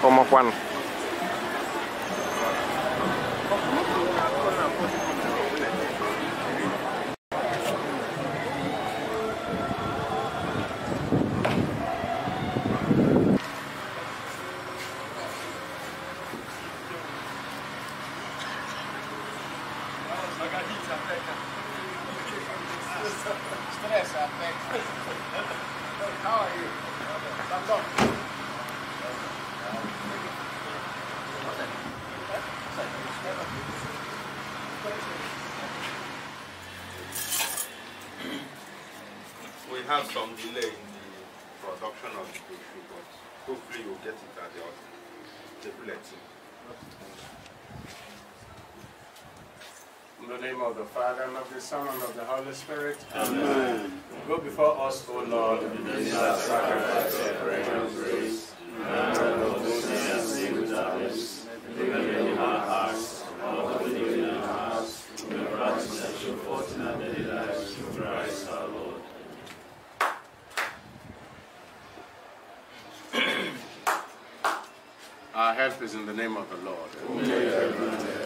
como Juan. Father, and of the Son, and of the Holy Spirit. Amen. Go before us, O Lord, in this sacrifice of prayer and grace. And of goodness and singleness, living in our hearts, all living in our hearts, the practice and show forth in our daily lives through Christ our Lord. Our help is in the name of the Lord. n'aha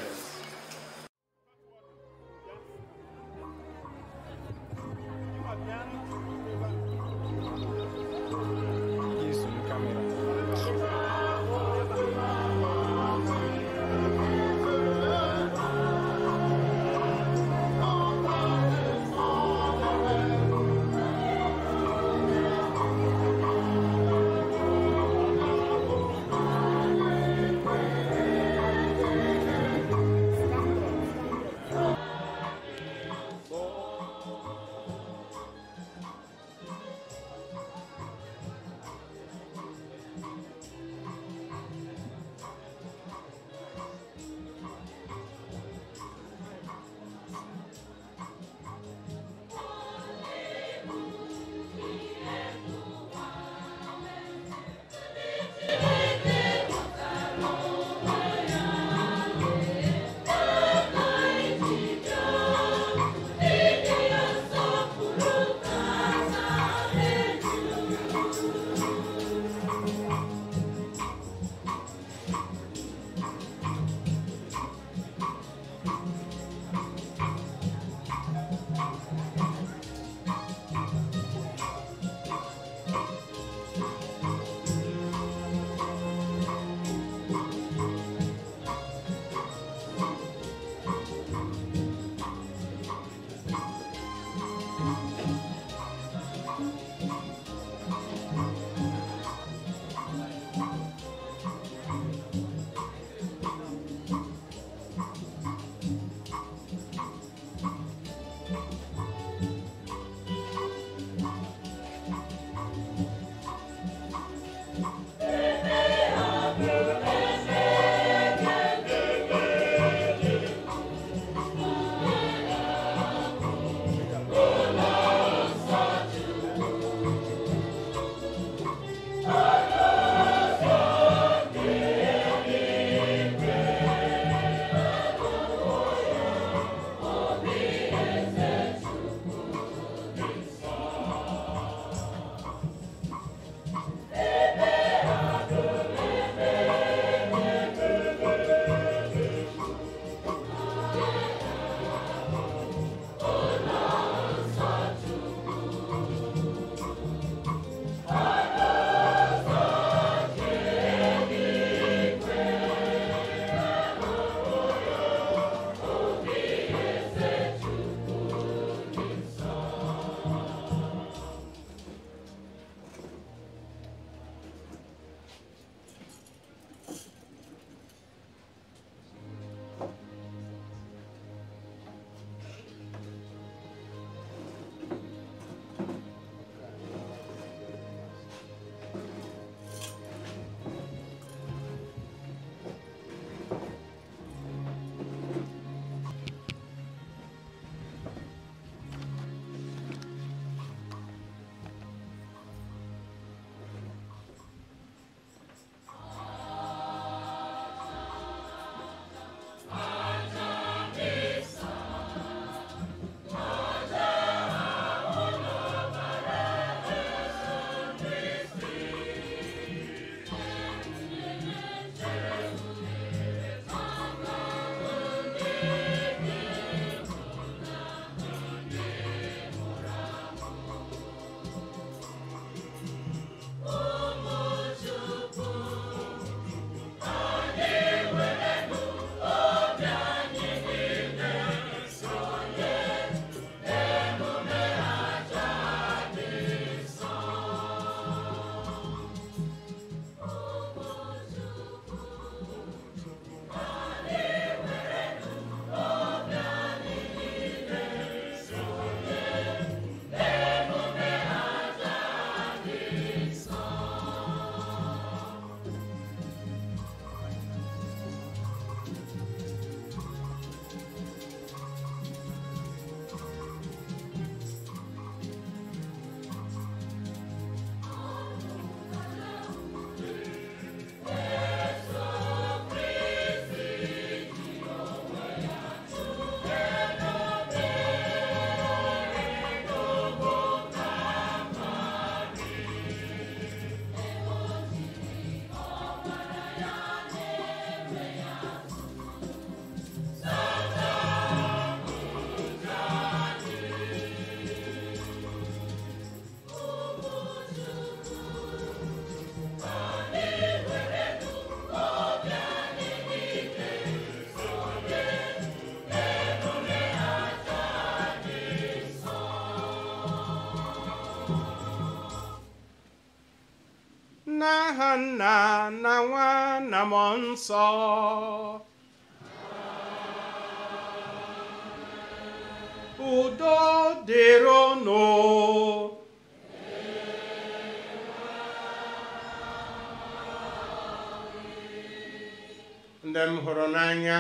m hụrụ n'anya.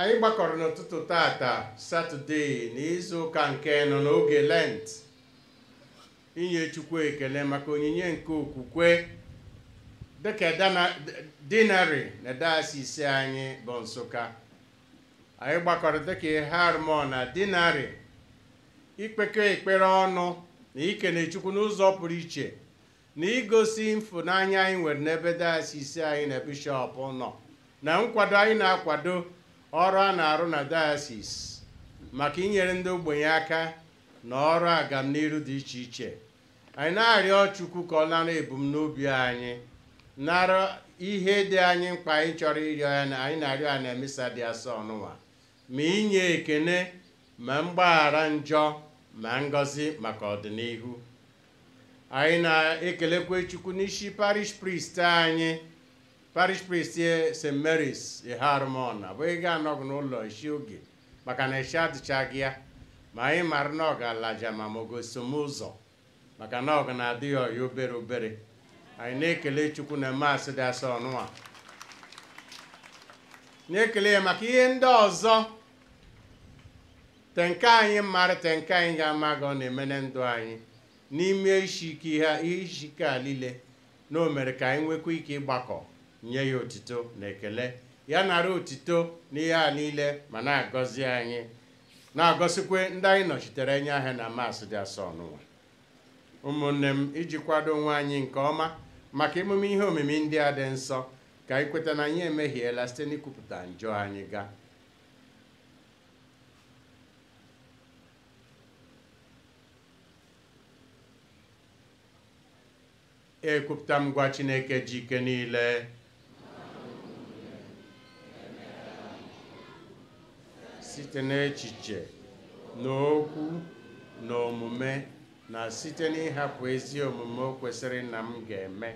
Anyị gbakọrọ n'ụtụtụ tata satọde n'izu ụka nke nọ n'oge lent. Inye chukwu ekele maka onyinye nke okwukwe dịka dinari na daasisi anyị bụ nsụka. Anyị gbakọrọ dịka harmon na dinari. Ikpekọ ekpere ọnụ na ikene chukwu n'ụzọ pụrụ iche. Na igosi mfụnanya anyị nwere n'ebe dayọsis anyị na bishọp nọ. Na nkwado anyị na-akwado ọrụ a na-arụ na dayọsis maka inyere ndị ogbenye aka na ọrụ agamniru dị iche iche. Anyị na-arịọ chukwu ka ọ nara ebumnobi anyị nara ihe dị anyị mkpa anyị chọrọ ịrịọ ya na anyị na-arịọ ya na emesa dị asọ ọnụnwa. Ma inye ekene ma mgbaghara njọ ma ngọzi maka ọdịnihu. Anyị na-ekelekwe chukwu n'isi parish priest anyị parish priest st mary's iharmon abụghị ga anọgụ n'ụlọ isi oge maka na isi adịchaghị ya ma anyị mara na ọ ga-alaja ma mogosom ụzọ maka na ọgụ na-adị ya ọya obere obere anyị na-ekele chukwu na masị dị asọ na-ekele ya maka ihe ndị ọzọ tenke anyị mara tenke anyị ga-ama ga ọ na ndụ anyị n'ime isi ike ihe ihe isi ike a niile na o mere ka anyị nwekwa ike ịgbakọ nye ya otito na ekele. Ya nara otito n'ihe a niile ma na-agọzi anyị na-agọzikwe ndị anyị nọchitere anya ahịa na masị dị asọ ọnụnwa. Ụmụnne m iji kwado onwe anyị nke ọma maka emume ihe omimi ndị a dị nsọ ka anyị kweta na anyị emehiela site n'ikwupụta njọ anyị gaa. Ekwupụta m gwa chineke ji ike niile. Site n'echiche n'okwu na omume na site n'ịhapụ ezi omume o kwesịrị na m ga-eme.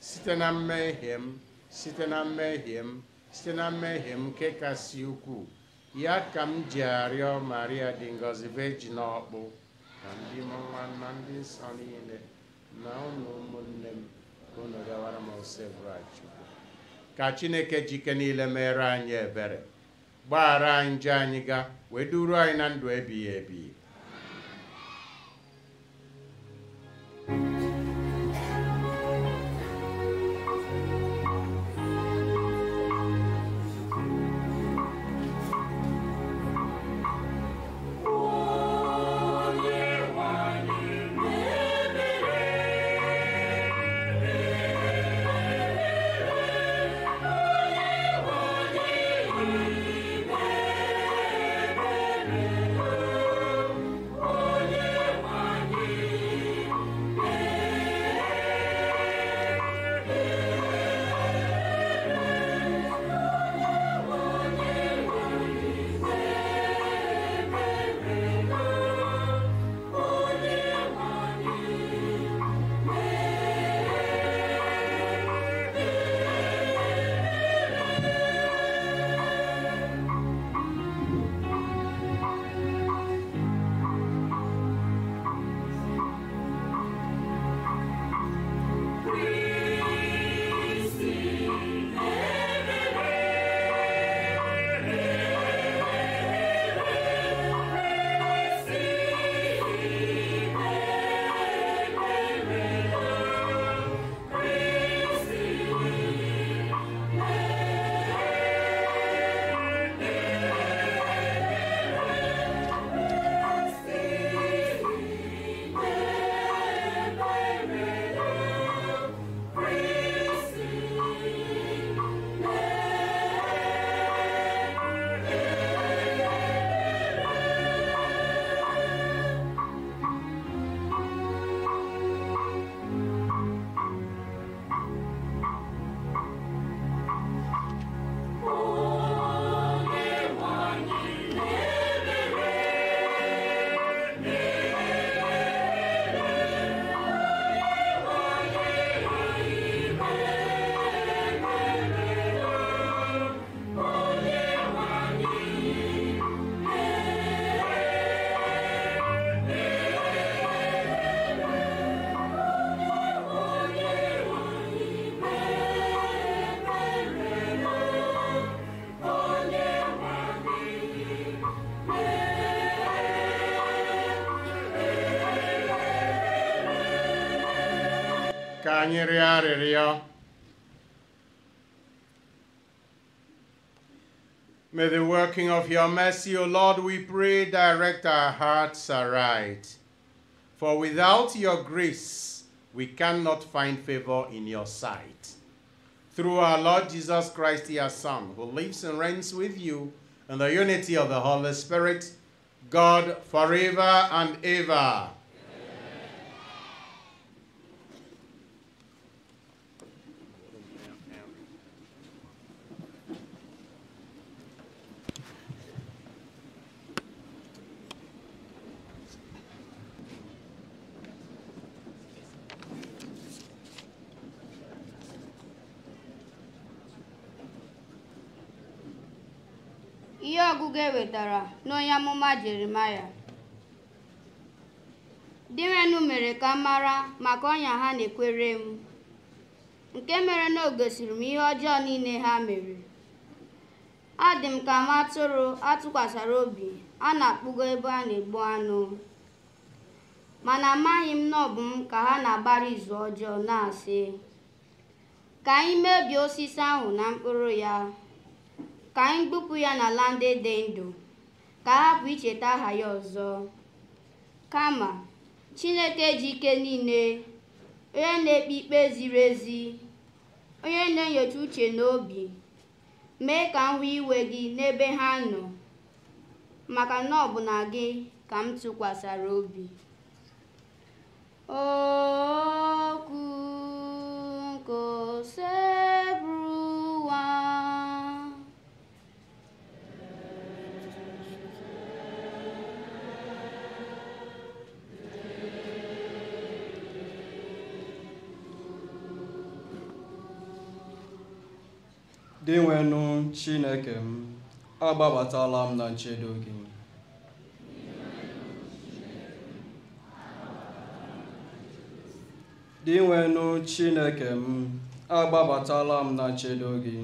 Site na mmehie m site na mmehie m site na mmehie m nke kasị ukwuu. Ya ka m ji arịọ maria dị ngọzi veji n'ọkpụ na ndị m nwa na ndị nsọ niile. nawnu ummullem kono rewaramaw sevracugo ka cineke jikeniile meeraanye ebere gbaara anyị je anyị ga wee duru anyị na ndụ ebighị ebighị ka anyị rịọ arịrịọ May the working of your mercy, O Lord, we pray, direct our hearts aright. For without your grace, we cannot find favor in your sight. Through our Lord Jesus Christ, your Son, who lives and reigns with you in the unity of the Holy Spirit, God forever and ever. Ọgụgụ e wetara n'onye amụma jeremaya dịrenu mere ka m mara maka ọnya ha na-ekwere m nke mere na o m ihe ọjọọ niile ha mere. Adị m ka m atụrụ atụkwasara obi a na-akpụgo ebe a na-egbu anụ. Mana amaghị m na ọ m ka ha na-agbara izu ọjọọ na-asị ka anyị mebie osisi ahụ na mkpụrụ ya. Ka anyị gbupụ ya n'ala ndị dị ndụ ka a hapụ icheta aha ya ọzọ. Kama chineke ji ike niile onye na-ekpe ikpe ziri ezi onye na-enyocha uche n'obi mee ka m hụ iwe gị n'ebe ha nọ maka na ọ bụ na gị ka m tụkwasara obi. Okwu nkosebruwa dị nwenụ chineke m agbabatala m na nchedo gị. Dị chineke m agbabatala m na nchedo gị.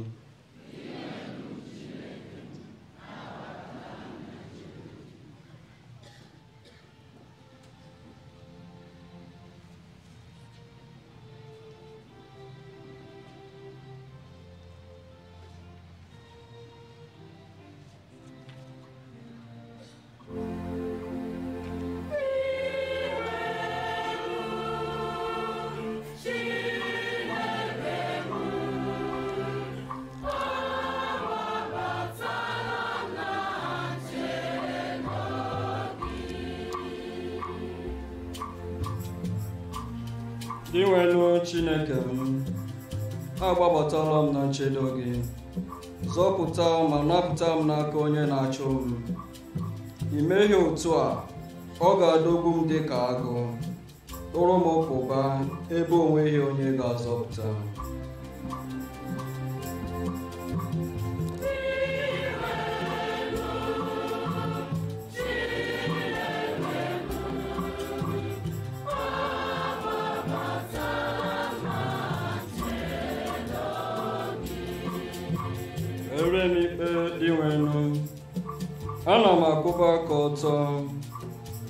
Agbabatala m na nchedo gị zọpụta ma napụta m n'aka onye na-achụ m. Imehie otu a ọ ga-adọgbu m dị ka agụ tụrụ m pụba ebe o nweghị onye ga-azọpụta. m ọtọ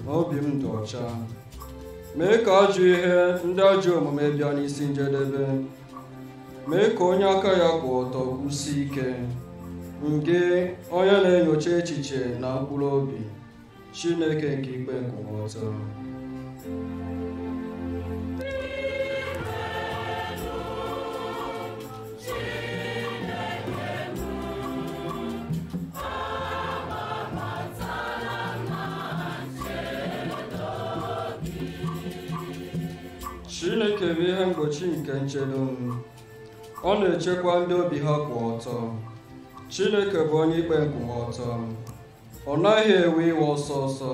na obi m dị ọcha mee ka ajọ ihe ndị ajọ omume bịa n'isi njedebe mee ka onye aka ya kwụ ọtọ kwụsie ike ngị onye na-enyocha echiche na mkpụrụ obi chineke nke ikpe nkwụmọtọ chineke nke nchedo ọ na-echekwa ndị obi ha kwụ ọtọ. Chineke bụ onye ikpe nkwụmọtọ ọ naghị ewe iwe ọsọ ọsọ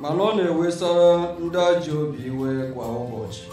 mana ọ na-ewesara ndị ajọ obi iwe kwa ụbọchị.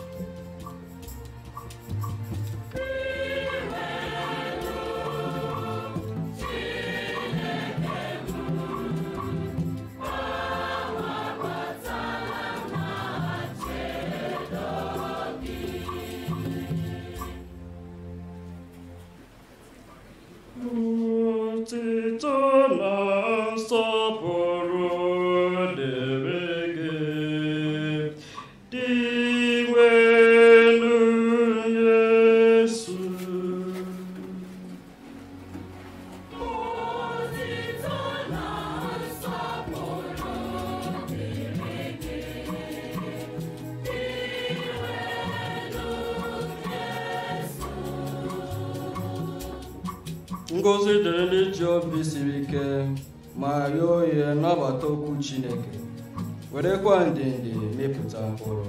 되는데 왜 붙잡고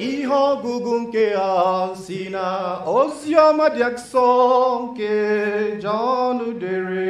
I hope you can see asina ozia madiak son ke jonu dere.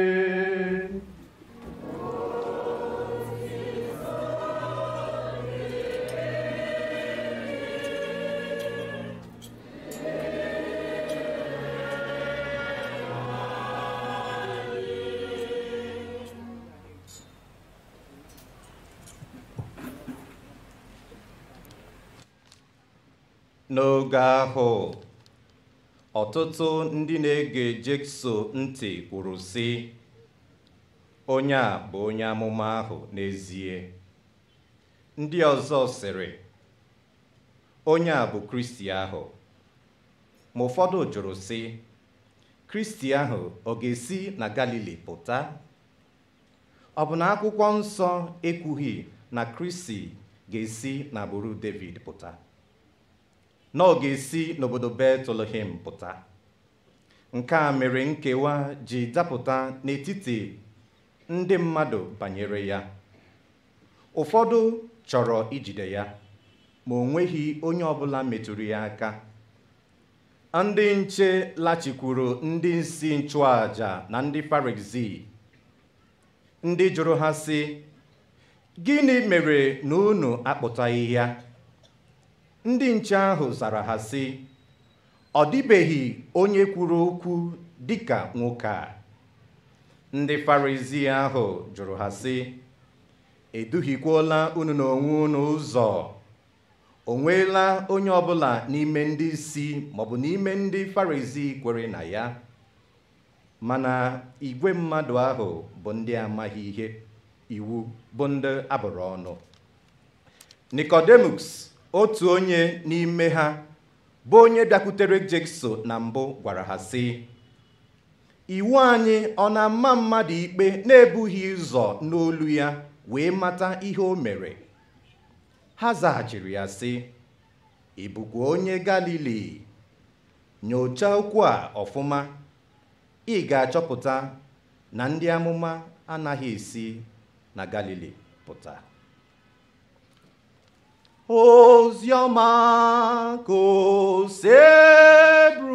N'oge ahụ ọtụtụ ndị na-ege Jekso ntị kwuru sị onye a bụ onye amụma ahụ n'ezie. Ndị ọzọ sịrị onye a bụ Kristi ahụ. Ma ụfọdụ jụrụ sị Kristi ahụ ọ ga-esi na Galili pụta? Ọ bụ na akwụkwọ nsọ ekwughị na Kristi ga-esi n'agbụrụ David pụta? Na ọ ga-esi n'obodo Betlehem pụta. Nke a mere nkewa ji dapụta n'etiti ndị mmadụ banyere ya. Ụfọdụ chọrọ ijide ya ma o nweghị onye ọbụla metụrụ ya aka. Ndị nche lachikwuru ndị isi nchụàjà na ndị Farisii ndị jụrụ ha sị gịnị mere na unu akpụtaghị ya? Ndị nche ahụ zara ha sị ọ dịbeghị onye kwuru okwu dịka nwoke a. Ndị Farisii ahụ jụrụ ha sị eduhikwuola unu n'onwe unu ụzọ. O nweela onye ọbụla n'ime ndị isi maọbụ n'ime ndị Farisii kwere na ya. Mana igwe mmadụ ahụ bụ ndị amaghị ihe. Iwu bụ ndị abụrụ ọnụ. Nikodemus otu onye n'ime ha bụ onye bịakwutere Jekso na mbụ gwara ha sị iwu anyị ọ na-ama mmadụ ikpe na-ebughị ụzọ n'olu ya wee mata ihe o mere? Ha zaghachiri ya sị ị bụkwa onye Galili. Nyochaa okwu a ọfụma. Ị ga-achọpụta na ndị amụma anaghị esi na Galili pụta. Os Yamako Sebruah.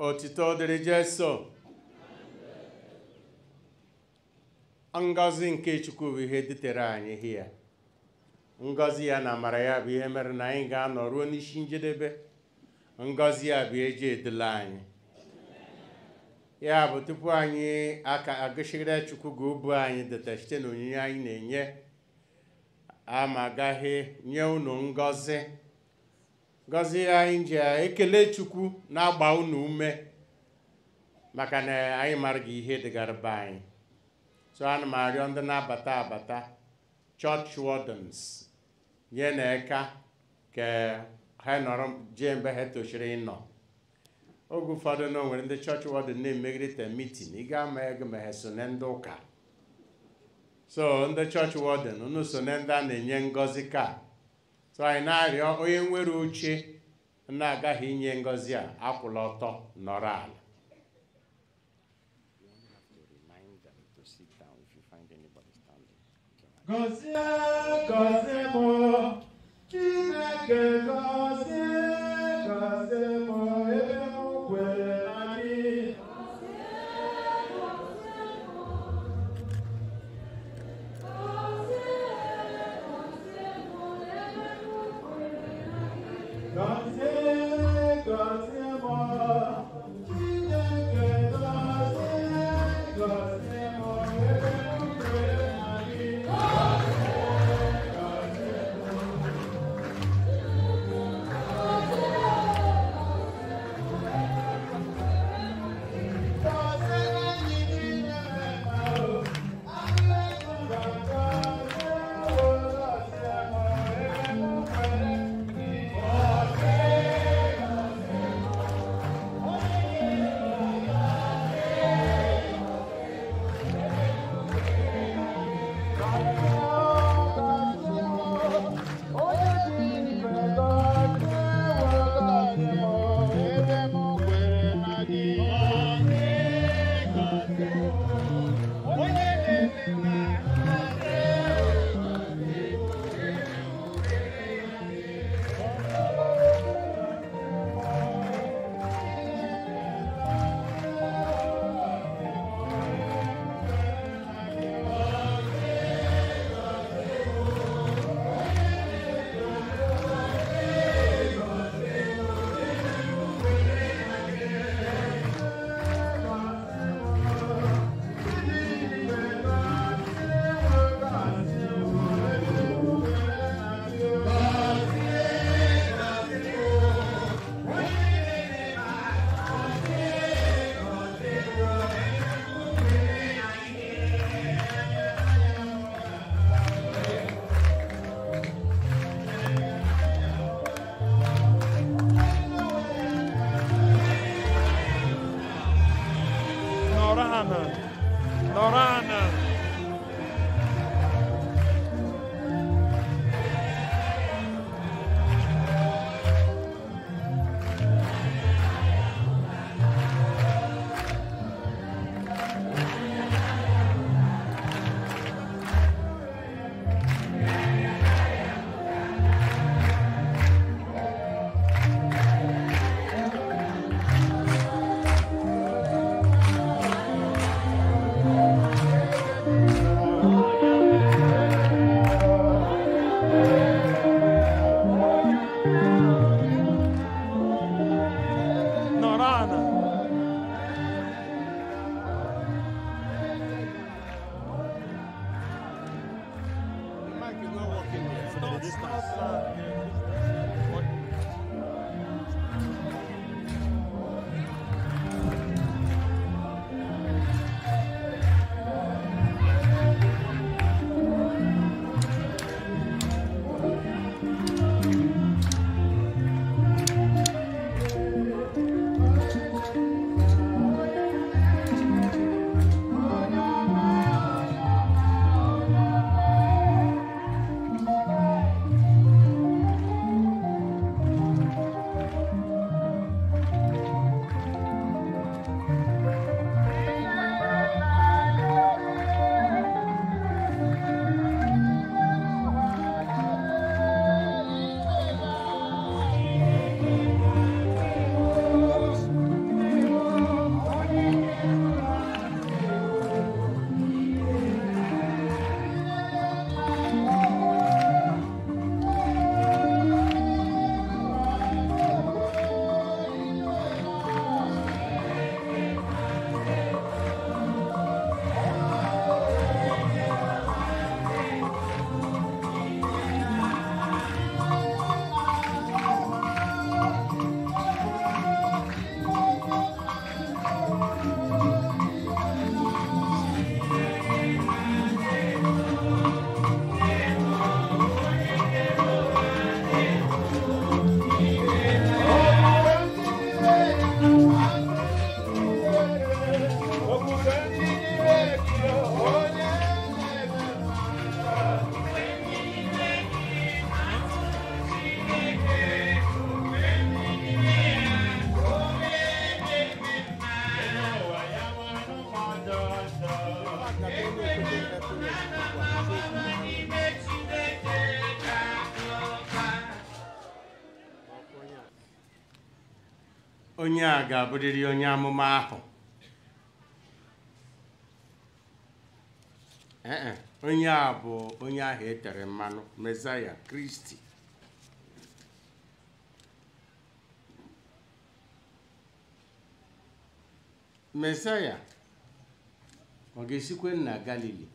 Otito dịrị Jesu. Ngọzi nke Chukwu bụ ihe dutere anyị hịa ngọzi ya na amara ya bụ ihe mere na anyị ga-anọ ruo n'isi njedebe. Ngọzi ya bụ eji edula anyị. Ya bụ tupu anyị aka agụchigide Chukwu ga obu anyị deta site n'onyinye anyị na-enye ama nye unu ngọzi ngọzi anyị ji ekele chukwu na-agba unu ume maka na anyị mara gị ihe dịgara be anyị. So ana m arịọ ndị na-abata abata church wardens nye na eka ka ha nọrọ jee mgbe ha tochiri ịnọ. Oge ụfọdụ na o nwere ndị chọọchị warden na-emegide mitin ị ga-ama ego ma ha so na ndị ụka. So ndị chọọchị warden unu so na ndị a na-enye ngọzi ka so anyị na-arịọ onye nwere oche na-agaghị inye ngọzi a akwụla ọtọ nọrọ ala. Gọzie Chineke gọzie gọzie mụ ebe onye a ga-abụrịrị onye amụma ahụ. Ee onye a bụ onye ahụ e tere mmanụ mezaya kristi mesaya ọ ga-esikwe na galili?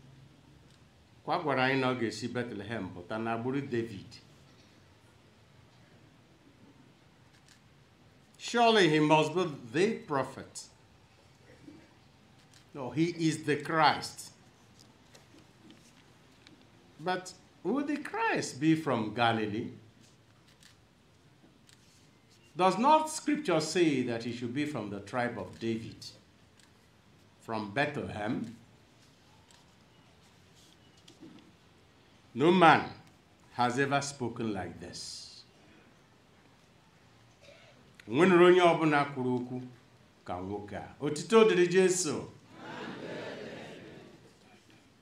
Kwa gwara anyị na ọ ga-esi betlehem pụta na agbụrụ david. Surely he must be the prophet no he is the christ but will the christ be from galilee does not scripture say that he should be from the tribe of david from Bethlehem. No man has ever spoken like this. Nwenere onye ọbụla kwuru okwu ka nwoke a. Otito dịrị Jesu.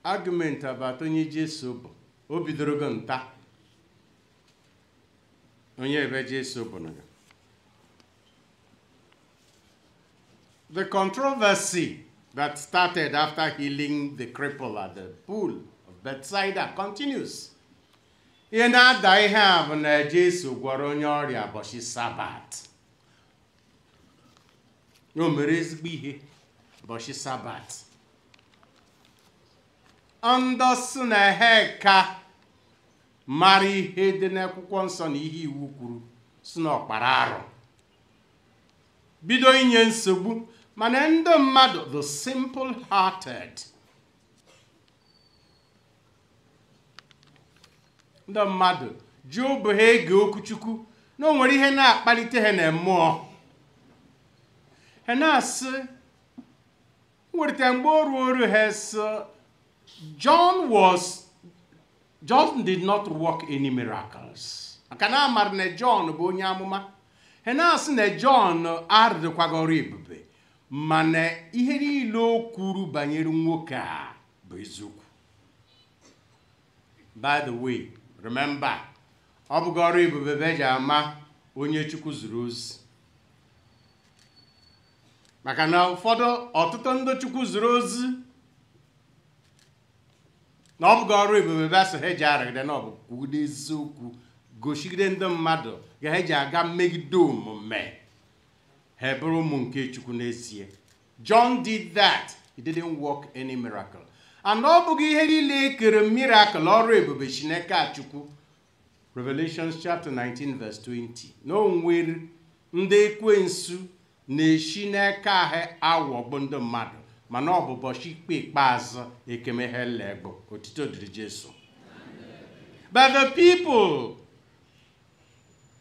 Argument about onye Jesu bụ, o bidoro go nta. Onye ebe Jesu bụ. The controversy that started after healing the cripple at the pool of Bethsaida continues. Ihe na-ada ihe a bụ na Jesu gwọrọ onye ọrịa ụbọchị Sabat. O mere ezigbo ihe ụbọchị Sabat. Ndọsị na ha ka mara ihe dị n'akwụkwọ nsọ na ihe iwu kwuru si n'ọkpara arụ. Bido inye nsogbu mana ndị mmadụ the simple hearted ndị mmadụ ji obi ha ege okwuchukwu na o nwere ihe na-akpalite ha na mmụọ ha na-asị mgbe o ruo oru ha John was John did not work any miracles. Maka na amara na John bụ onye amụma ha na-asị na John arụdịkwaghị ọrụ ebube mana ihe niile o kwuru banyere nwoke a bụ eziokwu by the way remember ọ bụghị ọrụ ebube bụ eji ama onye chukwu zuru ozi. Maka na ụfọdụ ọtụtụ ndị chukwu zuru ozi na ọ bụghị ọrụ ebube bụ asị ha eji arịgide na ọ bụ kwugide eziokwu gosigide ndị mmadụ ga ha eji aga mmegide omume. Ha bụrụ ụmụ nke chukwu n'ezie. John did that. He didn't work any miracle. And ọ bụghị ihe niile ekere miracle ọrụ ebube chineke a chukwu. Chapter 19 verse 20 na o nwere ndị ekwensu na-esi n'aka ahụ awọgbu ndị mmadụ mana ọ bụ ụbọchị ikpe ikpeazụ ekemeghelego otito dịrị jesu. But the people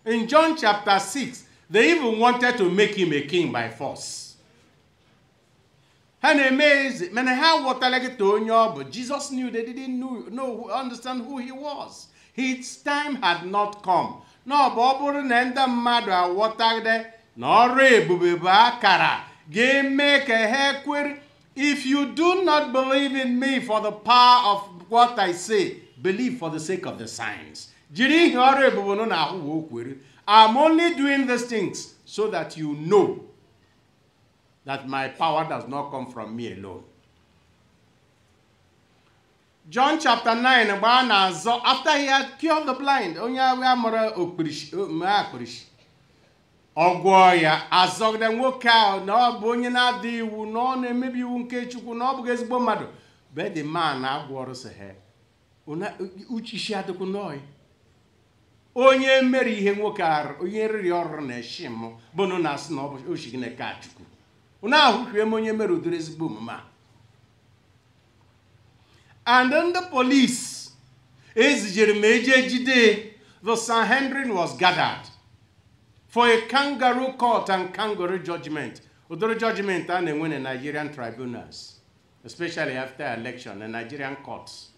in john chapter 6 they even wanted to make him a king by force. Ha na-eme eze mana ha ghọtara gị ta onye ọ bụ. Jesus knew they didn't know, know understand who he was. His time had not come. Na ọ bụ ọ bụrụ na ndị mmadụ aghọtagide na ọrụ if you do not believe in me for the power of what i say believe for the sake of the signs. Jiri i'm only doing these things so that you know that my power does not come from me alone. John chapter 9 mgbe a na-azọ after he had cured the blind ọgwụọ ya azọgide nwoke ahụ na ọ bụ onye na-adị iwu na ọ na-emebi iwu nke chukwu na ọ bụghị ezigbo mmadụ. Be the man na-agwọ ọrụ sị ha. Uchishi adịkwu n'ọyị onye mere ihe nwoke arụ onye riri ọrụ na-eshi m bụ na na-asị na ọ oshi gị chukwu. Unu ahụhie m onye mere udiri ezigbo omume a. And ndị police ezijere m eje jide the sanhedrin was gathered. For a kangaroo court and kangaroo judgment udiri judgment a na-enwe na nigerian tribunals especially after election na nigerian courts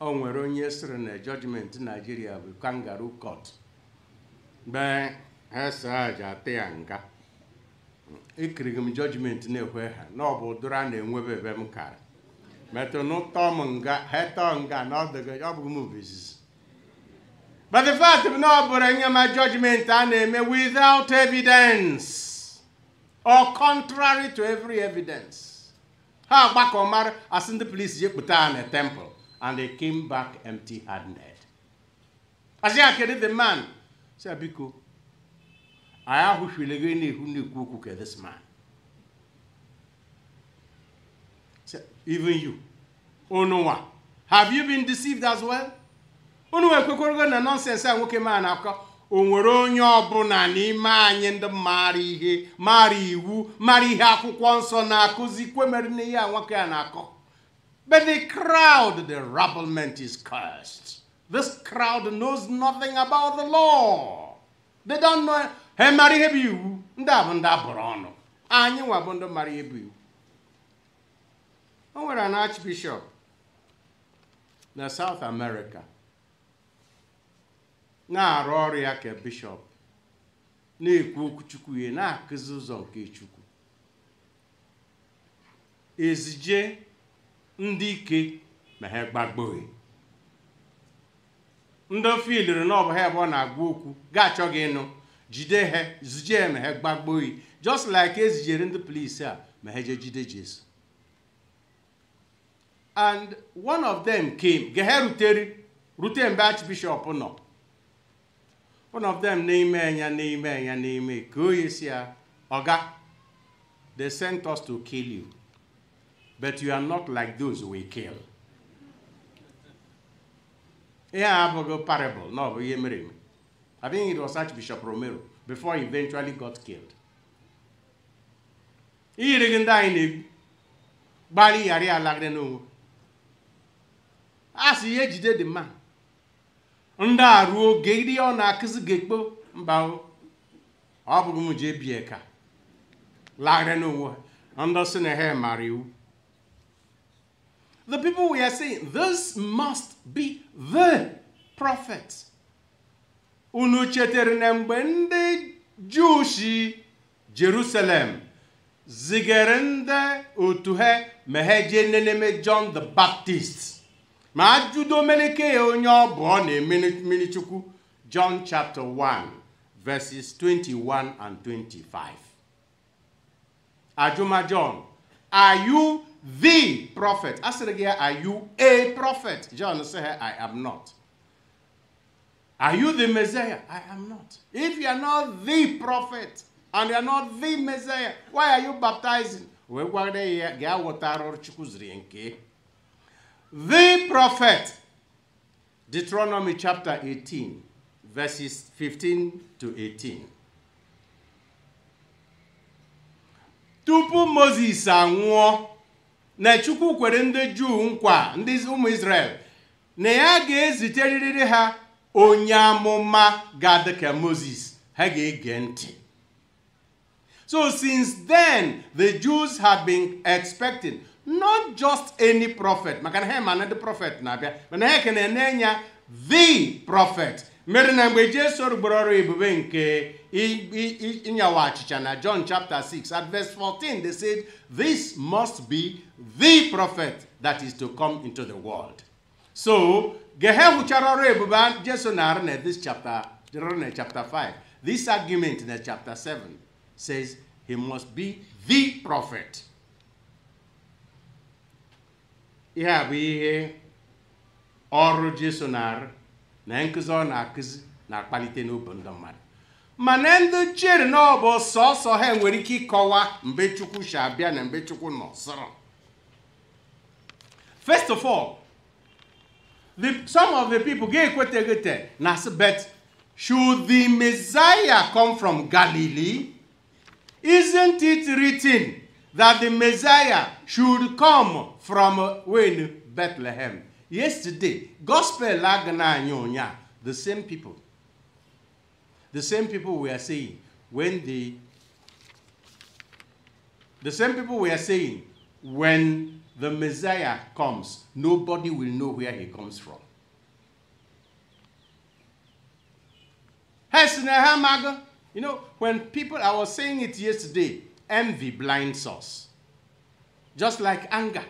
o nwere onye sịrị na judgment nigeria bụ kangaroo court. Mgbe aja ata ya nga ekirigi m judgment na-ekwe ha na ọ bụ ụdịrị a na-enwebe ebe m kara. Metụ n'ụtọ m nga ha tọọ nga na ọ dịghị ọ bụghị m bụ izizi but the fact na ọ bụrụ enyema judgment a na-eme without evidence. Or contrary to every evidence. Ha agbakọ mara asị ndị polisi je kpụta ha na temple and they came back empty handed asị ya kedu the man. Sị ya biko anyị ahụhụle gị na-ekwu na-ekwu okwu ke this man. Even you oh, unu nwa have you been deceived as well unu ekwekworogo na nọnsensị a nwoke ma na-akọ? O nwere onye ọbụla n'ime anyị ndị maara ihe maara iwu mara ihe akwụkwọ nsọ na-akụzi kwemere n'ihe a nwoke a na-akọ? But the crowd the rabblement is cursed. This crowd knows nothing about the law. They don't know. Ha mara ihe bụ iwu? Ndị a ndị abụrụ ọnụ. Anyị nwa bụ ndị mara ihe bụ iwu. O nwere an archbishop na south america. Na-arụ ọrụ ya ka bishọp na-ekwu okwu chukwu ihe na-akụzi ụzọ nke chukwu. Ezije ndị ike ma ndị filiri na ọ bụ ha ebe ọ na-agwa okwu ga-achọ gị ịnụ jide ha zije ma ha just like ezijere ndị polisi a ma ha jee jide jesu. And one of them came ge ha rute mgbe archbishop nọ. One of them n'ime ya n'ime ya n'ime ka onye si ya oga they sent us to kill you. But you are not like those we kill. Ihe a parable eme. I think it was Archbishop Romero before he eventually got killed. Iyiri gị ndị anyị na-egbu gbalị ghara ya alagide n'onwe. A sị ihe jide ndị a ruo oge ndị ọ na-akụzi ga-ekpo mba ọ bụghị m ji ebie ka. Lagide n'onwe ndị sị na ha mara iwu. The people we are saying this must be the prophet unu chetara na mgbe ndị juu si jerusalem zigara ndị otu ha ma ha jee neneme john the baptist. Ma ajụdo onye ọ ọ na-eme mmiri chukwu john chapter 1 verses 21 and 25 ajụma john are you the prophet? A sịrị gị are you a prophet? John sị i am not. Are you the messiah? I am not. If you are not the prophet and you are not the messiah why are you baptizing? Wee ya gaa wetara ọrụ chukwu ziri nke the prophet. Deuteronomy chapter 18 verses 15 to 18 tupu moses anwụọ na chukwu kwere ndị juu nkwa ndị ụmụ israel na ya ga-eziterịrị ha onye amụma ga-adị ka moses. Ha ga-ege ntị. So since then the jews have been expecting not just any prophet. Maka prophet na the prophet. John chapter 6 at verse 14 they said this must be the prophet that is to come into the world. So this chapter chapter 5 this argument na chapter 7 says he must be the prophet ihe a bụ ihe ọrụ jesu na-arụ na nkụzi ọ na-akụzi na-akpalite n'obi ndị mmadụ. Mana ndị chere na ọ bụ sọsọ ha nwere ike ịkọwa mgbe chukwu si abịa na mgbe chukwu nọ sọrọ first of all the, some of the people ga-ekweteghete na bet should the messiah come from galilee? Isn't it written that the messiah should come from uh, when bethlehem. Yesterday gospel agana anyị ụnyaa the same people. The same people we are saying when the the same people we are saying when the messiah comes nobody will know where he comes from. You know, when people, I was saying it yesterday, envy blinds us. Just like anger,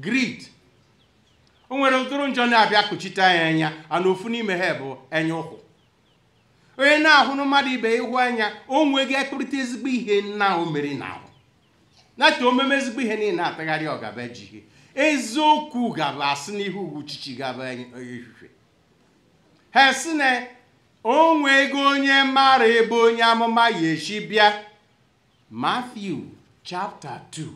greed. O nwere ụtụrụ njọ na-abịa kpuchite ya anya ana ofu n'ime ha bụ enya ụkwụ. Onye na-ahụrụ mmadụ ibe ihu anya o nweghị ekpụrịta ezigbo ihe nna o mere n'ahụ. Nata omeme ezigbo ihe niile atagharị ọgaba ejighị eziokwu gaba asị n'ihu ugwu chichi gaba ehihie. Ha si na o nwego onye mara ebe onye amụma ya echi bịa. Matthew chapter 2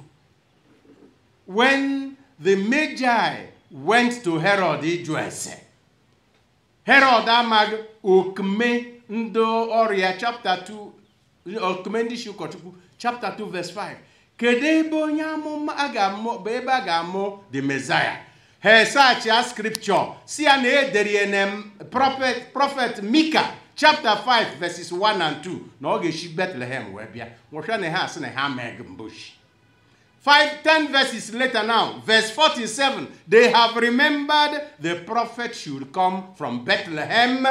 when the Magi went to Herod ịjụ Herod amaghị okume ndị ọrịa chapter 2 okume ndị ụkọchukwu chapter 2 verse 5 kedu ebe onye amụma a ga-amụ bụ a the Messiah? Scripture si ya na edere prophet prophet Mika chapter 5 verses 1 and 2 na ọ ga-esi Bethlehem wee bịa. Nwụcha na ha ha 5 10 verses later now verse 47 they have remembered the prophet should come from Bethlehem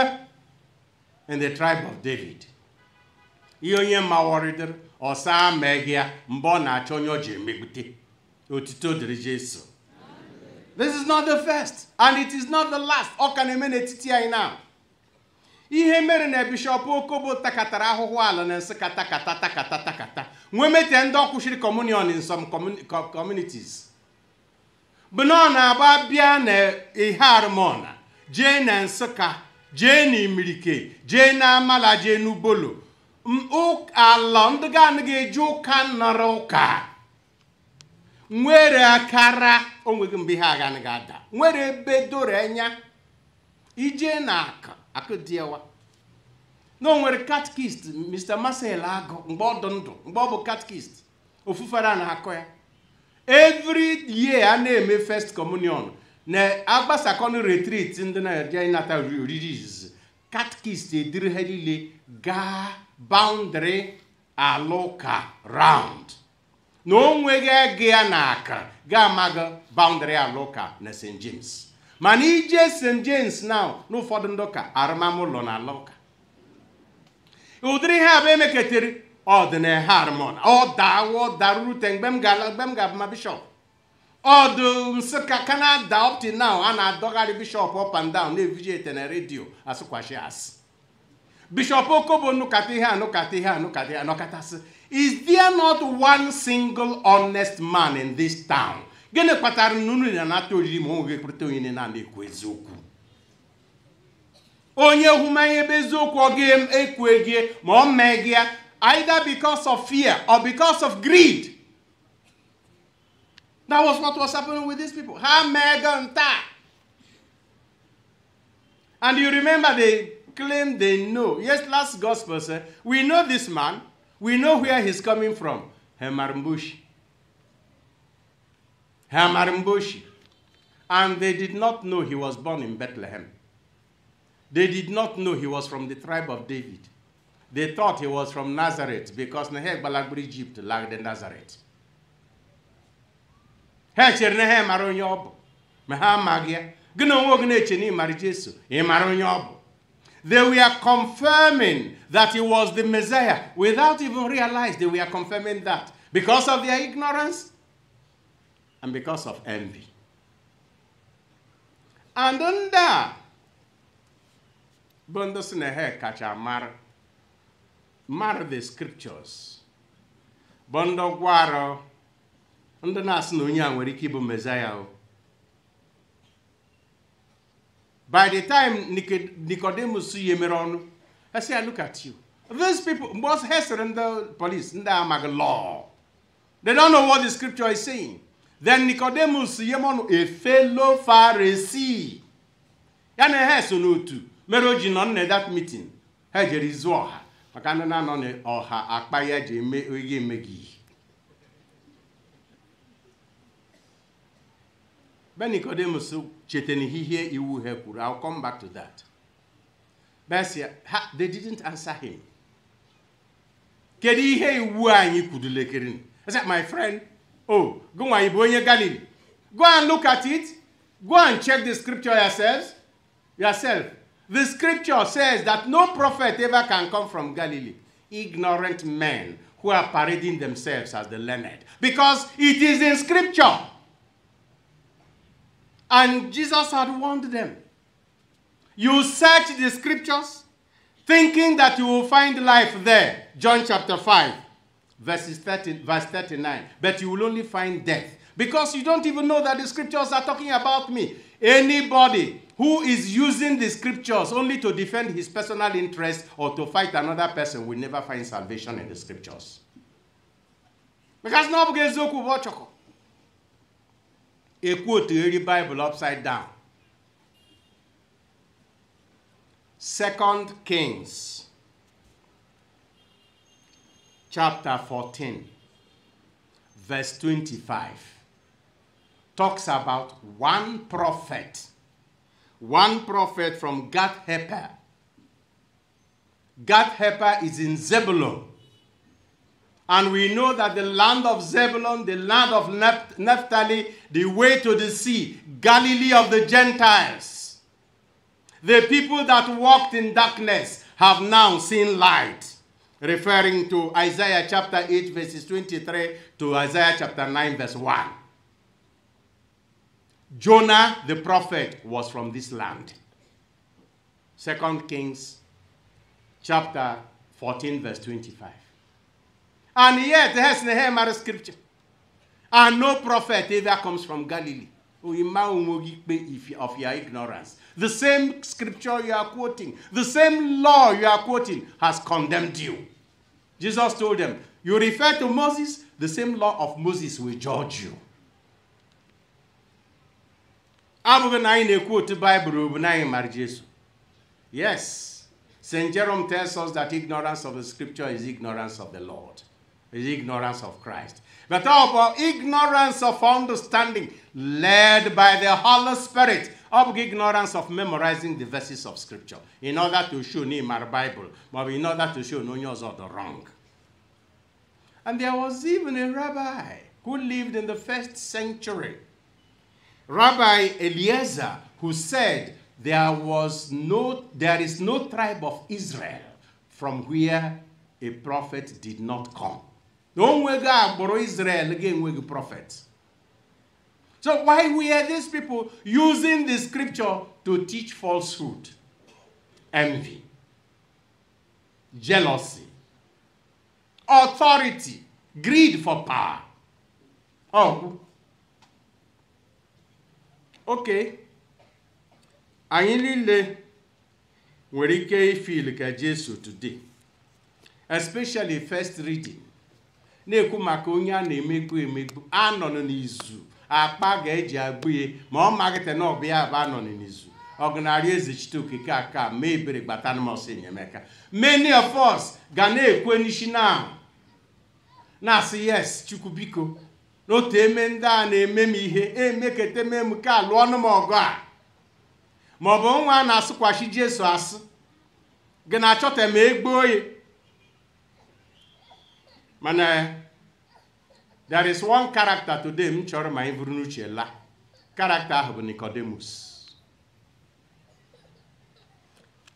in the tribe of David. This is not the first and it is not the last. Ọ ka na-eme ihe mere na bishọp okobo takatara ahụhụ ala na takata takata nwee mete ndị ọkwụchiri communion in some communi- co- communities. Bụ na ọ na-agba bịa na ihe arụmọna jee na nsịka jee na imirike jee na amala jee n'ubolo ala ndị ga-anaghị eji ụka nọrọ ụka. Nwere akara o nweghị mgbe ihe agha anaghị ada. Nwere ebe doro anya. Ije na akụ akụ dịewa na o katkist mr marcel agụ mgbe ọ dị ndụ mgbe ọ bụ katkist ofufere a na-akọ ya. Every year a na-eme first communion na agbasakọnụ retreat ndị na-eje ịnata oriri izizi katkist ediri ha niile gaa boundary alụka round. Na o nweghị ego ya na aka ga-amaghị boundary alụka na st james. Mana ije st james now n'ụfọdụ ndị ụka arụmamụlọ na ala ụka. Ụdịrị ihe abụ emeketere ọdịnaha arụmọn ọ dawo darute mgbe m ga- mgbe m ga-abụ bishọp. Ọdụ nsịka ka na-ada up now a na-adọgharị bishọp up and down na-eviji ete na redio asụkwashi asị. Bishọp okobo nụkata ihe anụkata ihe anụkata ihe anọkatasị is there not one single honest man in this town? Gịnị kpatara na unu na-anata oriri ma o nweghị ekpụrịta onye na-ekwu eziokwu? Onye hụmanya ebe eziokwu ọ mee gị either because of fear or because of greed. That was what was happening with these people. Ha mee gị nta. And you remember they claim they know. Yes last gospel said we know this man. We know where he's coming from. Hemarmbushi hemarmbushi and they did not know he was born in bethlehem they did not know he was from the tribe of David. They thought he was from Nazareth because na ha gbalagburu Egypt lagide Nazareth. Ha chere na ha mara ha They were confirming that he was the Messiah without even realize they were confirming that because of their ignorance and because of envy. And a bụ ndị si na ha kacha mara mara the scriptures bụ ndị gwara ndị na-asị na onye a nwere ike ịbụ o by the time Nico- Nicodemus ya mere ọnụ I say, I look at you. These people, ọ ha sịrị ndị police, ndị amaghị law. They don't know what the scripture is saying. Then Nicodemus a fellow Pharisee. So n'otu mere o ji nọ na that meeting. Ha jere izu ọha maka ndị na-anọ n'ọha akpa ya ji eme oge emeghị ihe. Nicodemus chetara ihe iwu ha kwuru, I'll come back to that. Besia, ha, they didn't answer him. Kedu ihe iwu anyị kwudulekere? I said, my friend, oh, go nwa ị bụ onye Galilee. Go and look at it. Go and check the scripture yourselves. Yourself. The scripture says that no prophet ever can come from Galilee. Ignorant men who are parading themselves as the learned. Because it is in scripture. And Jesus had warned them. You search the scriptures thinking that you will find life there. John chapter 5, verses 30, verse 39. But you will only find death. Because you don't even know that the scriptures are talking about me. Anybody who is using the scriptures only to defend his personal interest or to fight another person will never find salvation in the scriptures. Because bụghị eziokwu bụ ọchọkọ. Ekwu otu eri Bible upside down. Second Kings chapter 14 verse 25 talks about one prophet one prophet from Gath Hepher Gath Hepher is in Zebulun and we know that the land of Zebulun, the land of Naphtali, the way to the sea, Galilee of the Gentiles. The people that walked in darkness have now seen light. Referring to Isaiah chapter 8, verses 23 to Isaiah chapter 9, verse 1. Jonah the prophet was from this land. Second Kings chapter 14, verse 25. And yet, there's the Hemara scripture. And no prophet ever comes from Galilee. Of your ignorance. The same scripture you are quoting, the same law you are quoting has condemned you. Jesus told them, You refer to Moses, the same law of Moses will judge you. Yes. St jerome tells us that ignorance of the scripture is ignorance of the lord. Is ignorance of christ. But bụ ignorance of understanding led by the holy spirit of ignorance of memorizing the verses of scripture. In order to show ị mara bible but in order to show na onye ọzọ dị wrong. And there was even a rabbi who lived in the first century Rabbi Eliezer, who said there was no, there is no tribe of Israel from where a prophet did not come. Israel prophet. So why were these people using the scripture to teach falsehood, envy, jealousy, authority, greed for power? Oh, okay anyị niile nwere ike ifil ka jesu today especially first reading na-ekwu maka onye a na-emegbu emegbu anọ n'izu akpa ga-eji agbu ya ma ọ maghịte na ọbụ bụ anọ n'izu. Ọgụnarị eze chite okike aka mee ebere gbatanụ m enyemaka many of us ga na-ekwe n'isi na na-asị yes chukwu biko n'otu eme ndị a na-eme m ihe emekete m m ka alụọ ọnụ m ọgụ a. Ma ọ bụ nwa a na-asụkwachi jesu asụ gị na-achọta ma egboo ya. Mana there is one character today m chọrọ ma anyị buru n'uche la character ahụ bụ Nicodemus.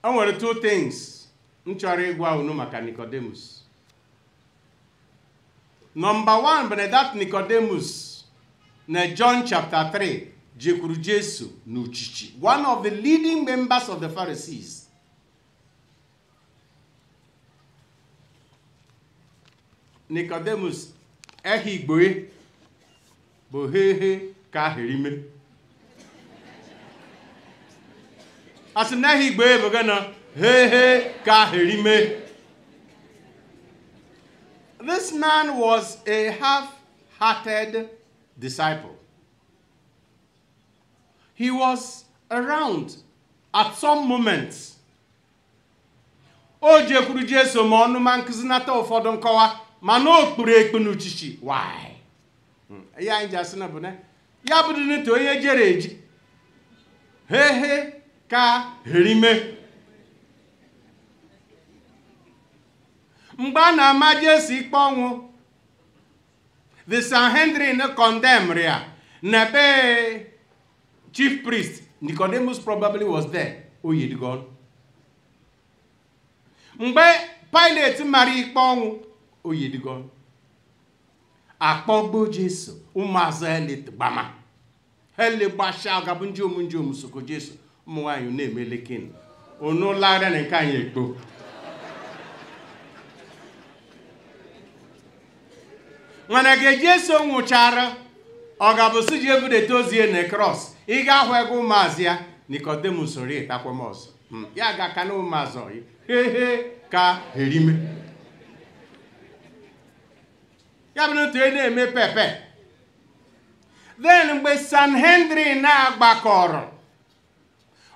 O nwere two things m chọrọ ịgwa unu maka Nicodemus. Bụ na that Nicodemus na John chapter 3 jekwuru Jesu n'uchichi one of the leading members of the Pharisees. Nicodemus ehi igboe bụ hehe ka ahịrịme asị na ehi igboe bụ gana hehe ka ahịrịme This man was a half-hearted disciple. He was around at some moments. O jekwuru Jesu ma ọnụ ma nkụzinata ụfọdụ nkọwa mana o kpuru ekpu n'uchichi why hmm. ya anyị ji asị na bụ na ya bụrụ n'otu onye jere eji hehe ka herime mgbe a na-ama Jesu ikpe ọnwụ the Sanhedrin condemned ya na chief priest Nicodemus probably was there oyidigon mgbe Pilate mara ikpe ọnwụ oyidigon akpọgbo Jesu ụmụazụ elit gbama. Hele gabụ omu soko jesu ụmụ na-emelekin lara na nke anyị ekpo mana ga jesu nwụchara ọ ga-abụ si ji ebudete ozie na kros ị ga-ahụ ego ụmụazị ya nikodemus soro ịtakwamọzọ ya ga-aka na ụmụazọ hehe ka herime ya bụ n'otu onye na-eme pepe. Then mgbe sanhedrin na-agbakọrọ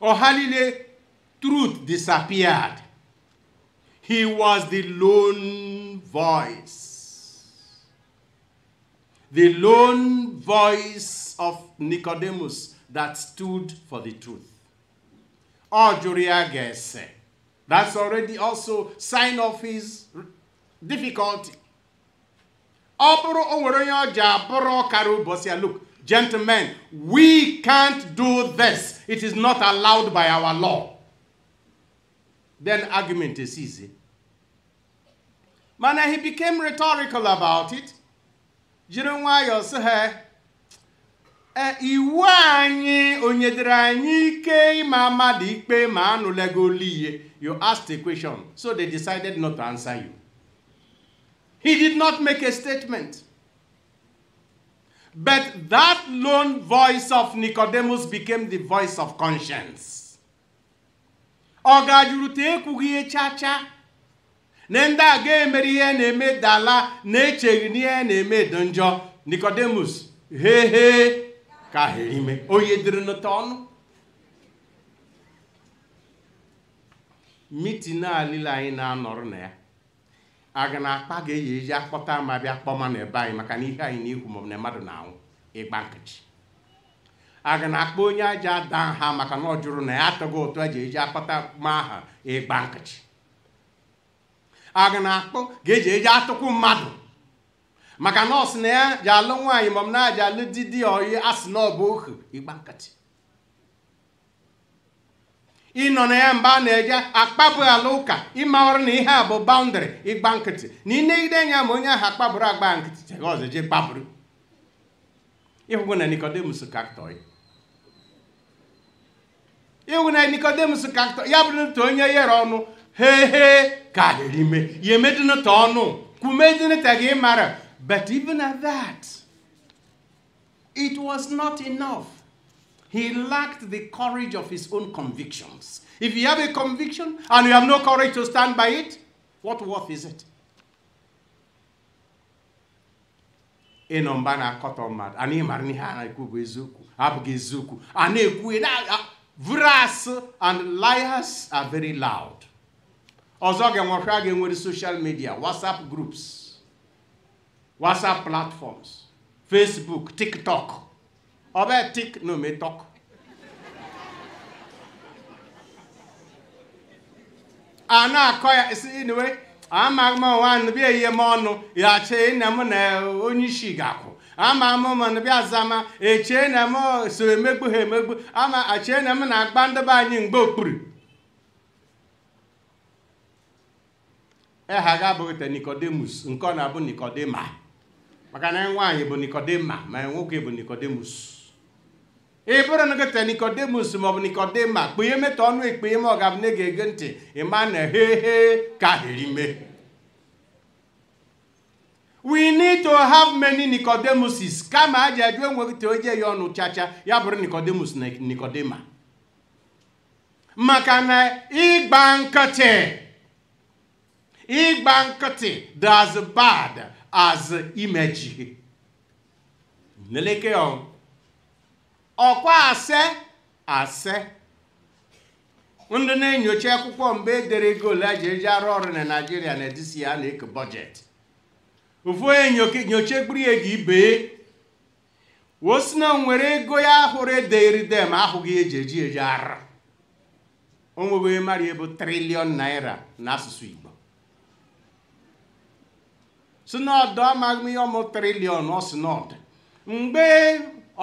ọha niile truth disappeared. He was the lone voice. The lone voice of nicodemus that stood for the truth. Ya ga-ese that's already also sign of his difficulty. Look gentlemen we can't do this. It is not allowed by our law. Then argument is easy. Mana he became rhetorical about it jiri nwayọọ sị ha "Eh, iwu anyị o nyedere anyị ike ịma mmadụ ikpe ma anụlega olu ihe you asked a question so they decided not to answer you He did not make a statement. But that lone voice of Nicodemus became the voice of conscience. Ọ gajuru te ekwughị ihe chacha na ndị a ga-emere ihe na-eme dala na-echeghị n'ihe na-eme dị njọ. Nicodemus he he ka herime onye dịrị n'ụtọ ọnụ. Mitin a niile anyị na-anọrọ na ya aga na akpa ga-eyi eji akpọta ma bịa kpọma na ebe anyị maka na ihe anyị n'ihu maọbụ na mmadụ na-anwụ ịgba nkịtị. Aga na akpa onye aja ada ha maka na ọ jụrụ na ya atọghị ụtụ eji eji akpọta ma aha ịgba nkịtị. Aga na akpọ ga-eji eji atụkwu mmadụ. Maka sị na ya ji alụ nwaanyị maọbụ na aja alụ di di oyi asị na ọ bụ ohu ịgba nkịtị. Ịnọ na ya mgbe a na-eje akpabụ ala ụka ịmawara na ihe a bụ baụndịrị ịgba nkịtị. Na ịnegide anya ma onye ahụ akpabụrụ agba nkịtị chega ọzọ jee kpabụrụ. Ịhụgwụ na nikodemus kaktọ ịhụ na nikodemus kaktọ ya bụrụ nta onye yere ọnụ hehe ka herime ya emedinata ọnụ kwumedinata gị mara. But even at that it was not enough. He lacked the courage of his own convictions. If you have a conviction and you have no courage to stand by it, what worth is it? ịnọ mba na-akọtọ mmadụ a na-ịmara n'ihe a na-ekwu and liars are very loud ọzọ ga-enwekwa a ga-enwere social media whatsapp groups whatsapp platforms facebook tiktok. Ọbẹ̀ tik no me tok. A na-akọ ya si anyway ama m nwa bịa ihe m ọnụ ya chee na m na onye isi ga-akwụ ama m ma na bịa zama echee na m so emegbu ha emegbu. Ama achee na m na-agba ndị be anyị mgbe okpuru. Eha ga-abụghị te nikodemus nke ọ na-abụ nikodema maka na nwaanyị bụ nikodema ma nwoke bụ nikodemus ị bụrụ na nikodemus maọbụ nikodema kpee metọ ọnụ ekpee ma ọ ga-abụ na ga-ege ntị ịma na hehe ka herime we need to have many nicodemuses. Kama aja ajụ enweghị te oje ya ọnụ chacha ya bụrụ nikodemus na nikodema maka na ịgba nkịtị ịgba nkịtị dị as bad as imeji neleke ọkwa ase ase. Ndị na-enyocha akwụkwọ mgbe edere ego ole eji eji arụ ọrụ na naijiria na edisi ya na-eke bọjetị ofu onye nyocha egburu ya ibe. Na nwere ego ya hụrụ ederidem ahụghị eji eji eji ara o nwebe mara ebo triliọn naira n'asụsụ igbo. Si n'ọdụ amaghị ihe ọmụ triliọn ọ si n'ọdụ mgbe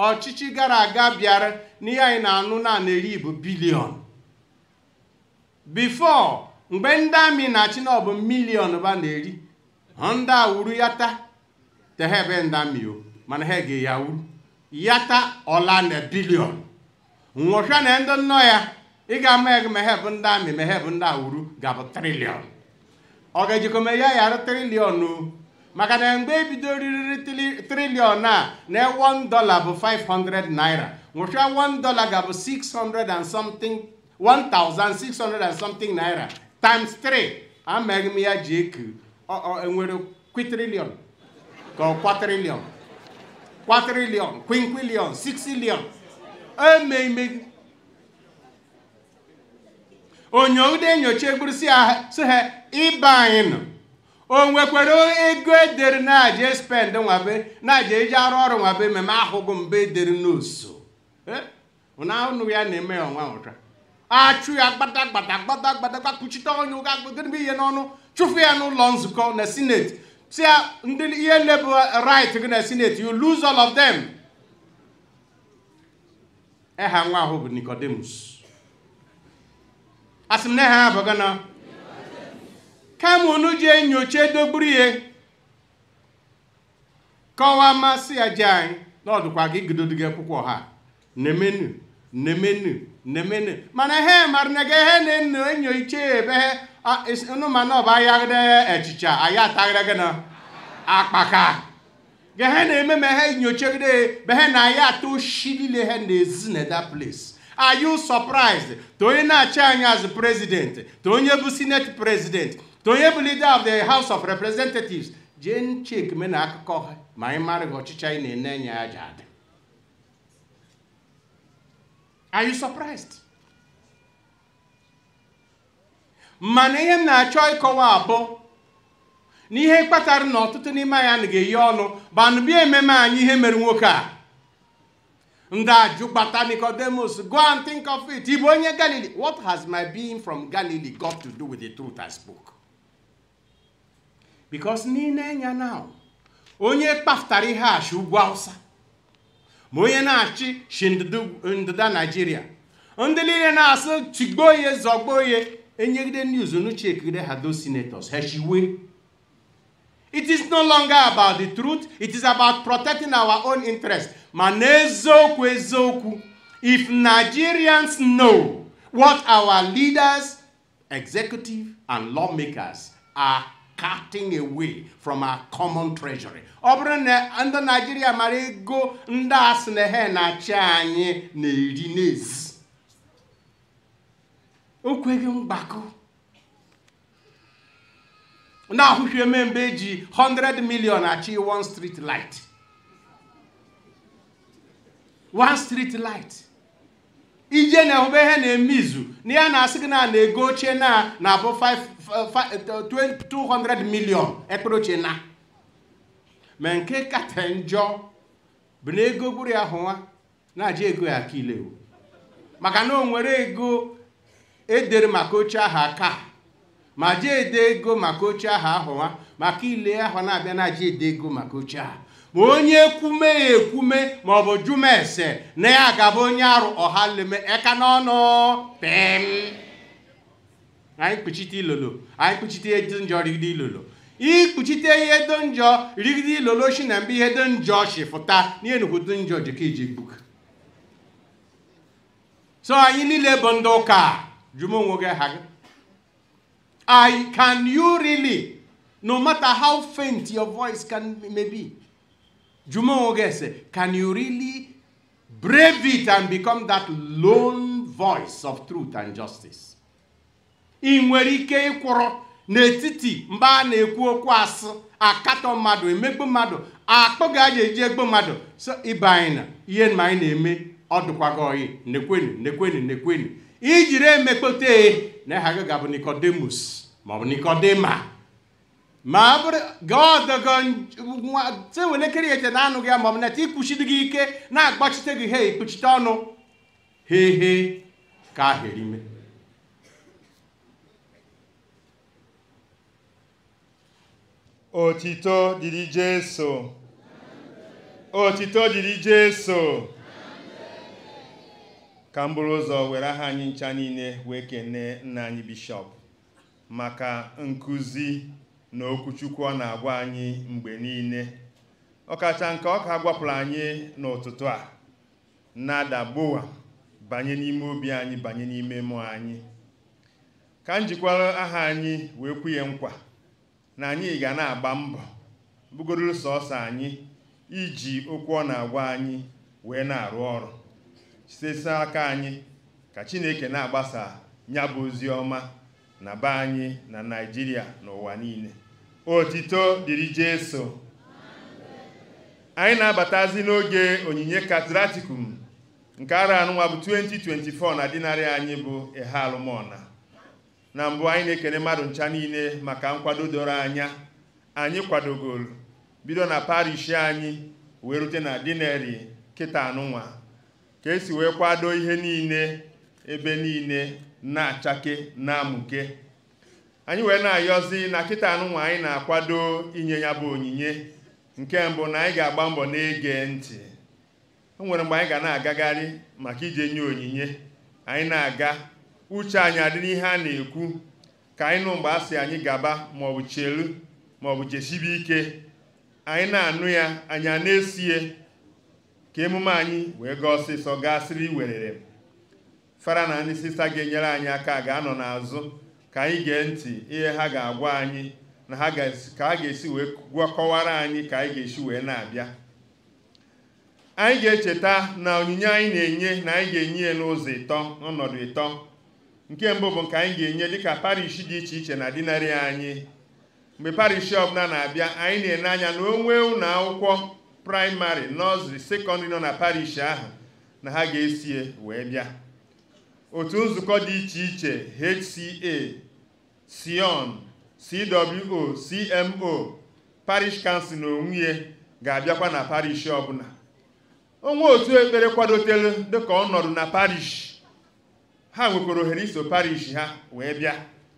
ọchịchị gara aga bịara n'ihe anyị na-anụ na na-eri bụ biliọn bifo mgbe ndị amị na-achị na ọ bụ ba na-eri ndị a wuru ya ta te ha ebe ndị amị o mana ha ga ya wuru. Yata ọla na bilion nwụcha na ndị nnọ ya ị ga-ama ya mehe bụ ndị amị mehe bụ ndị awuru ga-abụ triliọn ọ ga-ejikọme ya yara triliọn o. maka na mgbe ebido riri triliọn a na 1 dollar bụ 500 naira. Nwụcha 1 dollar ga-abụ 600 and something 1600 and something naira. Times 3 amaghị m ya ji eku enwere kwitriliọn ka ọ kwatriliọn kwatriliọn kwinkwiliọn siksiliọn emeimeghi onyoude enyocha egburusi ha si ha ịba anyị nọ o nwekwara ego edere na-aja spend nwabe na-aja eji arụ ọrụ nwabe mmemme ahụghị mbe edere n'oso. Na ụnụ ya na-eme ọnwa ụta. Achụ ya gbada gbada gbada gbada gbakpuchite onye ụga gịnị ihe n'ọnụ? Chụfụ ya n'ụlọ nzukọ na sineti si ya ndị ihe lebụ right gị na sineti you lose all of them. Eha nwa ahụ bụ Nicodemus. Asị m na eha abụghị kama unu ji enyocha edogburu ihe kọwaa masị ya ji anyị. Na ọdụkwa gị akwụkwọ ha. Nemenu nemenu nemenu. Mana he ga he na-eno enyo ebe he. Ọba ayaghịde echicha anyị ataghịrị gị na akpaka. Ga he na-eme ma he nyochagide be he na anyị atọ oshi niile he na-ezi na that place. Are you surprised? To onye na-achị anyị as president. To onye bụ senate president. Onye bụ leader of the house of representatives? Jee chek me na akụkọ ha. Ma anyị mara are you surprised? Mana m na-achọ ịkọwa abụ na ihe kpatara na ọtụtụ n'ime anyị anaghị eyi ọnụ banụbịa ememe anyị ihe Nicodemus go and think of it. Ịbụ onye Galilee? What has my being from Galilee got to do with the truth I spoke because n'ile anya now onye kpafutara ihe a shi ugwu Awụsa ma onye na-achị shi ndịda Naijiria ndị niile na-asụ tigbo ihe zọgbo ihe enyegide news nuchekide ha those senators heshiwe it is no longer about the truth it is about protecting our own interest. Ma n'eziokwu eziokwu if nigerians know what our leaders executive and lawmakers are cutting away from our common treasury. Ọ bụrụ na ndị naijiria mara ego ndị asị na ha na-achị anyị na-eri n'ezi o kweghị mgbakọ. Na-ahụhie eme mgbe eji 100 million achị one street light. One street light. Ije na-ehube ihe na-eme izu na ya na-asị gị na na-ego ochie na na-abụ 200 million. Ekpere ochie na. Ma nke kata njọ bụ na ego gburu ya hụwa na-aja ego ya aka ilewu maka na o nwere ego edere maka oche ahụ aka ma jee ede ego maka oche ahụ ahụwa maka ile ahụ na-abịa na aja ede ego maka oche ahụ ma onye ekwume ya ekwume ma ọ bụ jụma ese na ya gaba onye arụ ọha leme eka n'ọnụ pem. Anyị kpuchite ilolo anyị kpuchite ihe dị njọ rigide ilolo ikpuchite ihe do njọ rigide shi na mgbe ihe do njọ shi fụta n'ihe nnukwu njọ dị ka eji egbuka so anyị niile bụ ndị ụka jụma onwe I can you really, no matter how faint your voice can may be, Juma Ogese, can you really brave it and become that lone voice of truth and justice? Ị nwere ike ịkwụrụ n'etiti mgbe a na-ekwu okwu asị akatọ mmadụ emegbu mmadụ akpọ ga aja eji egbu mmadụ. So ibe anyị na ihe ma anyị na-eme ọdụkwago oyi nekwenu nekwenu nekwenu. Ijiri emekpote na aha gị ga-abụ Nicodemus maọbụ Nicodema ma ọ bụrụ gaọdọgọ tewelekere ete na anụ gị ya maọbụ neta ikpuchite gị ike na-agbachite gị he ikpuchite ọnụ. He he ka ahịrịme Otito dịrị Jesu. Otito dịrị Jesu. Ka m buru ụzọ were aha anyị ncha niile wee kene nna anyị bishọp maka nkụzi na okwuchukwu ọ na-agwa anyị mgbe niile ọkacha nke ọka gwapụrụ anyị n'ụtụtụ a na-ada gbowa banye n'ime obi anyị banye n'ime mmụọ anyị ka m jikwara aha anyị wee kwuye nkwa na anyị ga na-agba mbọ bugoro sọọsọ anyị iji okwu ọ na-agwa anyị wee na-arụ ọrụ. Site aka anyị ka chineke na-agbasa ya bụ ozi ọma na be anyị na naijiria n'ụwa niile. Otito dịrị jeso anyị na-abatazi n'oge onyinye katratikum nke ara anụnwa bụ 2024 na dinarị anyị bụ ihe alụmọna. Na mbụ anyị na-ekene mmadụ ncha niile maka nkwado doro anya. Anyị kwadogoro bido na parish anyị wee rute na dinari kịta anụnwa ka esi wee kwado ihe niile ebe niile na-achake na-amụke. Anyị wee na-ayọzi na kịta anụnwa anyị na-akwado inye ya bụ onyinye. Nke mbụ na anyị ga-agba mbọ na-ege ntị. O nwere mgbe anyị ga na-agagharị maka ije nye onyinye. Anyị na-aga uche anyị adị n'ihe a na-ekwu. Ka anyị nụ mgbe a sị anyị gaba maọbụ chelu maọbụ jesibe ike. Anyị na-anụ ya anyị a na-esie. Ka emume anyị wee gaa ọsịsọ gaa sịrị werere fara na ndị sista ga-enyere anyị aka ga-anọ n'azụ. Ka anyị gee ntị ihe ha ga-agwa anyị na ha ka ha ga-esi wee gwakọwara anyị ka anyị ga-esi wee na-abịa. Anyị ga-echeta na onyinye anyị na-enye na anyị ga-enye ya n'ụzọ ịtọ n'ọnọdụ ịtọ. Nke mbụ bụ nke anyị ga-enye dịka parish dị iche iche na dinarị anyị. Mgbe parish ọbụla na-abịa anyị na-ene anya na onwe ụlọ akwụkwọ praịmarị nọzri sekọndịrị nọ na parish ahụ na ha ga-esie wee bịa. Otu nzukọ dị iche iche HCA Sion CWO CMO parish council na onwe ya ga-abịakwa na parish ọbụla. Onwe otu ekpere kwadotelu dịka ọnọdụ na parish. Ha nwekwara ohere iso parish ha wee bịa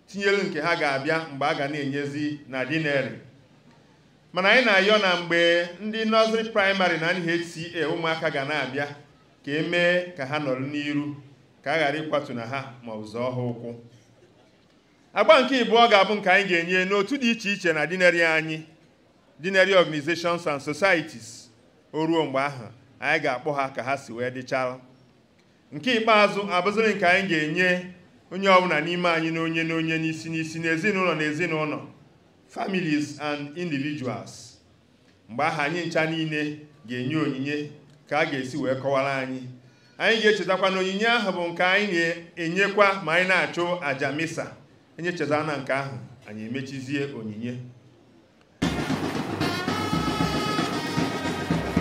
tinyelu nke ha ga-abịa mgbe a ga na-enyezi na dinari. Mana anyị na-ayọ na mgbe ndị nọzri praịmarị na ndị HCA ụmụaka ga na-abịa ka emee ka ha nọrọ n'iru ka a ghara ịkwatu na ha ma ọ bụ zọọ ha ụkwụ. Agba nke ịbụọ ga-abụ nke anyị ga-enye n'otu dị iche iche na dinari anyị dinari organizations and societies. O ruo mgbe ahụ anyị ga-akpọ ha ka ha si wee dịchara nke ikpeazụ abụzịrị nke anyị ga-enye onye ọbụla n'ime anyị na onye na onye n'isi n'isi n'ezinụlọ na ezinụlọ families and individuals. Mgbe ahụ anyị ncha niile ga-enye onyinye ka a ga-esi wee kọwara anyị. Anyị ga-echetakwa na onyinye ahụ bụ nke anyị na-enyekwa ma anyị na-achụ àjà misa. Enye cheta na nke ahụ anyị emechizie onyinye.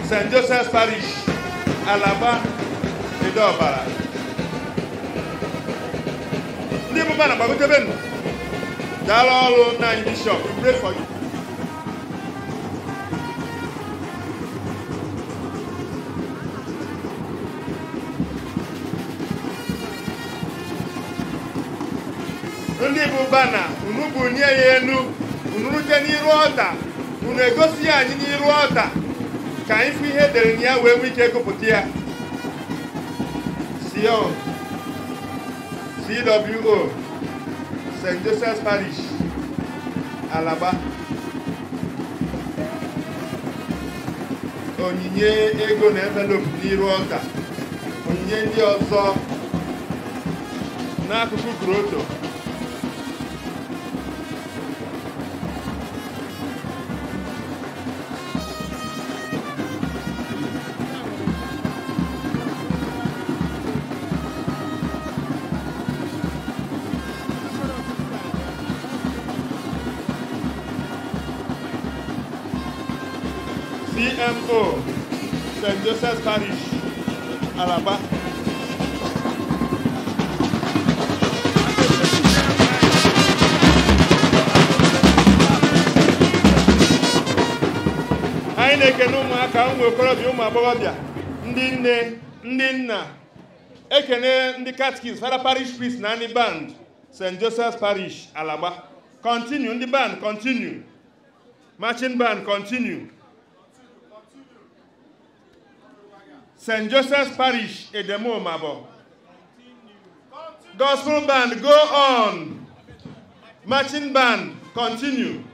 St joseph's parish alaba. Edeọbara ndị mụba na gbagotebenu daalụ ọrụ na anyị bishọp we pray for you. Ndị bụ bana unu bụ nye ya enu unu rute n'iru ọta unu egosi ya anyị n'iru ọta. Ka anyị fụ ihe edere na ya wee nwee ike gụpụta ya Sion CWO St. Joseph's Parish Alaba. Onyinye ego na envelope n'iru ọta. Onyinye ndị ọzọ. N'akụkụ groto St. Joseph's Parish Alaba. Anyị na-ekene ụmụaka ụmụ okorobịa ụmụ agbọghọbịa ndị nne ndị nna. Ekene ndị katkis fada parish priest na ndị band st joseph's parish alagba continue ndị band continue. Marching band continue. St. Joseph's Parish, Edemo Mabo. Gospel band, go on. Marching band, continue.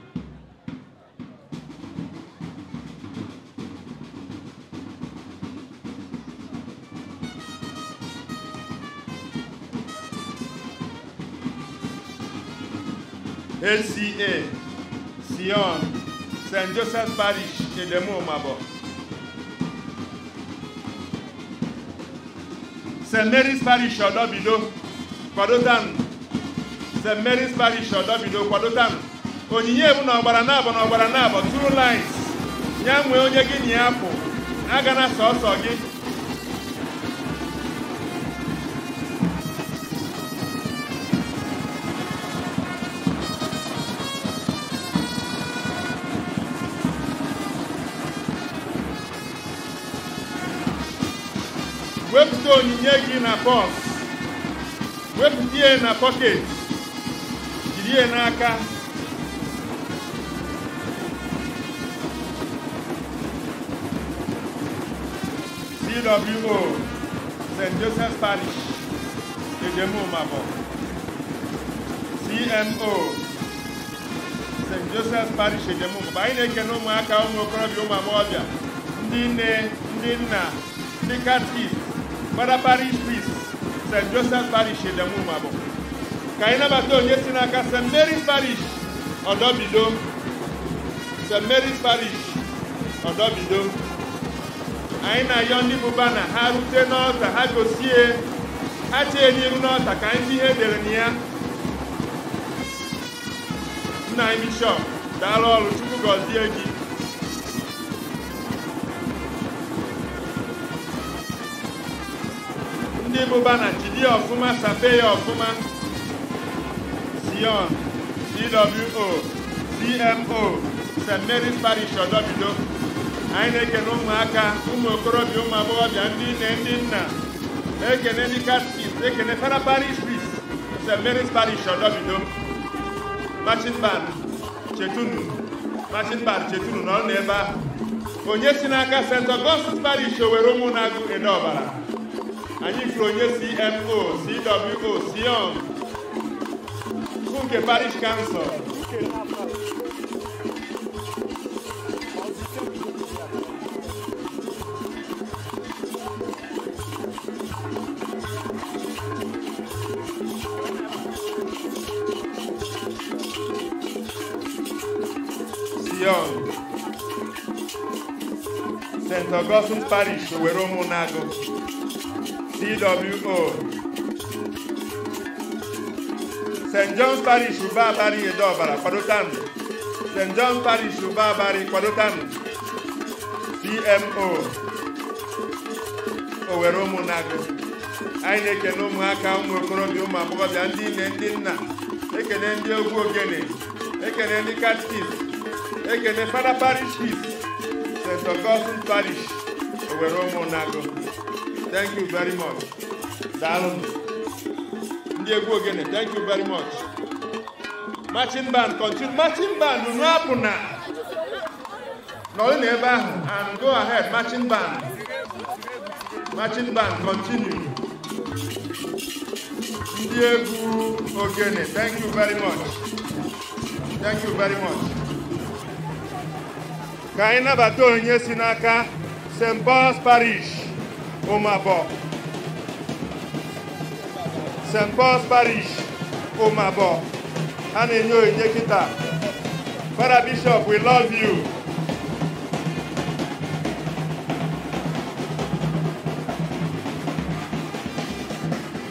LCA, Sion, St. Joseph's Parish, Edemo Mabo. St. Mary's Parish Odobido kwadotanụ St. Mary's Parish Odobido kwadotanụ onyinye bụ na ọgbara na-abọ na ọgbara na-abọ two lines. Ya nwee onye gị na ya pụ agana sọsọ gị onyinye gị na pọs wepụta ya na pọket jiri ya n'aka CWO St. Joseph's Parish Ejemu Mabo CMO St. Joseph's Parish Ejemu Mabo anyị na-ekene ụmụaka ụmụ okorobịa ụmụ agbọghọbịa ndị nne ndị nna ndị katkist Father Parish Priest St. Joseph's Parish Ejemu Mabo ka anyị nabata onye si n'aka St. Mary's Parish Ọdọbido St. Mary's Parish Ọdọbido anyị na-ayọ ndị bụ bana ha rute n'ọta ha gosie ha chee n'iru n'ọta ka anyị ihe edere na ya nna anyị bishọp daalụ ọrụ chukwu gọzie gị ndị bụ bana jide ya ọfụma sape ọfụma sion cwo cmo st mary's parish ọdọbido. Anyị na-ekene ụmụaka ụmụ okorobịa ụmụ agbọghọbịa ndị nne ndị nna. Ekene ndị ekene fara parish priest st mary's parish ọdọbido. Marching band chetunu. Marching band chetunu nọ ebe ahụ. Onye si n'aka st augustus parish owere ụmụ na-agụ ede ọbara anyị furu onye cmo cwo sion nke parish council. St. Augustine's Parish, Owero Munago, CWO, St. John's Parish, Ubabari Edobara, Kwadotan, St. John's Parish, Ubabari, Kwadotan, CMO, Owero Munago. anyị na-ekene ụmụaka ụmụ okorobịa ụmụ agbọghọbịa ndị nne ndị nna. Ekene ndị egwu ogene. Ekene ndị katkist ekene fada parish chief st augustine parish owere ụmụnago thank you very much. Daalụ ndị egwu ogene thank you very much. Marching band continue. Marching band unu apụ na nọrọ na ebe ahụ and go ahead marching band. Marching band continue. Ndị egwu ogene thank you very much. Thank you very much. Ka anyị nabata onye si n'aka st paul's parish. au Mabor. St. Paul's Parish, au Mabor. Anenyo Enyekita. Father Bishop, we love you.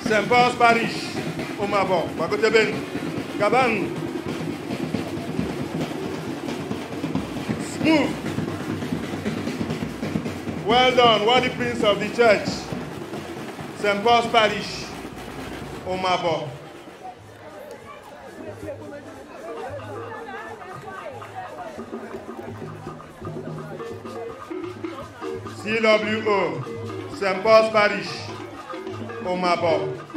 St. Paul's Parish, au Mabor. Bakoteben, Gaban. Smooth. Well done, worthy prince of the church, St. Paul's Parish, Omabo. CWO, St. Paul's Parish, Omabo.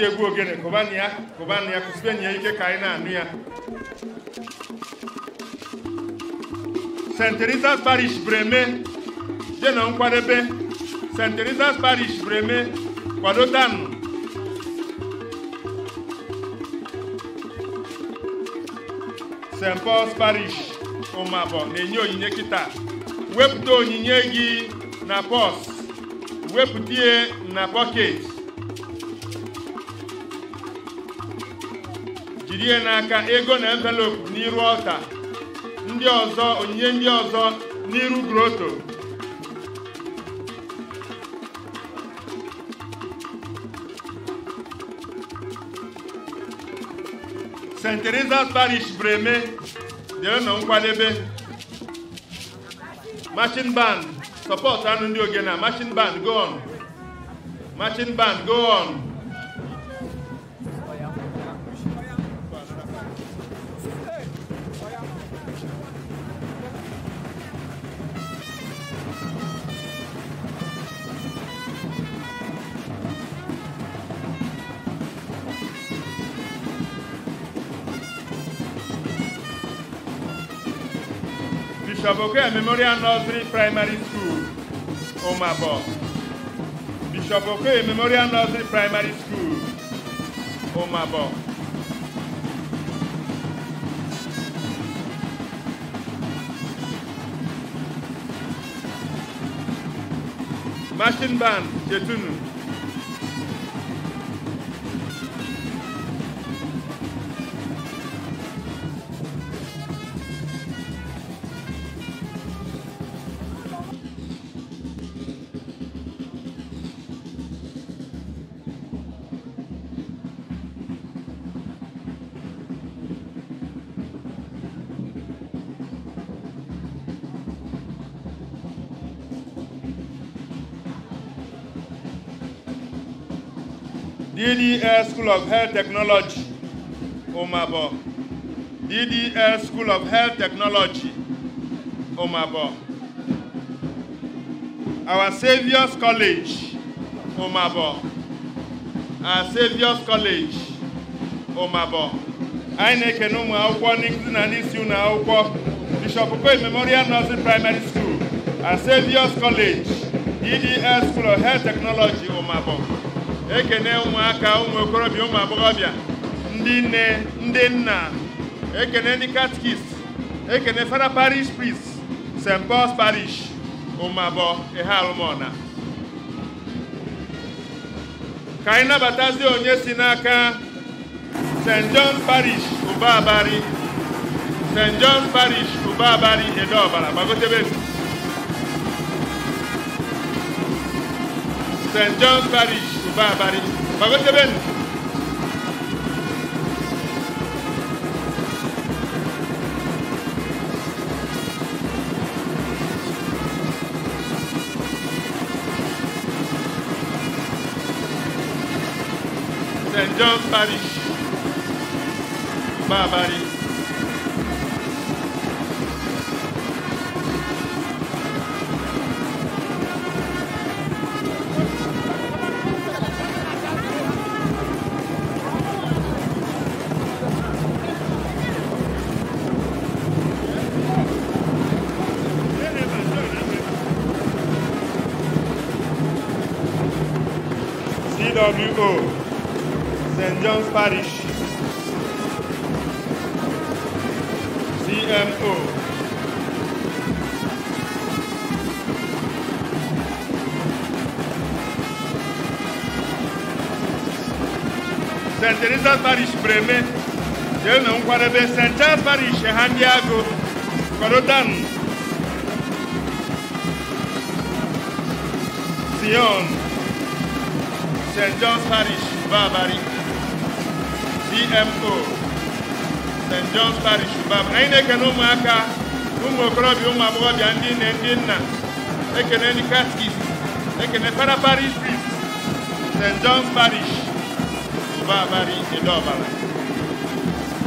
Ndị egwu ogene kụbanụ ya kụbanụ ya kụsibenụ ya ike ka anyị na-anụ ya. St parish breme je na nkwadebe. St teresa's parish breme kwadotanụ st paul's parish ụmabọ na-enye onyinye kịta. Wepụta onyinye gị na pọs wepụta ya na bọket jiri ya n'aka ego na envelopu n'iru ọta ndị ọzọ onyinye ndị ọzọ n'iru groto st teresa's parish breme. Dịrị na nkwadebe. Marching band support anụ ndị ogena marching band go on. Marching band go on. Bishop Okoye Memorial Nursery Primary School, Omabo. Bishop Okoye Memorial Nursery Primary School, Omabo. Machine band, Chetunu. DDL School of Health Technology, Omabo. DDL School of Health Technology, Omabo. Our Saviour's College, Omabo. Our Saviour's College, Omabo. Anyị na-ekene ụmụ akwụkwọ ndị nkụzi na ndị isi ụlọ akwụkwọ Bishop Okoye Memorial Nursery Primary School, Our Saviour's College, DDL School of Health Technology, Omabo. Ekene ụmụaka ụmụ okorobịa ndị nne ndị nna. Ekene ndị katkist ekene fada parish priest st paul's parish ụmụabọ ihe alụmọna ka anyị nabatazie onye si n'aka st john's parish ụbaabari st john's parish ụbaabari edeọbara gbagotebe. St john's parish baya bari bago teben St. John Parish. Bye. John's Parish, CMO, St. Teresa's Parish, Breme, jee na nkwadebe St. Charles Parish, ha ndị agụ, kwadotanụ Sion, St. John's Parish, Babari, CMO, St. John's Parish, Babari. Anyị na-ekene ụmụaka, ụmụ okorobịa, ụmụ agbọghọbịa, ndị nne, ndị nna, ekene ndị katkist, ekene Fada Parish Priest, St. John's Parish, Babari, Edobara.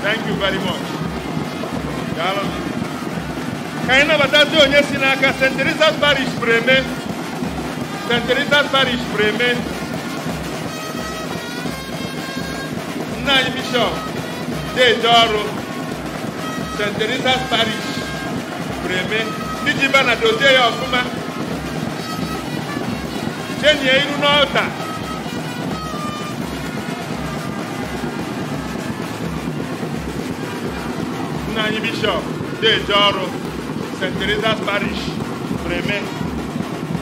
Thank you very much. Daalụ. Ka anyị nabatazi onye si n'aka St. Teresa's Parish Breme, St. Teresa's Parish Breme, anyị bishọp deede ọrụ st teresa's parish breme ndị ji bana dozie ya ọfụma chenye iru n'ọta nna anyị bishọp bido eje ọrụ st teresa's parish breme.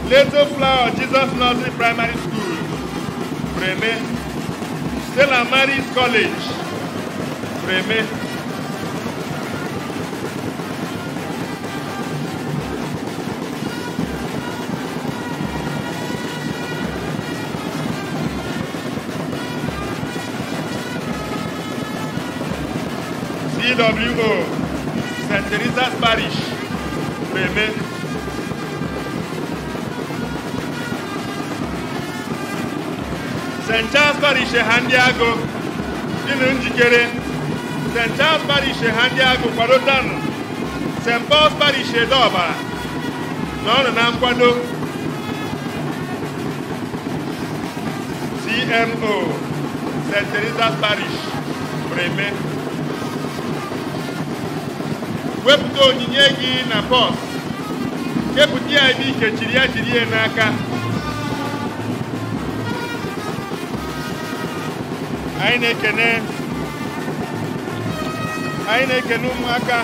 Little flower jesus nursery primary school breme stella maris college. Breme CWO, Parish, Handiago, dịnụ njikere. St. Charles Parish, Handiago, kwadotanụ. St. Paul's Parish, Edeọbara, na nkwado. CMO, St. Teresa's Parish, Breme. wepụta onyinye gị na pos kepụta ya ebe ike chiri ya jiri n'aka anyị na-ekene ụmụaka.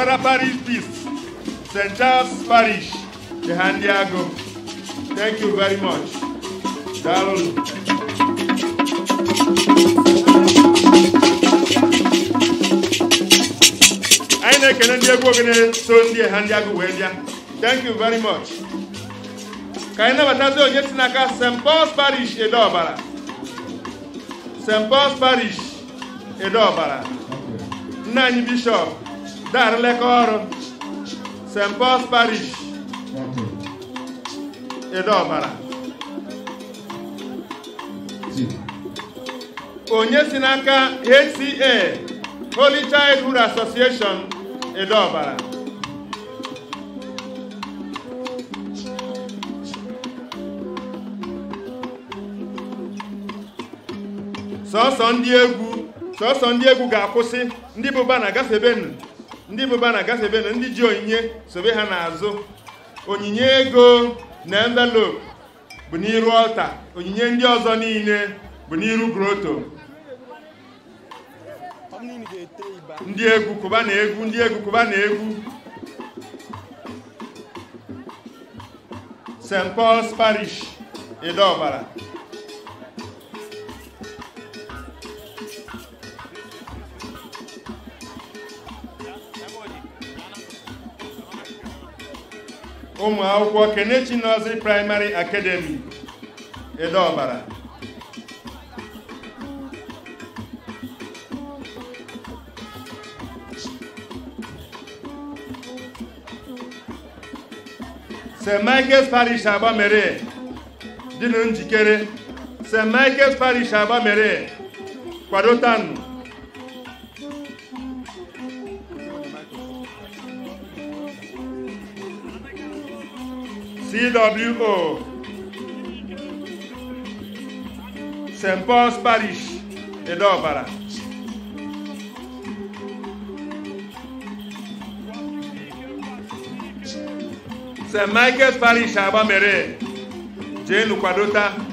Fada Parish Peace, St. Charles Parish, the Handiago. Thank you very much. Daalụ. anyị na-ekele ndị egwu ogene so. Thank you very much. ka anyị nabatazi onye si St. Paul's Parish Edeọbara. St. Paul's Parish Edeọbara. nna anyị bishọp darịleka ọrụ st paul's parish edeọbara onye si n'aka hca holy childhood association edeọbara sọsọ ndị egwu sọsọ ndị egwu ga-akwụsị ndị bụba na gafebenu ndị bụba na gafebenu ndị ji onyinye sobe ha n'azụ. Onyinye ego na envelope bụ n'iru ọlta onyinye ndị ọzọ niile bụ n'iru groto ndị egwu kụba na egwu ndị egwu kụba na egwu. St paul's parish edeọbara ụmụ akwụkwọ Kenechi Nursery Primary Academy Edeọbara St. Michael's Parish Agbamere dị na njikere St. Michael's Parish Agbamere kwadotanụ DWO, St. Paul's Parish, Edobara. St. Michael's Parish, Abamere, Jane Ukwadota.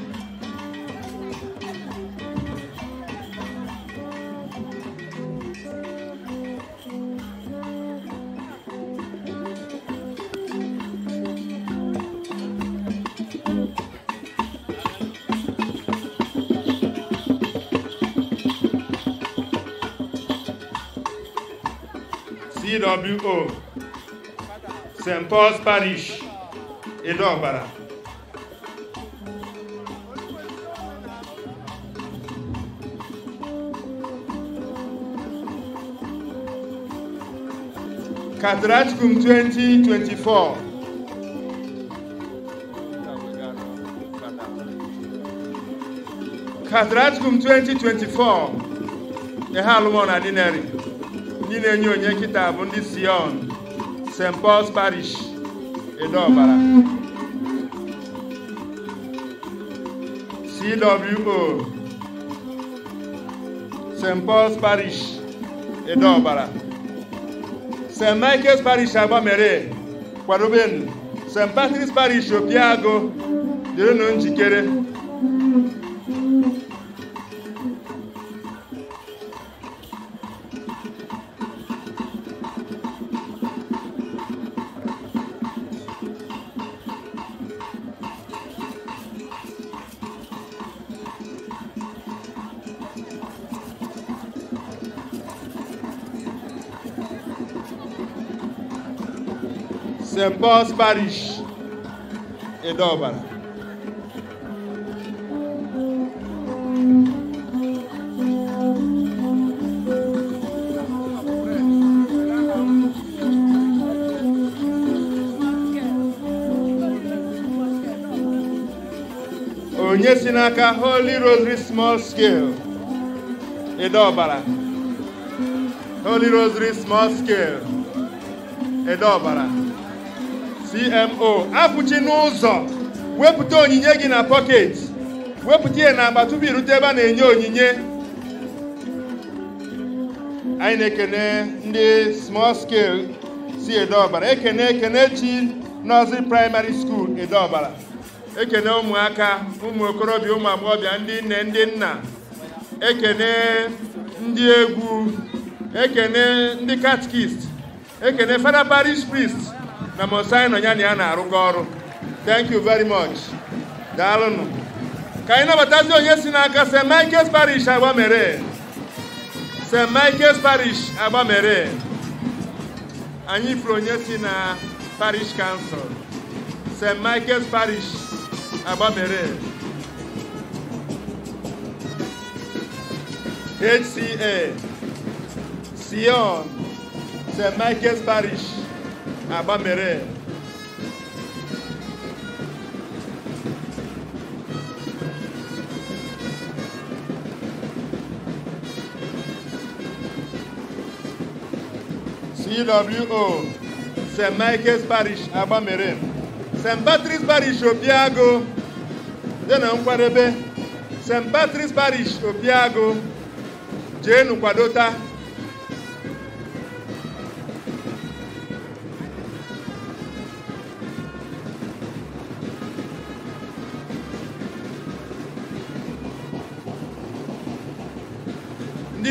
WO, St. Paul's Parish, Edogbara. Cadraticum 2024. Cadraticum 2024. The Halmon ordinary ndị na-enye onye nkịta bụ ndị Sion St. Paul's Parish Edeọbara CWO St. Paul's Parish Edeọbara St. Michael's Parish Agbamere kwadobenu St. Patrick's Parish Opiago dịrịnụ njikere Parish. Edeọbara onye si n'aka Holy Rosary Small Scale. Edeọbara Holy Rosary Small Scale. Edeọbara CMO apụchi n'ụzọ. Wepụta onyinye gị na pọket wepụta ya n'akpa tupu irute ebe a na-enye onyinye. Anyị na-ekene ndị small scale si Edeọbara ekene ekene chi nọọsị praịmarị skuul Edeọbara ekene ụmụaka ụmụ okorobịa ụmụ agbọghọbịa ndị nne ndị nna. Ekene ndị egwu. Ekene ndị katkist ekene fada parish priest. Na mosai nọ ya na ya na-arụkọ ọrụ. Thank you very much. Daalụnụ. Ka anyị nabatazi onye si n'aka st michael's parish agbamere. St michael's parish agbamere. Anyị furu onye si na parish council. St michael's parish agbamere. Hca sion. St michael's parish agbamere CWO St. Michael's Parish Agbamere St. Patrick's Parish Obiago dị na nkwadebe St. Patrick's Parish Obiago jeenu kwadota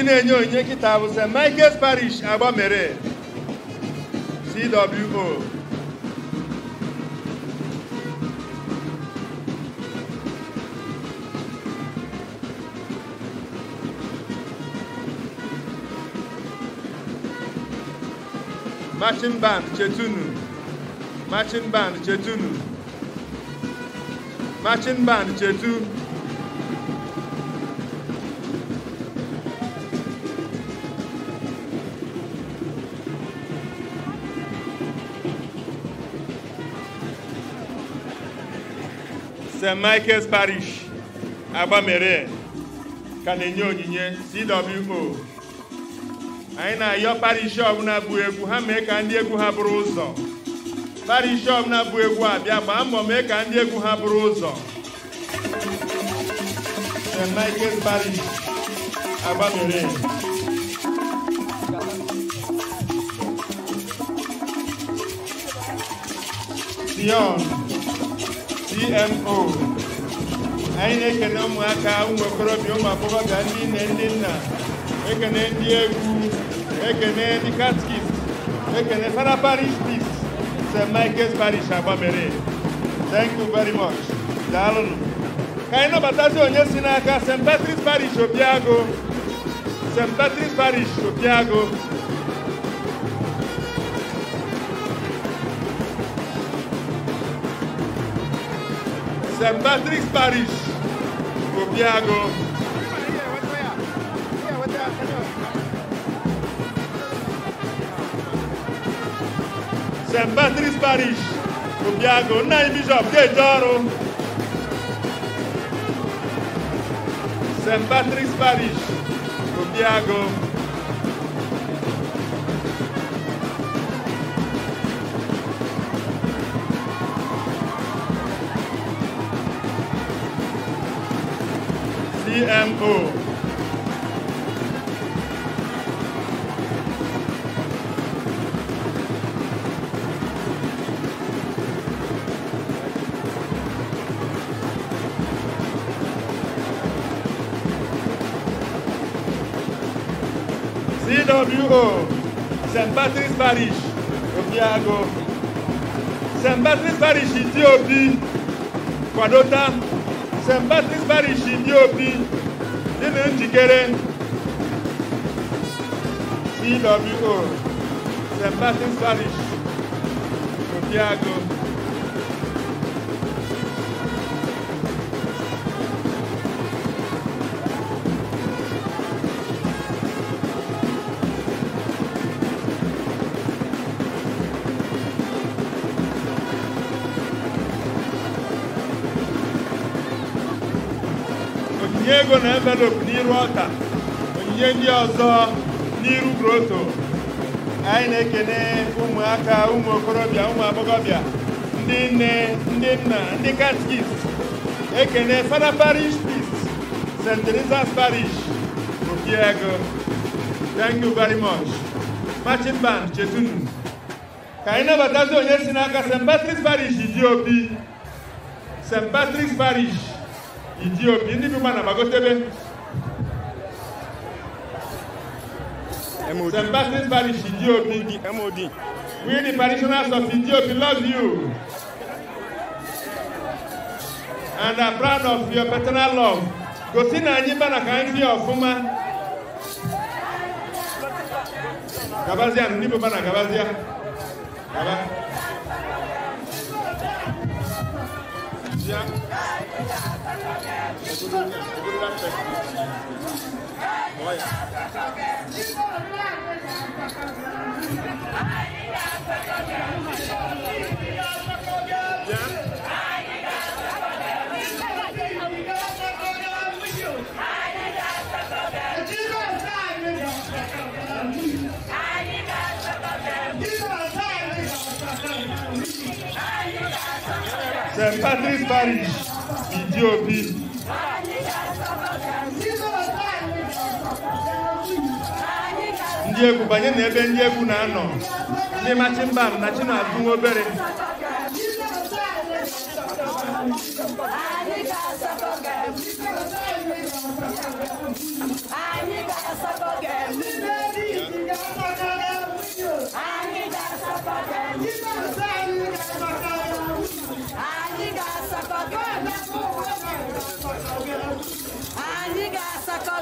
na-enye onyinye kịta bụ St. Michael's Parish Agbamere CWO marching band chetunu marching band chetunu marching band chetu st michael's parish agbamere ka na-enye onyinye cwo anyị na-ayọ parish ọbụla bụ egwu ha mee ka ndị egwu ha bụrụ ụzọ. Parish ọbụla bụ egwu abịa gbaa mbọ mee ka ndị egwu ha bụrụ ụzọ. St michael's parish agbamere Sion CMO anyị na-ekene ụmụaka ụmụ okorobịa ụmụ agbọghọbịa ndị nne ndị nna. Ekene ndị egwu ekene ndị katkist ekene fada parish peace st michael's parish agbamere. Thank you very much. Daalụnụ. Ka anyị nabatazi onye si n'aka st patrick's parish obiago. St patrick's parish obiago. Saint-Patrick's Parish, Copiago. St. Patrick's Parish, Copiago, Nine Bishop, Dejaro. St. Patrick's Parish, Copiago. Parish, Obiago. St. Patrick's Parish, Ethiopia, Kwadota. St. Patrick's Parish, Ethiopia. dị na njikere CWO St. Patrick's Parish Obiago ego na envelope n'iru ọta onyinye ndị ọzọ n'iru groto anyị na-ekene ụmụaka ụmụ okorobịa ụmụ agbọghọbịa ndị nne ndị nna ndị katkist ekene fada parish peace st teresa's parish obiego thank you very much. Marching band chetunu. Ka anyị nabatazi onye si n'aka st patrick's parish idi obi st patrick's parish Idiopi ndị bụ mana gbagotebe St. Patrick's Parish Idiopi MOD we the parishioners of Idiopi love you. And are proud of your paternal love. Gosi na anyị bana ka anyị dị ọfụma gabazia ndị bụ bana gabazia. Gaba Yeah. St. Patrick's Parish. Ndị egwu banye n'ebe ndị egwu na-anọ. Ndị machin band na chinazụ obere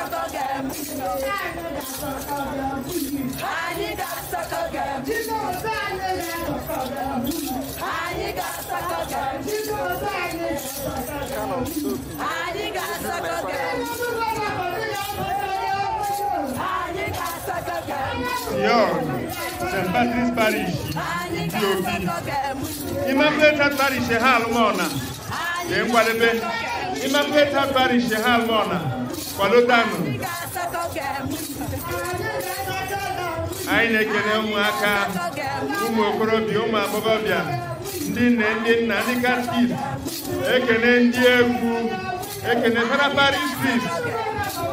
sucker game. I need that sucker game. I need that sucker game. I need that sucker game. Yo, St. Patrick's Parish, DOP. Immaculate Parish, dị nkwadebe Immaculate Parish ha alụmọna kwadotanụ Anyị na-ekele ụmụaka ụmụ okorobịa ụmụ agbọghọbịa ndị nne ndị nna ndị katkist ekele ndị egwu ekele fara parish priest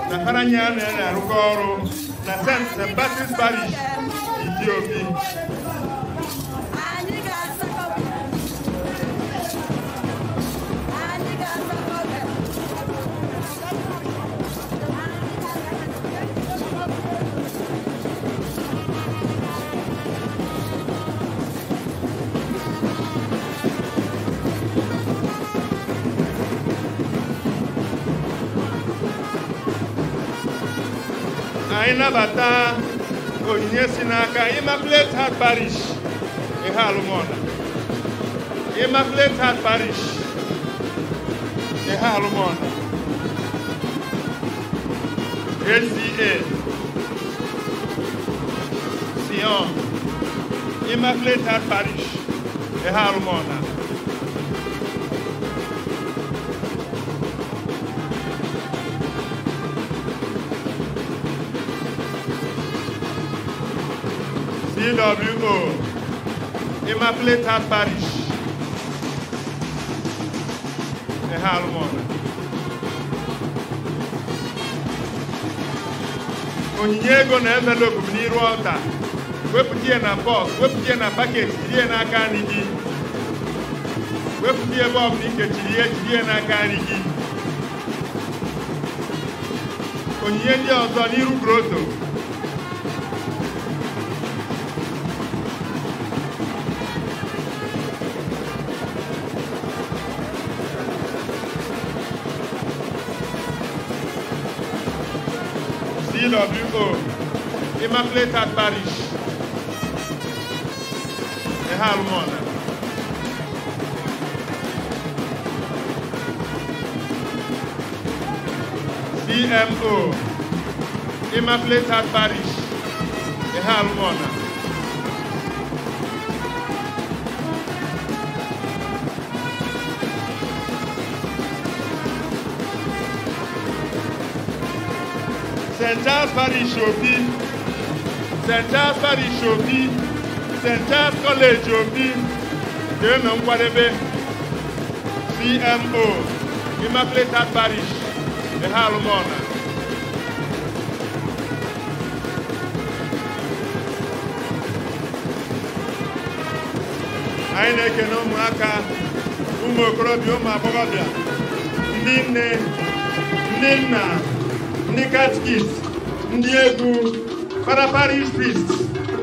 na faranya na na-arụkọ ọrụ na st baptist parish idiobi აინაბატა გოინესინაკა იმაგლეთად პარიში ეჰალმონა იმაგლეთად პარიში ეჰალმონა SDA სიონ იმაგლეთად პარიში ეჰალმონა Sion immaculate heart parish. Alụmọna onyinye ego na envelopu bụ n'iru ọta. Wepụta ya na bọs wepụta ya na paketi jiri ya n'aka nri gị. Wepụta ebe ọbụla ikechiri ihe jiri ya n'aka nri gị. Onyinye ndị ọzọ n'iru groto Mafletat Barış. E harmona. CMO. E Mafletat Barış. E harmona. St. Giles Parish will be St. Charles Parish Obi, St. Charles College Obi, ga-eme nkwadebe CMO, Immaculate Heart Parish, ihe alụmọna. Anyị na-ekene ụmụaka, ụmụ okorobịa, ụmụ agbọghọbịa, ndị nne, ndị nna, ndị katkist ndị egwu para Paris Priest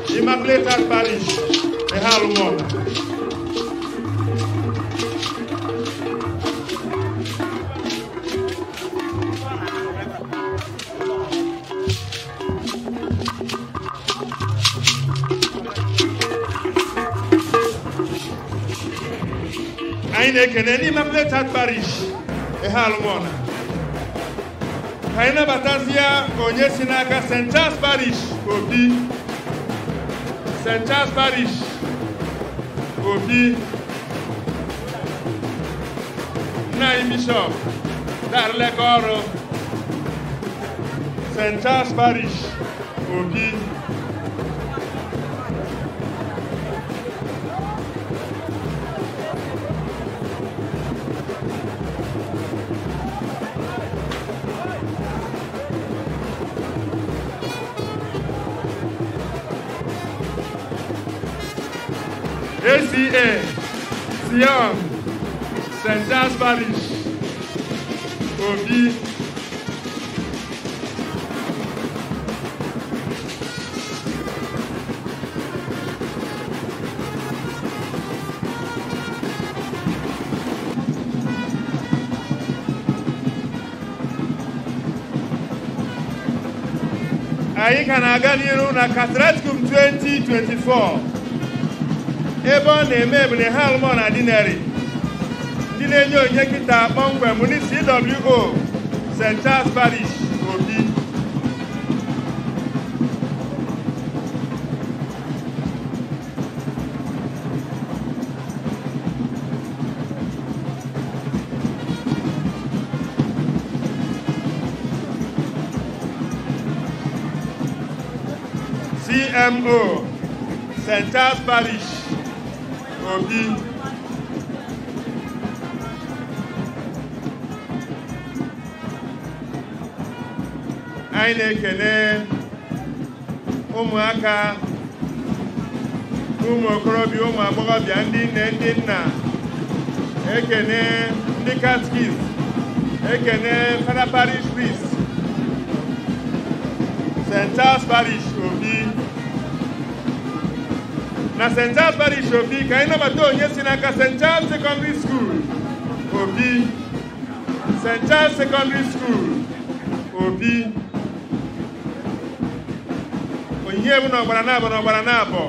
și mă plecat Paris e halul meu. Ainda que nem me plecat Paris pe halul meu. Haina batazia onyesi naka Saint Paris. Obi st charles parish obi nna anyị bishọp darleka ọrụ st charles parish na-aganiru na Katriatcum 2024 ebe ọ na-eme Ebonyi Mall na Dineri ndị na-enye onye nkịta kpọmkwem n'isi WO, Central Paris. Ụmụaka ụmụ okorobịa ụmụ agbọghọbịa ndị nne ndị nna ekene ndị katkist ekene fada parish priest st charles parish obi na st charles parish obi ka anyị nabata onye si n'aka st charles secondary school. Obi. St charles secondary school. Obi onyinye bụ na ọgbara na-abọ na ọgbara na-abọ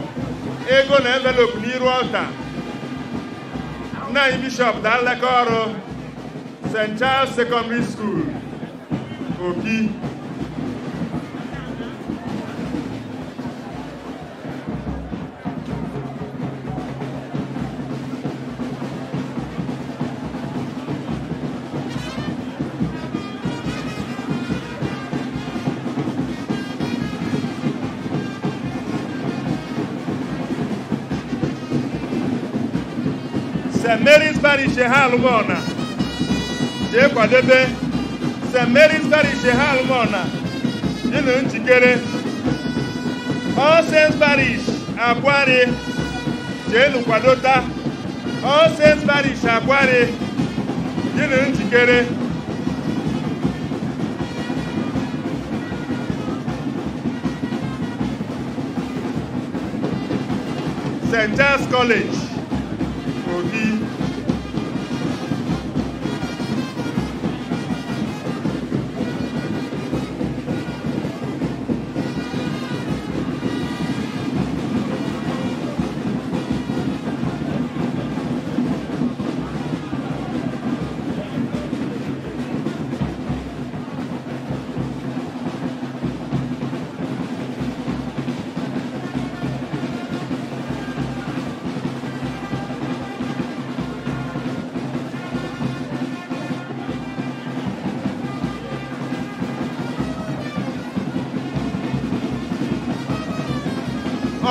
ego na envelopu n'iru ọlta nna bishọp daa ọrụ st charles secondary school obi Parish ha jee kwadebe St. Mary's Parish ha dịnụ njikere All Saints Parish Akwari jeenu kwadota All Saints Parish Akwari dịnụ njikere St. Charles College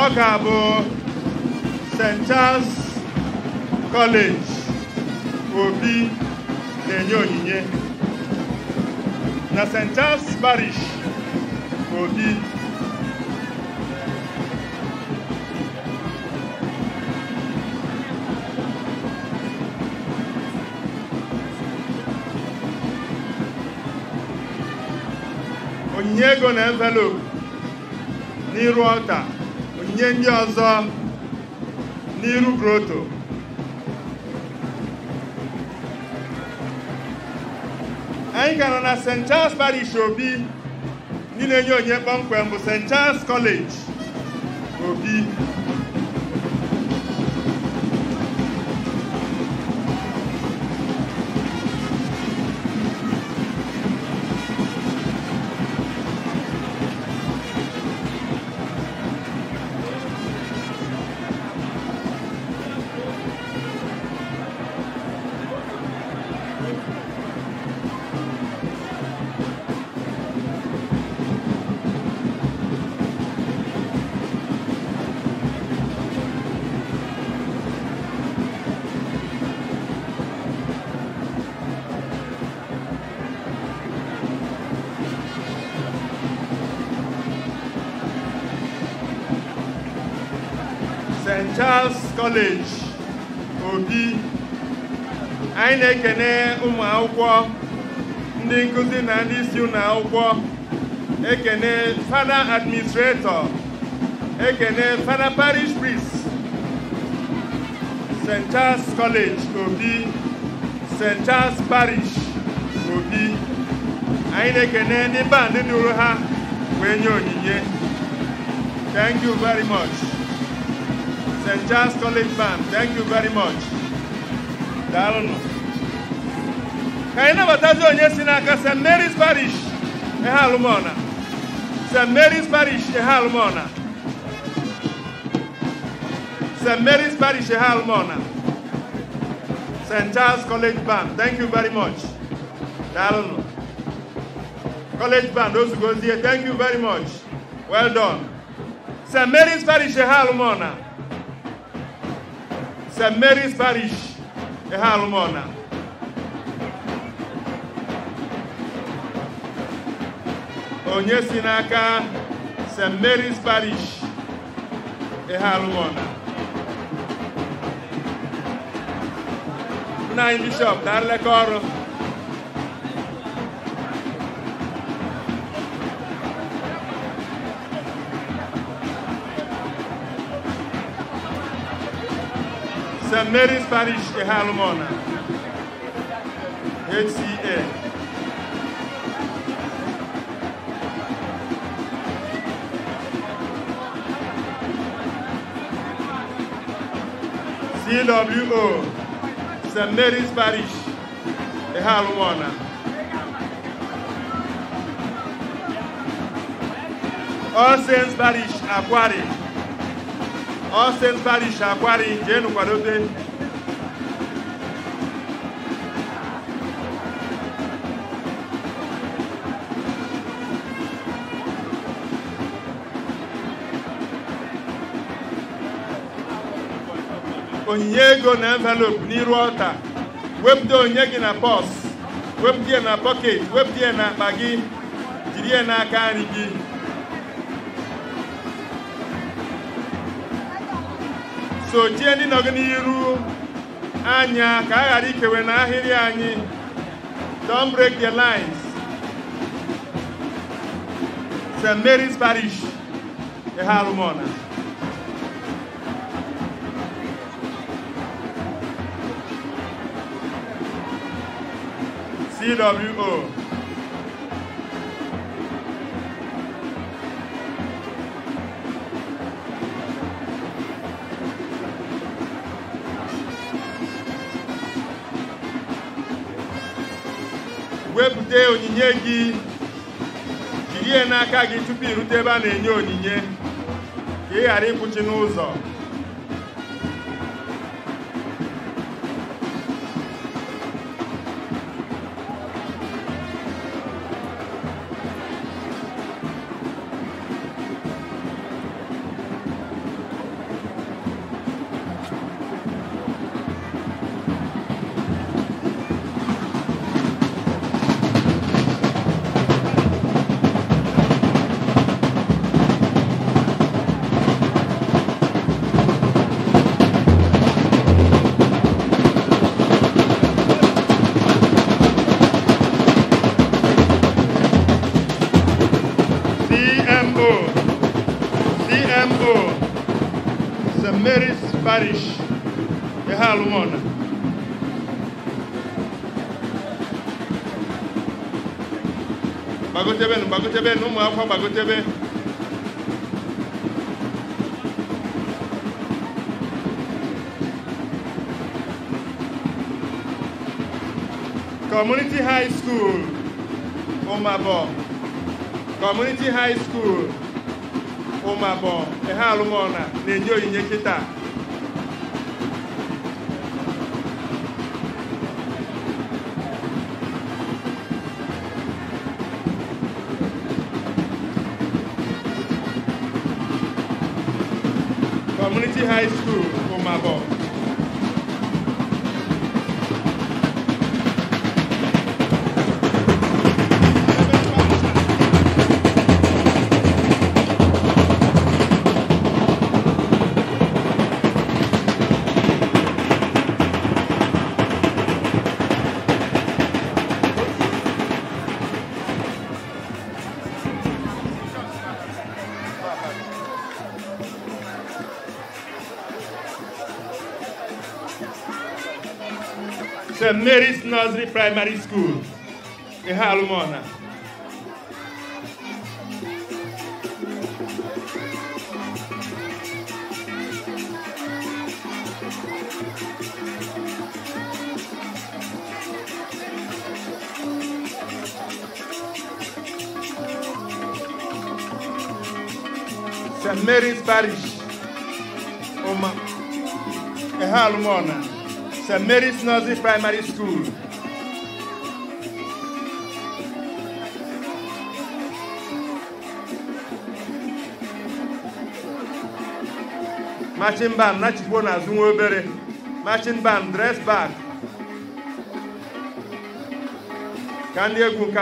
ọ ga-abụ St. Charles College Obi na-enye onyinye na St. Charles Parish Obi onyinye ego na envelope n'iru ọlta onyinye ndị ọzọ n'iru groto. Anyị gara na st charles parish obi ndị na-enye onyinye kpọmkwem bụ st charles college obi college obi. Anyị na-ekene ụmụ ndị nkụzi na ndị isi ụlọ akwụkwọ. Ekene fada administrator ekene fada parish priest st charles college obi. St charles parish obi. Anyị na-ekene ndị band duru ha wee nye onyinye. Thank you very much. St charles college band. Thank you very much. Daalụnụ ka anyị nabatazi onye si st mary's parish ehe alụmọna st mary's parish ehe alụmọna st mary's parish ehe alụmọna st charles college band thank you very much. Daalụnụ college band ozugozie thank you very much. Well done. St mary's parish ehe alụmọna St. Mary's Parish, Ehalumona. Onye si n'aka St. Mary's Parish, Ehalumona. Nine Bishop, Darlek mary's parish ehe alụmọna hca CWO, St. Mary's Parish, Ehalumona. All Saints Parish, Akwari. All Saints Parish, Akwari, Jenu Kwadote. Onyinye ego na envelope n'iru ọta. Wepụta onyinye gị na pọs wepụta ya na pọket wepụta ya na akpa gị jiri ya n'aka nri gị. Sochie ndị nọ gị n'iru anya ka a ghara ikewe n'ahịrị anyị. Don't break the lines. St mary's parish ihe CWO. wepụta onyinye gị jiri ya n'aka gị tupu irute ebe a na-enye onyinye ka ị ghara ịkwụchi n'ụzọ Parish, ihe alụmọna. Gbagotebe gbagotebe nụ, ụmụ akwụkwọ gbagotebe. Community High School, Ụmabọ. Community High School ụmabọ ihe alụmọna na-enye onyinye kịta high school o my. Mary's Nursery Primary School in Halumona. St. Mary's Parish, Oma, in Halumona. St mary's nursery primary school. Marching band nachikwo n'azụ nwa obere marching band dress back. Ka ndị egwu nke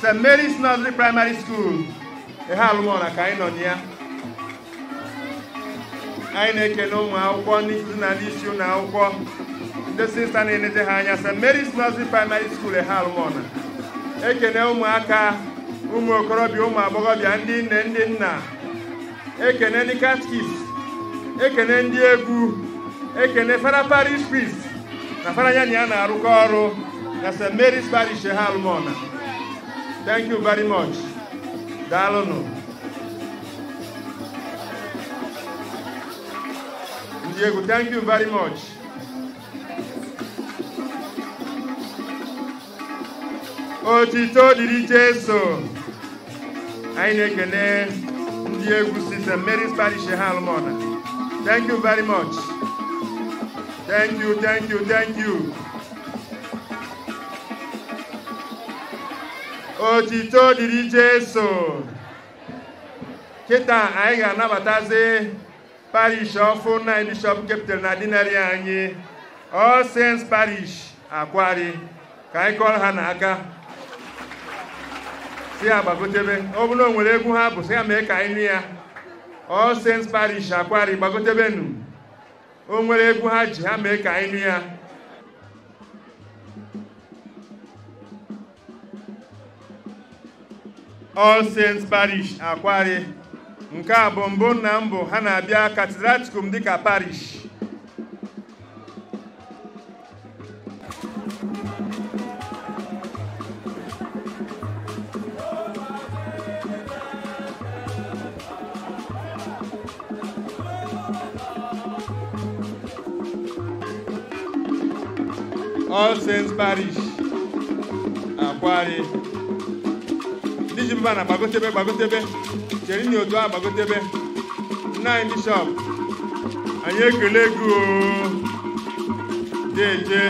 st mary's nursery primary school. Ihe alụmọna ka anyị nọ na ya anyị na-ekele ụmụ akwụkwọ nkuzi na ndị isi ụlọ akwụkwọ ndị sista na-enete ha anya st mary's nursery primary school ihe alụmọna ekele ụmụaka ụmụ okorobịa ụmụ agbọghọbịa ndị nne ndị nna. Ekene ndị katkis ekene ndị egwu ekene fara parish priest na fara ya na ya na-arụkọ ọrụ na st mary's parish ha alụmọna thank you very much. Daalụnụ. Egwu thank you very much. Otito dịrị jeso anyị na-ekene ndị egwu si st mary's parish ha alụmọna thank you very much. Thank you thank you thank you. Otito dịrị jeso kịta anyị ga-anabatazi parish ọfụ na bishọp kepụtara na dinari anyị all saints parish akwari ka anyị kọrọ ha n'aka si gbagotebe ọ bụrụ o nwere egwu ha bụ si ya mee ka anyị nụ ya all saints parish akwari gbagotebenu o nwere egwu ha ji ha mee ka anyị nụ ya all saints parish akwari nke a bụ mbụ na mbụ ha na-abịa katedraticum dịka parish. All saints parish akwari. Ndị ji mba na gbagotebe gbagotebe chere nye otu a gbagotebe nna anyị bishọp anyị ekele gị o. Deje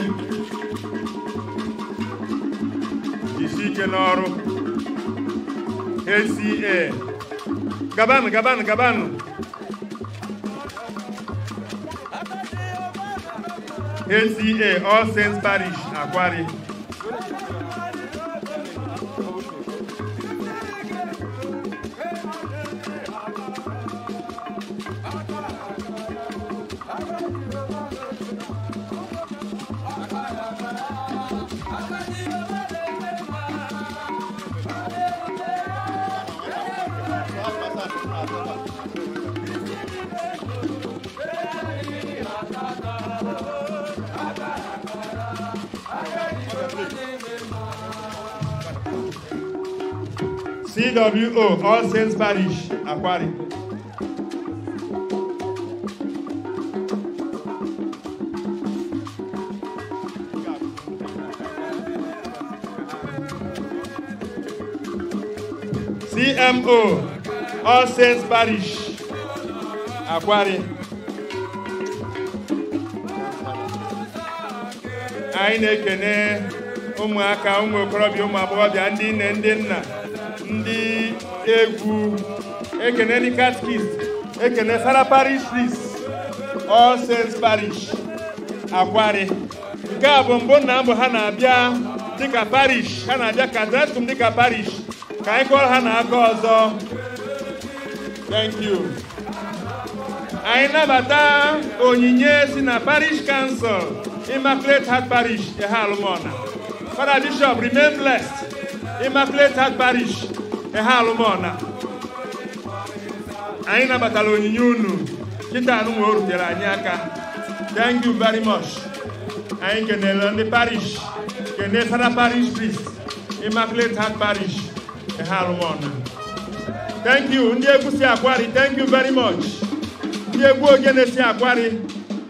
jisi ike n'ọrụ. ACA gabanụ gabanụ gabanụ. ACA All Saints Parish Akwari. CWO All Saints Parish Akwari. CMO All Saints Parish Akwari. Anyị na-ekene ụmụaka ụmụ okorobịa ụmụ agbọghọbịa ndị nne ndị nna. Ndị egwu ekene ndị katkist ekene sara parish priest all saints parish akwari nke a bụ mbụ na mbụ ha na-abịa dịka parish ha na-abịa kadraskum dịka parish ka anyị kọrọ ha na-aka ọzọ. Thank you. Anyị nabata onyinye si na parish council immaculate heart parish ehe alụmọna. Father bishop remain blessed. Immaculate heart parish ehe alụmọna anyị nabatara onyinye unu. Kịta anụnwa o rutere anyị aka. Thank you very much. Anyị kenere ndị parish. Kene fada parish priest. Immaculate heart parish. Ehe alụmọna thank you. Ndị egwu si akwari thank you very much. Ndị egwu ogene si akwari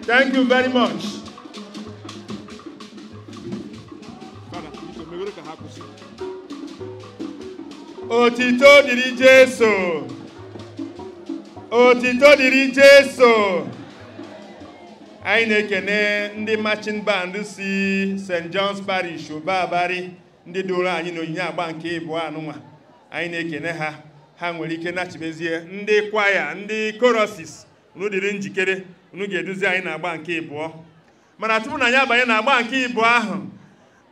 thank you very much. Otito dịrị jeso otito dịrị jeso anyị na-ekene ndị marching band si st john's parish ụbabari ndị doro anyị n'onyinye agba nke ịbụọ anụnwa. Anyị na-ekene ha. Ha nwere ike nachibezie ndị kwaya ndị korosis unu dịrị njikere. Unu ga-eduzi anyị na-agba nke ịbụọ. Mana tupu na anyị abanye na agba nke ịbụọ ahụ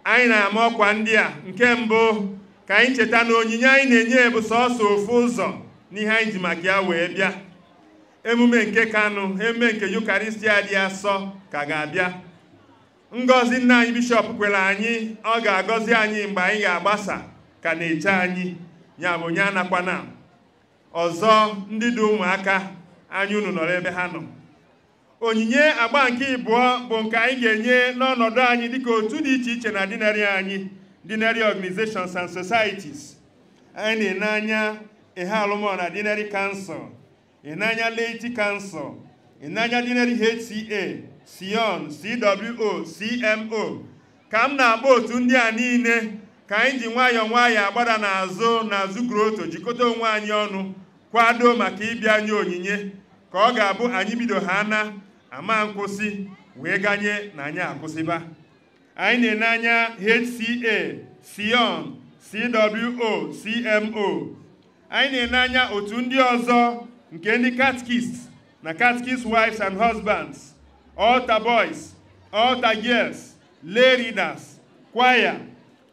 anyị na-ama ọkwa ndị a. Nke mbụ ka anyị cheta na onyinye anyị na-enye bụ sọọsọ ofu ụzọ n'ihe anyị ji maka ya wee bịa. Emume nke kanụ emume nke yukaristia dị asọ ka ga-abịa. Ngọzi nna anyị bishọp kwere anyị ọ ga-agọzi anyị mgbe anyị ga-agbasa ka na-eche anyị. Ya bụ onye anakwana ọzọ ndị dị ụmụaka anyị unu nọrọ ebe ha nọ. Onyinye agba nke ịbụọ bụ nke anyị ga-enye n'ọnọdụ anyị dịka otu dị iche iche na dinari anyị. Dinari organizations and societies. Anyị na-ene anya ihe alụmọ na dinari council ịnanya laity council ịnanya dinari hca sion cwo cmo ka m na-agba otu ndị a niile ka anyị ji nwayọọ nwayọọ agbada n'azụ n'azụ groto jikọta onwe anyị ọnụ kwado maka ịbịa nye onyinye ka ọ ga-abụ anyị bido ha na ama nkwụsị wee ganye na anyị akwụsịba. Anyị na-ene anya hca sion cwo cmo anyị na-ene anya otu ndị ọzọ nke ndị catechists na catechist wives and husbands altar boys altar girls lay readers choir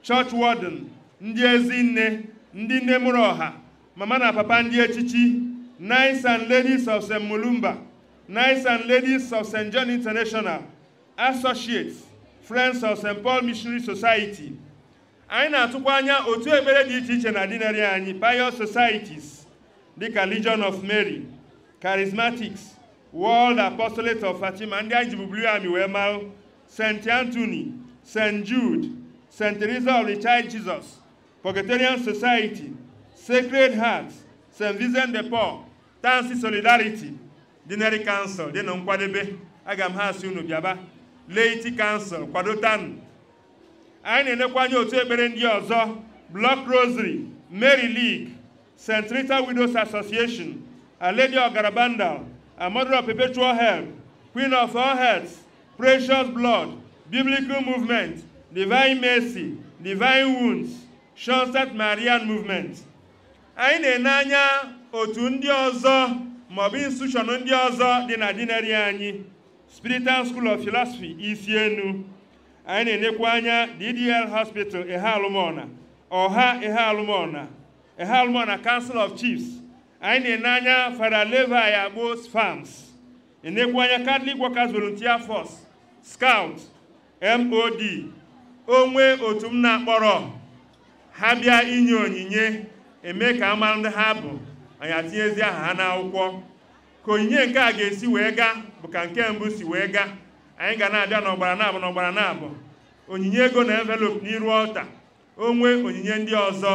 church warden ndị ezinne ndị nne mụrụ ọha mama na papa ndị echichi knights and ladies of st mulumba knights and ladies of st john international associates friends of st paul missionary society. Anyị na-atụkwa anya otu ekpere dị iche iche na dinari anyị pious societies dịka legion of mary charismatics world apostolate of fatima ndị anyị ji bubulu ami wee maa st anthony st jude st teresa of the child jesus purgatorian society sacred heart st vincent de paul tansi solidarity dinari council dị na nkwadebe aga m ha asị unu bịaba laity council kwadotanụ anyị na-enekwa anya otu ekpere ndị ọzọ block rosary mary league st rita widows association lady of garabandal a mother of perpetual help queen of all hearts precious blood biblical movement divine mercy divine wounds shonsat marian movement. Anyị na-ene anya otu ndị ọzọ maọbụ institushọn ndị ọzọ dị na dinari anyị spiritan school of philosophy isi enu anyị na-enekwa anya ddl hospital ehe alụmọna ọha ehe alụmọna ehe alụmọna council of chiefs. Anyị na-ene anya fada levi agbo farms. Enekwa anya catholic workers volunteer force scout mod onwe otu m na-akpọrọ. Ha bịa inye onyinye eme ka amara ndị ha bụ. Anyị atinyezi aha ha n'akwụkwọ. Ka onyinye nke a ga-esi wee gaa. Bụ ka nke mbụ si wee gaa anyị ga na-abịa n'ọgbara na-abụ n'ọgbara na-abụ. Onyinye ego na envelope n'iru ọta onwe onyinye ndị ọzọ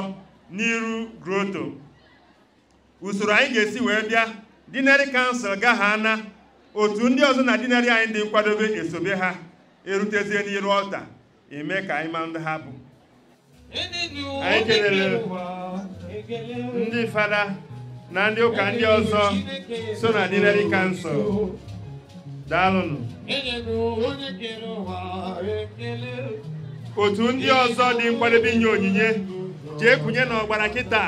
n'iru groto usoro anyị ga-esi wee bịa dinari kansụl gaha na otu ndị ọzọ na dinari anyị dị nkwadobe esobe ha erutezie n'iru ọta eme ka anyị ma ndị ha bụ. Anyị kelere ndị fada na ndị ụka ndị ọzọ so na dinari kansụl daalụnụ. Otu ndị ọzọ dị nkwadebe inye onyinye jee kwunye n'ọgbara kịta.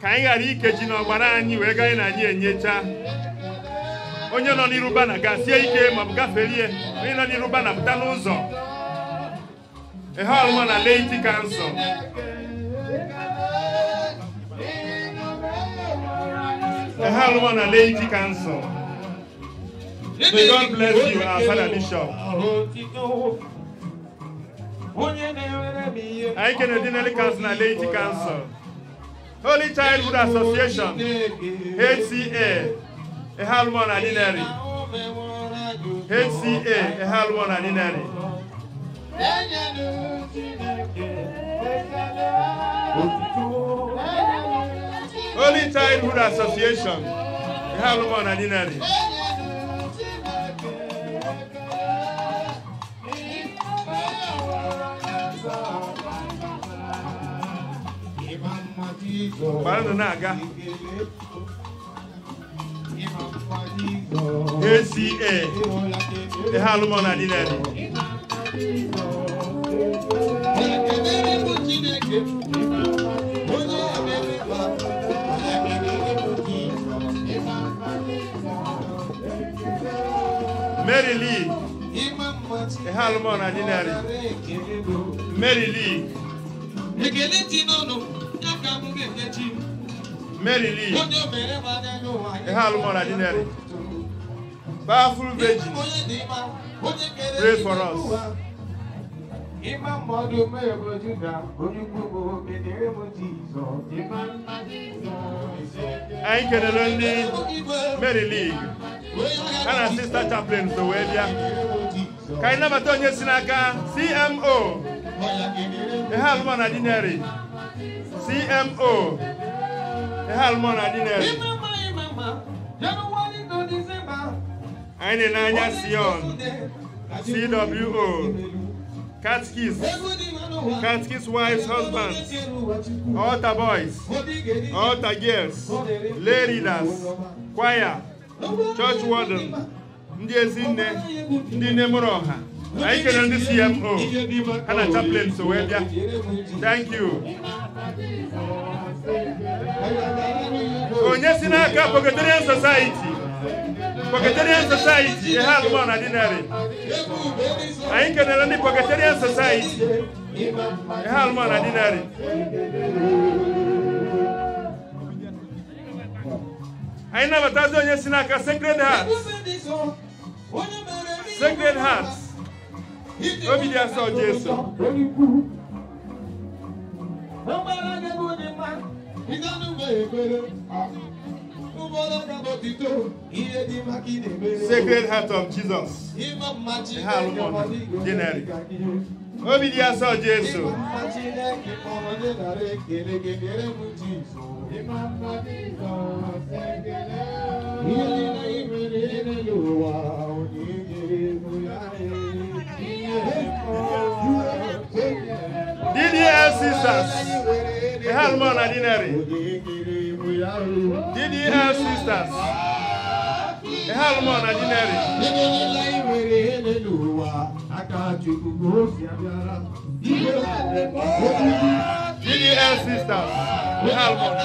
Ka anyị ghara ikeji n'ọgbara anyị wee gaa na anyị enyecha. Onye nọ n'iru bana gasie ike maọbụ gaferie onye nọ n'iru bana pụta n'ụzọ. Ihe ọlụmọ na leiti kansụl ihe ọlụmọ na leiti kansụl May God bless you as an addition. I can ordinarily counsel and laity council. Holy Childhood Association, HCA, a Halmon and Inari. HCA, a Halmon and Inari. Holy Childhood Association, a Halmon and Inari. Gbaranụ na-aga. ACA ihe alụmọ na dinari Mary Lee. Ihe alụmọ na dinari Mary Lee ekele ti n'ọnụ ya ka m ga-ekechi Mary Lee ihe alụmọ na dinari Powerful Virgin. Pray for us. ịma mmadụ mere bụ juda onye ukwu bụ kedere m jizọs. Ịma mma jizọs. Anyị kelere ndị Mary ha na sista chaplain so wee bịa ka anyị nabata onye si n'aka CMO ihe alụmọ na dinari CMO ihe alụmọ na dinari anyị na n'anya Sion. CWO Catkis Catkis wives husbands altar boys. Altar girls. Lay readers choir. Church warden ndị ezinne ndị nne mụrụ ọha anyị kelere ndị CMO ha na chaplain so wee bịa thank you. Onye si n'aka Pogetarian Society. Pogetarian Society ihe alụmọ na dinari anyị kelere ndị Pogetarian Society. Ihe alụmọ na dinari anyị nabatazi onye si n'aka Sacred Heart Sacred Heart. obi dị asọ Jesu Sacred Heart of Jesus. Ihe alụmọ dinari obi dị asọ sisters. Ihe alụmọ na dinari DDL sisters ihe alụmọna DDL sisters. Ihe alụmọna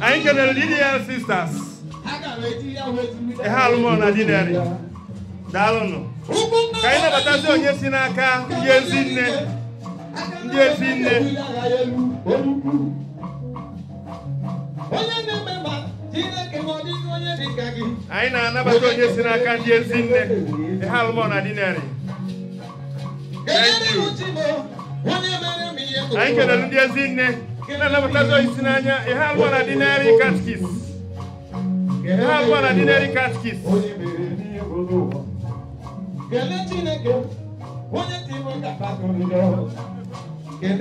anyị kelere DDL sisters ihe ka anyị nabatazi onye si n'aka ndị ezi nne ndị ezi nne anyị na-anabata onye si n'aka ndị ezi nne ihe alụmọ dinari anyị kelere ndị ezi nne na-anabatazi onye si n'anya ihe katkis na dinari katkis kelee chineke onye dị ime ga-agbagoro And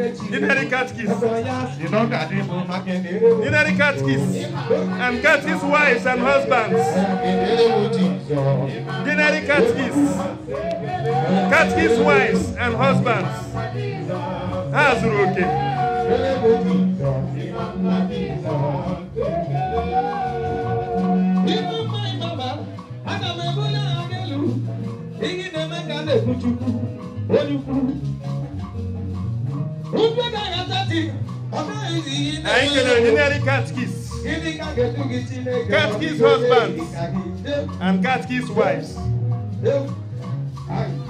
Catkis wives and husbands. Dinary Catkis. Catkis wives and husbands. Azuruke. Okay. ègún ti kú ó ní kú. Husbands and catkins wives.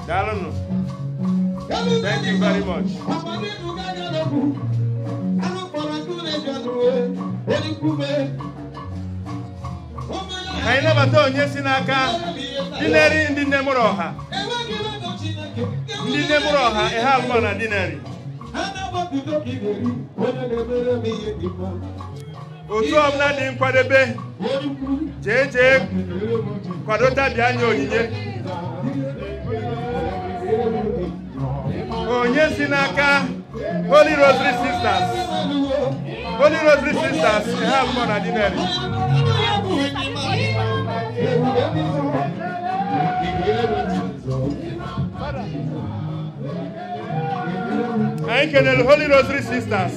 Dàlúnù. Thank you very much. Àpàdé ìdúgbà yàrá kù. Anyị nabata onye si n'aka dinari ndị nne mụrụ ọha. Ndị nne mụrụ ọha ihe alụmọ na dinari. Otu ọbụla dị nkwadebe jee jee kwadota bịa nye onyinye. Onye si n'aka Holy Rosary Sisters. Holy Rosary Sisters ihe alụmọ na. Father. anyị kelere Holy Rosary Sisters.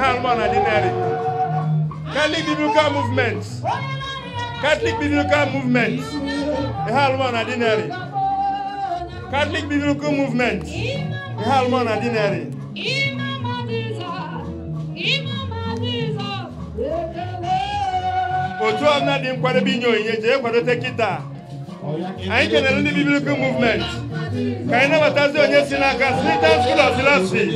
Halman dinari Catholic Biblical Movement. Catholic Biblical Movement. Ehanmana dinari Catholic Biblical Movement. Ehanmana dinari Imam Adiza Imam Adiza otu ọbụla dị nkwadebe inye onyinye jee kwadote kịta anyị kenere ndị biblical movement. Ka anyị nabatazi onye si n'aka Spiritan School of Philosophy.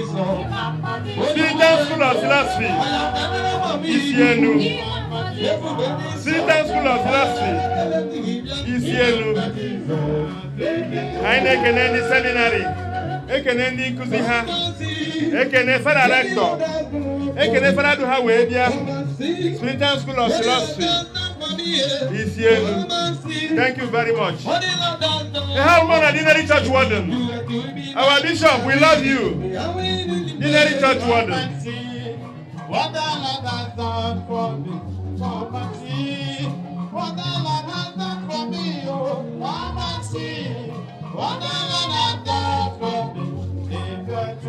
Spiritan School of Philosophy. Isi enu Spiritan School of Philosophy. Isi enu anyị na-ekene ndị seminarị ekene ndị nkụzi ha ekene fada rector ekene fada du ha wee bịa Spiritan School of Philosophy isi enu thank you very much the Harmon and Dinary Church Warden our bishop we love you Dinary Church Warden What the Lord has done for me, for mercy. What the Lord has done for me, oh, for mercy.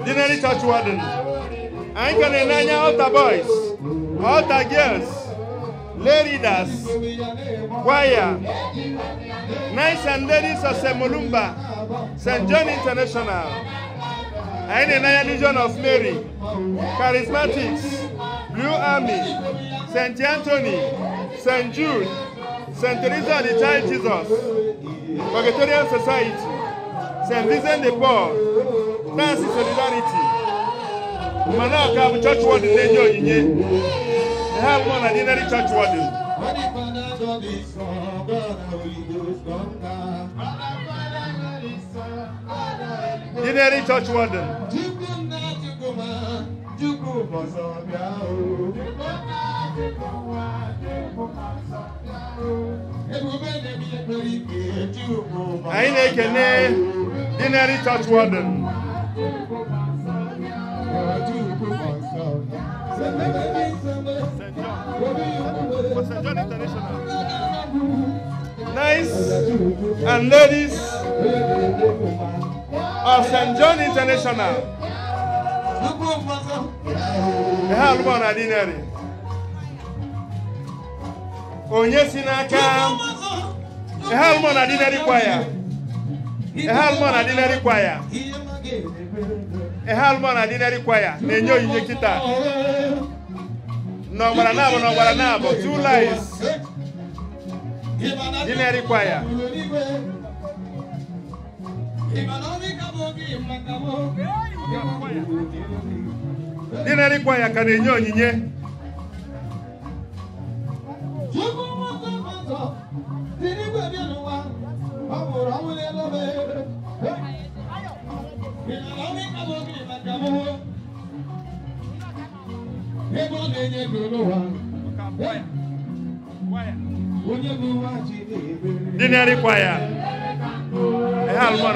Dinary Church Warden anyị ka na-enye altar boys altar girls lay choir nice and ladies of St. Molumba St. John International anyị na-enye Legion of Mary Charismatics Blue Army St. Anthony St. Jude St. Teresa of the Child Jesus Purgatorial Society St. Vincent de Paul Mercy Solidarity mmanaka bụ chọọchị wọdụ na-enye onyinye ha mụ na dinari chọọchị wọdụ dinari chọọchị wọdụ anyị na-ekene dinari chọọchị wọdụ Nice and ladies of St. John International. ha alụmọ na dinari onye si n'aka ha alụmọ na dinari kwaya ha alụmọ na dinari kwaya ha alụmọ na dinary choir na-enye onyinye kịta. N'ọgbara na-abụ n'ọgbara na-abụ two lines dinary choir dinary choir ka na-enye onyinye. Ebe ọ na-enye ego n'ụwa,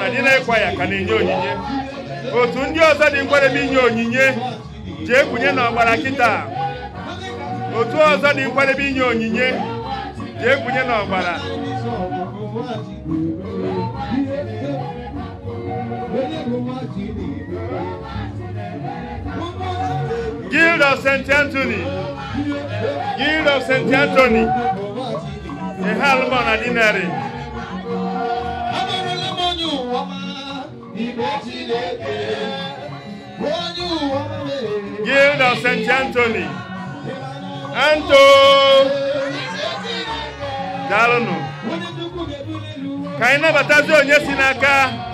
onye na choir ka na-enye onyinye. Otu ndị ọzọ dị nkwadebe inye onyinye jee kwunye n'ọgbara kịta. Otu ọzọ dị nkwadebe inye onyinye jee kwunye n'ọgbara Guild of St. Anthony. Guild of St. Anthony. The Halmon dinari. Guild of St. Anthony. Anto. Dalunu. Kaina batazi onyesi n'aka.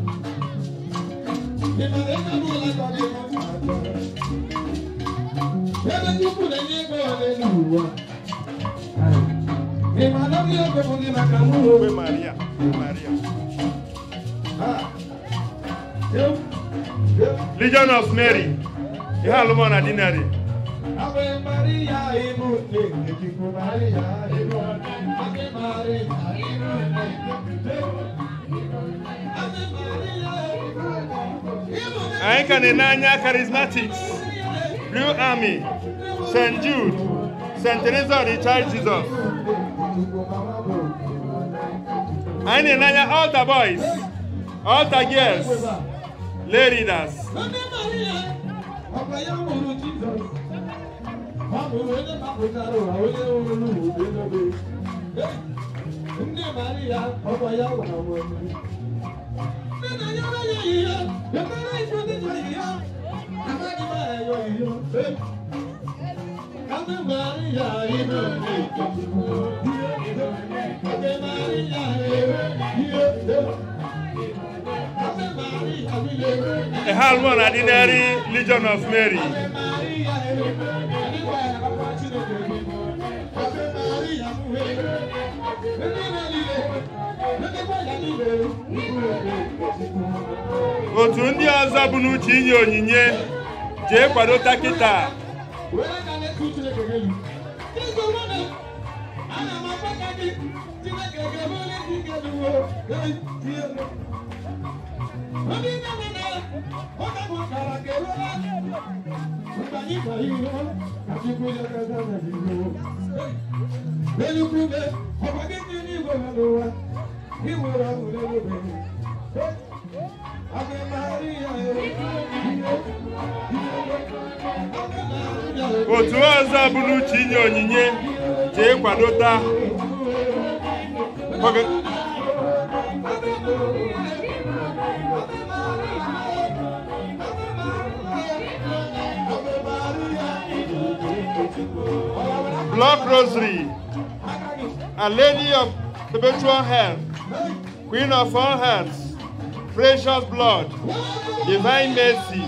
Ave Maria, Ave Maria. Legion of Mary, you have one ordinary. Ave Maria, Ave Maria, Ave Maria, Ave Maria. I can enanya Charismatics, Blue Army, St. Jude, St. Teresa of the Child Jesus. I enanya altar the boys, altar girls, lay readers. Maria, The Hal One Ordinary Legion of Mary. Thank you. Elobe. Ndị Maria, ọkọ ya gwara nwere. Nne na ya anaghị ihe, ekpere ifo ndị na ihe. Amaghị ìwúra otu ọzọ bụrụ uche inye onyinye jee kwado taa blood rosary. A lady of perpetual health. Queen of all hearts, precious blood, divine mercy.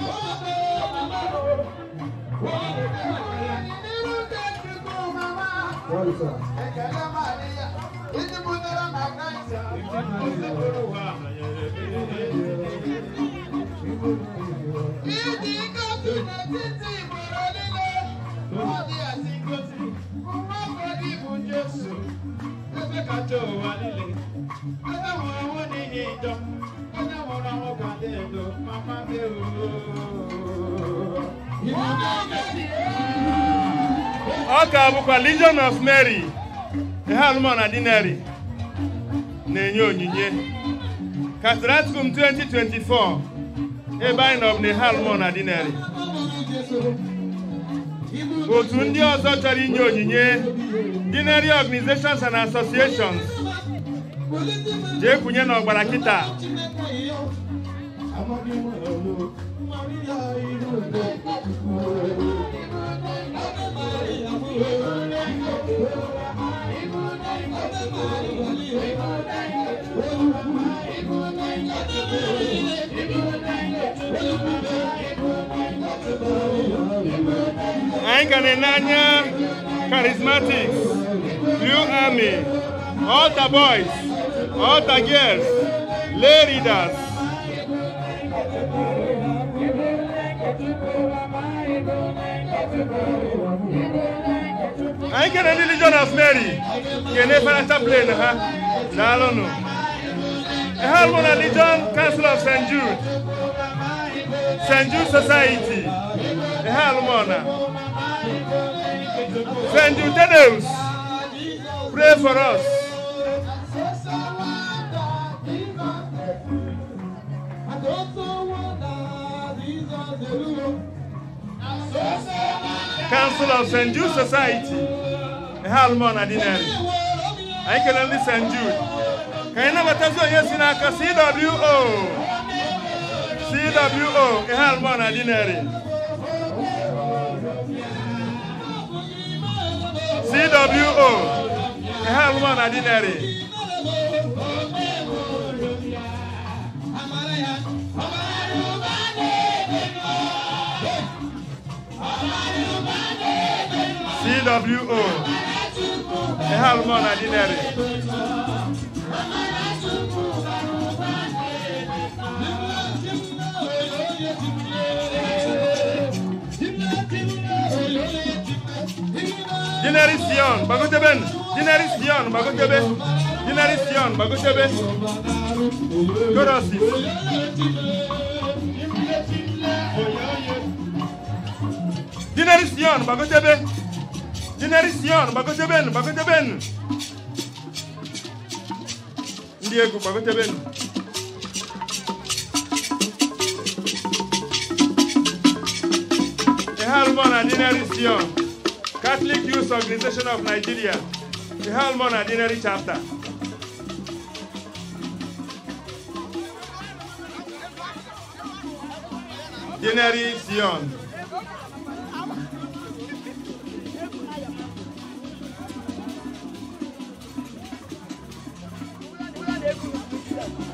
Jésù, ẹgbẹ́ kájọ wà nílé ọ ka bụkwa Legion of Mary ihe alụmọ na dinari na-enye onyinye. Catholicism 2024 ebe anyị nọ bụ na ihe alụmọ na dinari. Otu ndị ọzọ chọrọ inye onyinye dinari organizations and associations jee kwụnye na ọgbara kịta. Anyị gara n'anya charismatics blue army all boys altar girls lay readers anyị kere ndị legion of mary? Kene fanata plane ha daalụnụ ha alụmụ na legion council of st jude. St jude society. Ihe alụmọna st jude Thaddeus, pray for us council of st jude society. Dị narị anyị kelere ndị st jude. Ka anyị nabatazi onye si n'aka cwo cwo dị narị cwo ihe alụmọna CWO. Ihe alụmọ na dinari. Dinari Sion, Bagotebe. Dinari Sion, Bagotebe. Dinari Sion, Bagotebe. Korosi. Dinari Sion, Bagotebe. generis yon bagote ben bagote ben ndị egwu bagote ben Ehalmona Dinari Sion, Catholic Youth Organization of Nigeria, The Ehalmona Dinari Chapter. Dinari Sion.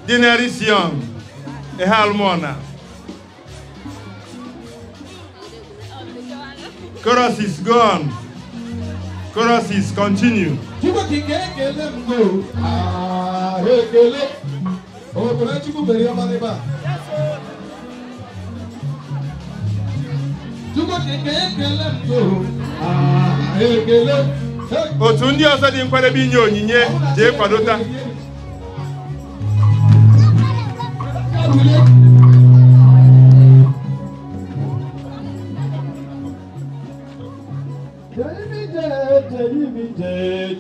Dinari Sion, Ehalmona. Choruses, go on. Choruses, continue. Chukwu kike ekele m go, ah, ekele. Obodo Chukwu mere ya ọma n'ebe a. Chukwu kike ekele m go, ah, ekele. Hey. Otu ndị ọzọ dị nkwadebe inye onyinye jee kwadota. lulẹ̀. jẹ́yí mi jẹ́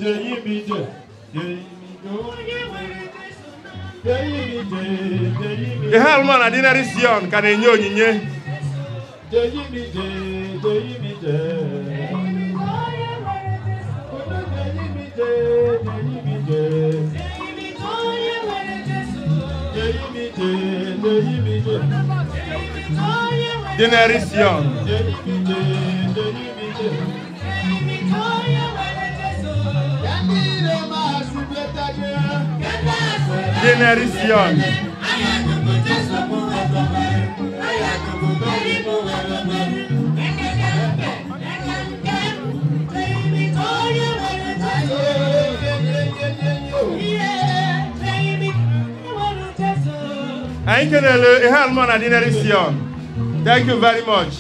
jẹ́yí mi jẹ́ jẹ́yí mi jẹ́ jẹ́yí mi Génération. Génération. Génération. Ainkenele, a Halman Adinary Sion. Thank you very much.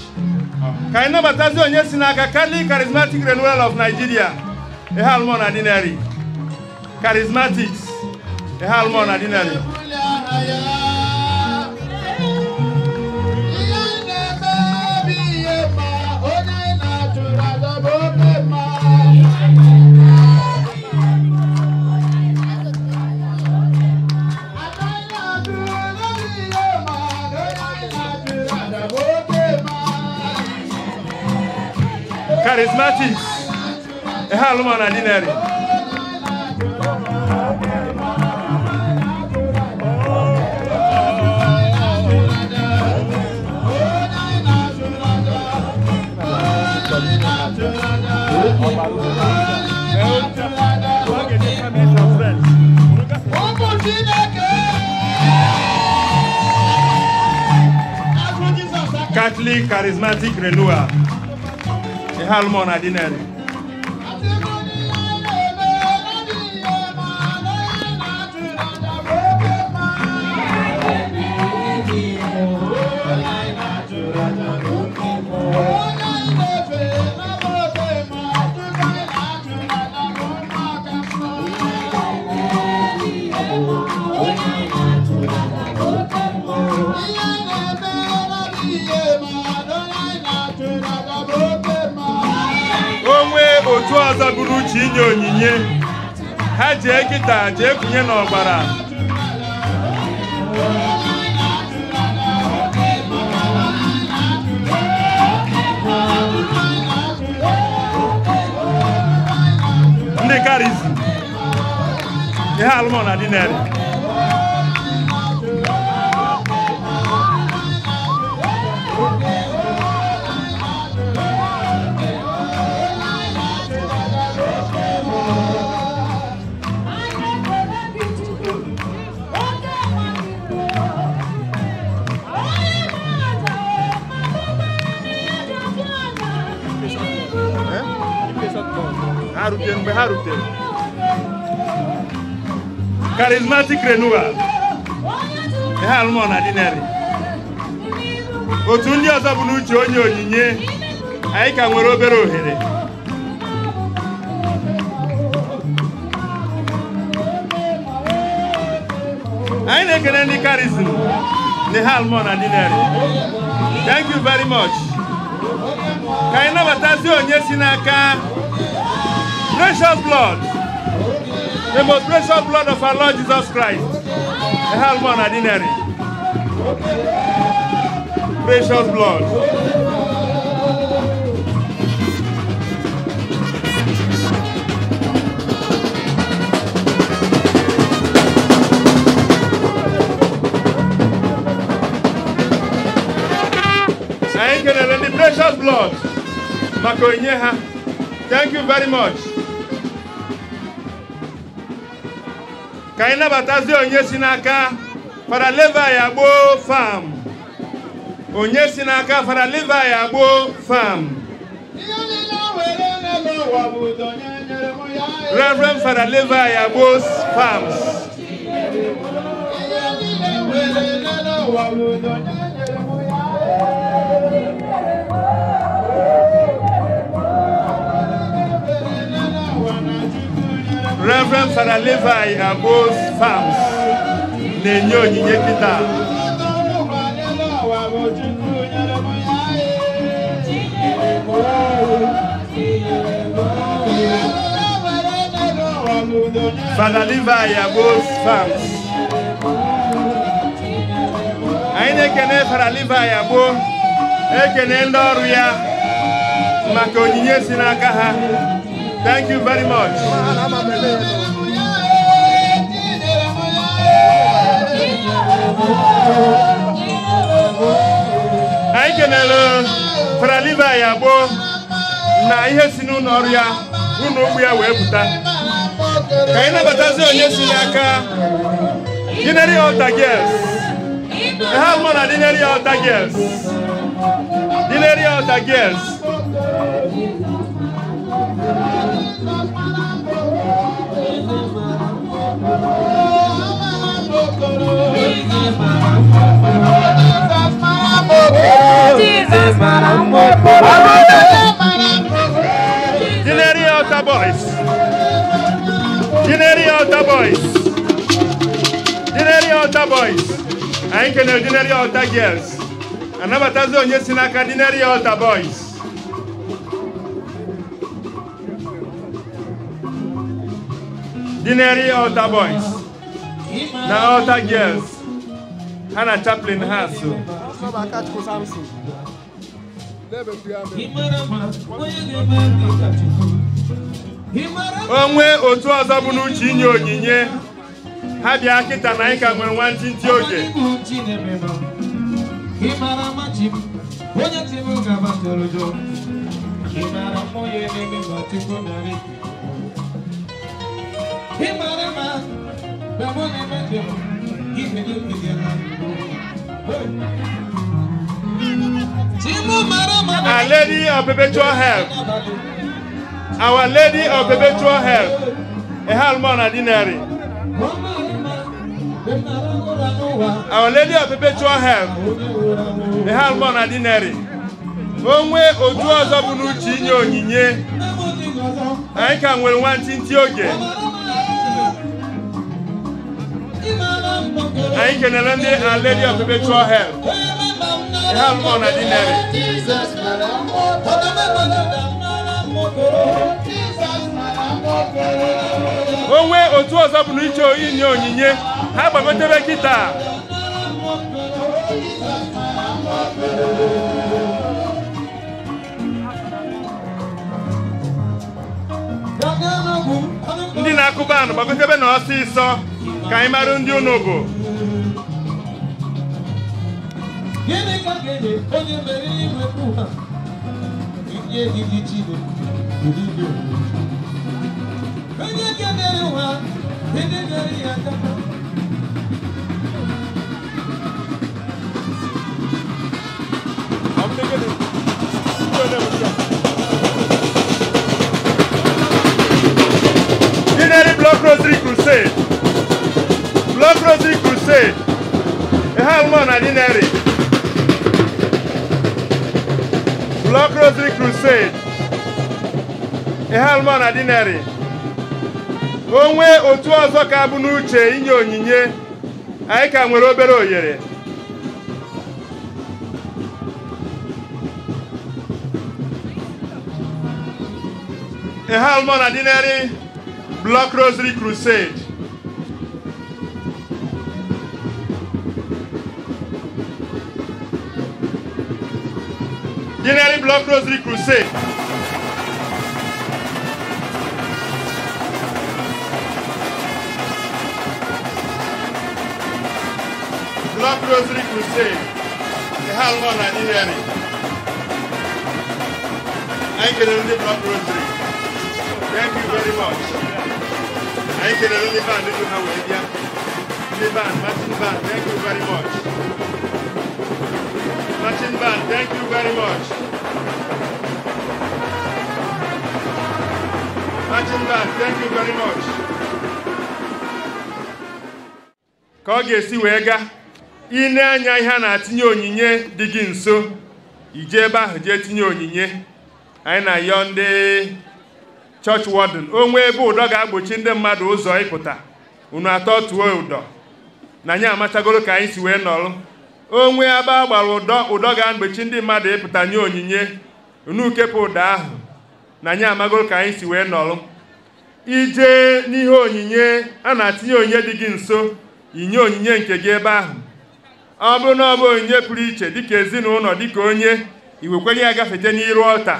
Kaina Batazo Nyesinaka Kali, Charismatic Renewal of Nigeria. A Halman Adinary. Charismatics. A Halman Adinary. charismatics ɛha aloma na dinari Catholic Charismatic Renewal. ihe alụmọ di neri. Ha jee kịta jee kwunye n'ọgbara. Ndị karizi ihe alụmọ na dinari Okoye mgbe ha rutere charismatic renewal. Ihe alụmọn adinari otu ndị ọzọ bụ n'uche onye onyinye anyị ka nwere obere ohere. Anyị na-ekele ndị karizm na ihe alụmọn adinari thank you very much. Ka anyị nabatazie onye si n'aka. Precious blood. The most precious blood of our lord jesus christ. The halmon na dineri precious blood. Precious blood. Thank you very much ka anyị nabatazie onye si n'aka fara levi agbo farm onye si n'aka fara levi agbo farm reverend fara levi agbo farms Reverend Father Levi Agbo's Farms. Na-enye onyinye kịta Father Levi Agbo's Farms. Anyị na-ekene Father Levi Agbo ekene ndị ọrụ ya. Maka onyinye si Thank you very much. Anyị kenere Faraliva ya gboo na ihe si n'ụlọ ya ụlọ ụgbọ ya wee pụta. Ka anyị nabatazi onye si n'aka Dineri Altar Girls. Ha mụ na Dineri Altar Girls. Dineri Altar Girls. Dinheirinho é Alta Boys. Dinheirinho é Alta Boys. Dinheirinho é Alta Boys. Anyị kenere Dinheirinho Alta Girls. Anabatazi onye si n'aka Alta Boys. Dinheirinho Alta Boys. Na Altar Girls. Ha na chaplain ha so. onwe otu ọzọ bụ n'uche inye onyinye ha bịa kịta na anyị ka nwere nwantịntị oge Our Lady of Perpetual Help. Our Lady of Perpetual Help. Ehalmon Adinari Our Lady of Perpetual Help. Ehalmon Adinari onwe otu ọzọ bụ n'uche inye onyinye. Anyị ka nwere nwantịntị oge. Anyị kenere ndị Our Lady of Perpetual Help Ehalmon Adinari onwe otu ọzọ bụ n'iche inye onyinye. Ha gbagotebe kịta ndị na-akụ banụ gbagotebe na ọsịsọ. Ka anyị mara ndị unu bụ Gịnị ka ga-enye onye mere igwe ha inye kedere ụwa ndị aka Crusade ihe alụmọ na Dineri Block Rosary Crusade. Ihe alụmọ na Dineri onwe otu ọzọ ka bụ n'uche inye onyinye. Anyị ka nwere obere ohere. Ehalmon Ordinary Block Rosary Crusade. the Nelly Block Rosary Crusade. Block Rosary Crusade. The Halmon and the Nelly. I can only block rosary. Thank you very much. I can only band, little Howard, yeah. Band, Martin Band, thank you very much. Martin band, thank you very much. Martin band, thank you very much. Ka ọ ga-esi wee gaa, ine anya ihe a na-atinye onyinye dị gị nso, ije ebe ahụ jee tinye onyinye. Anyị na-ayọ ndị church warden onwe ebe ụdọ ga-agbochi ndị mmadụ ụzọ ịpụta unu atọ tuo ụdọ na anyị amachagoro ka anyị si wee nọrụ onwe ebe a gbara ụdọ ụdọ ga-agbochi ndị mmadụ ịpụta nye onyinye. Unu kepụ ụdọ ahụ na anyị amagoro ka anyị si wee nọrụ. Ije n'ihe onyinye a na-atinye onyinye dị gị nso inye onyinye nke gị ebe ahụ. Ọ bụrụ na ọ bụ onyinye pụrụ iche dịka ezinụlọ dịka onye iwekwere ya gafete n'iru ọta.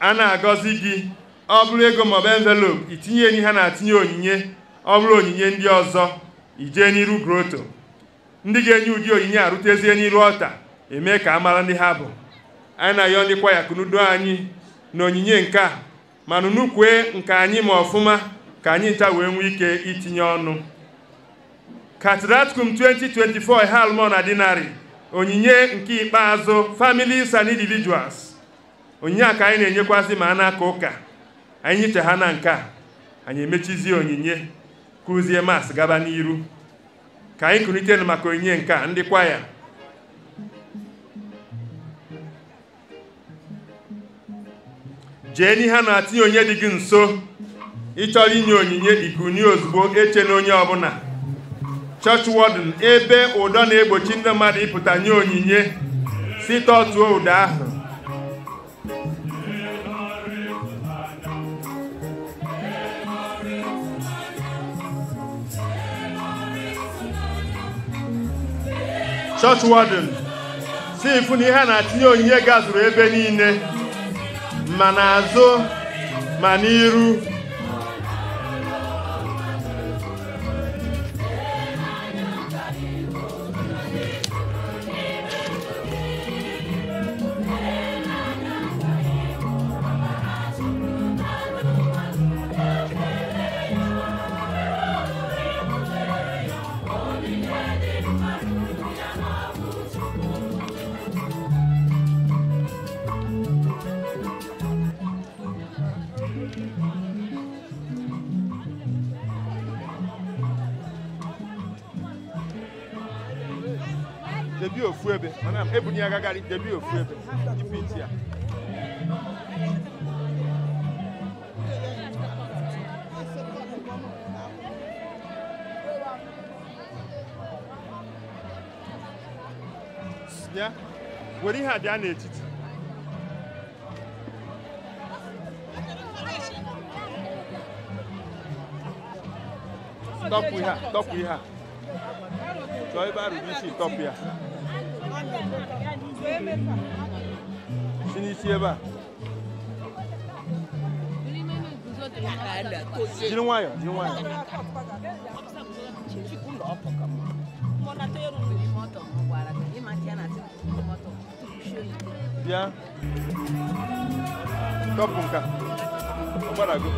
A na-agọzi gị ọ bụrụ ego maọbụ envelope itinye enyi ha na-atinye onyinye ọ bụrụ onyinye ndị ọzọ ijee n'iru groto. Ndị ga-enye ụdị onyinye arụtezie n'iru ọta eme ka a mara ndị ha bụ anyị na-ayọ ndị kwaya kunudo anyị na onyinye nke a manụ nukwue nke anyị ma ọfụma ka anyị ncha wee nwee ike itinye ọnụ katratkum 2024 Halmon Adinari onyinye nke ikpeazụ families and individuals onyinye a ka anyị na-enyekwazi ma a na-aka ụka. Anyị nyiche ha na nke a anyị emechizie onyinye kụzie mas gaba n'iru ka anyị kulitenu maka onyinye nke a ndị kwaya. Jee n'ihe a na-atinye onye dị gị nso. Ịchọrọ inye onyinye ikunie ozugbo eche na onye ọbụla chọọchị wọdịn ebe ụdọ na-egbochi ndị mmadụ ịpụta nye onyinye si tọtuo ụdọ ahụ chọọchị wọdịn si ifu na ihe a na-atinye onyinye gazuru ebe niile ma n'azụ ma n'iru. Ya gagharị debi ofu ebe ipiti ya. Ya were ihe a bịa n'etiti tọpụ ihe a tọpụ ihe a chọọ ebe a rụrụ isi tọpụ Sini sieba. Jini wayo, jini wayo. Bien. Top nka. Ọgbara go.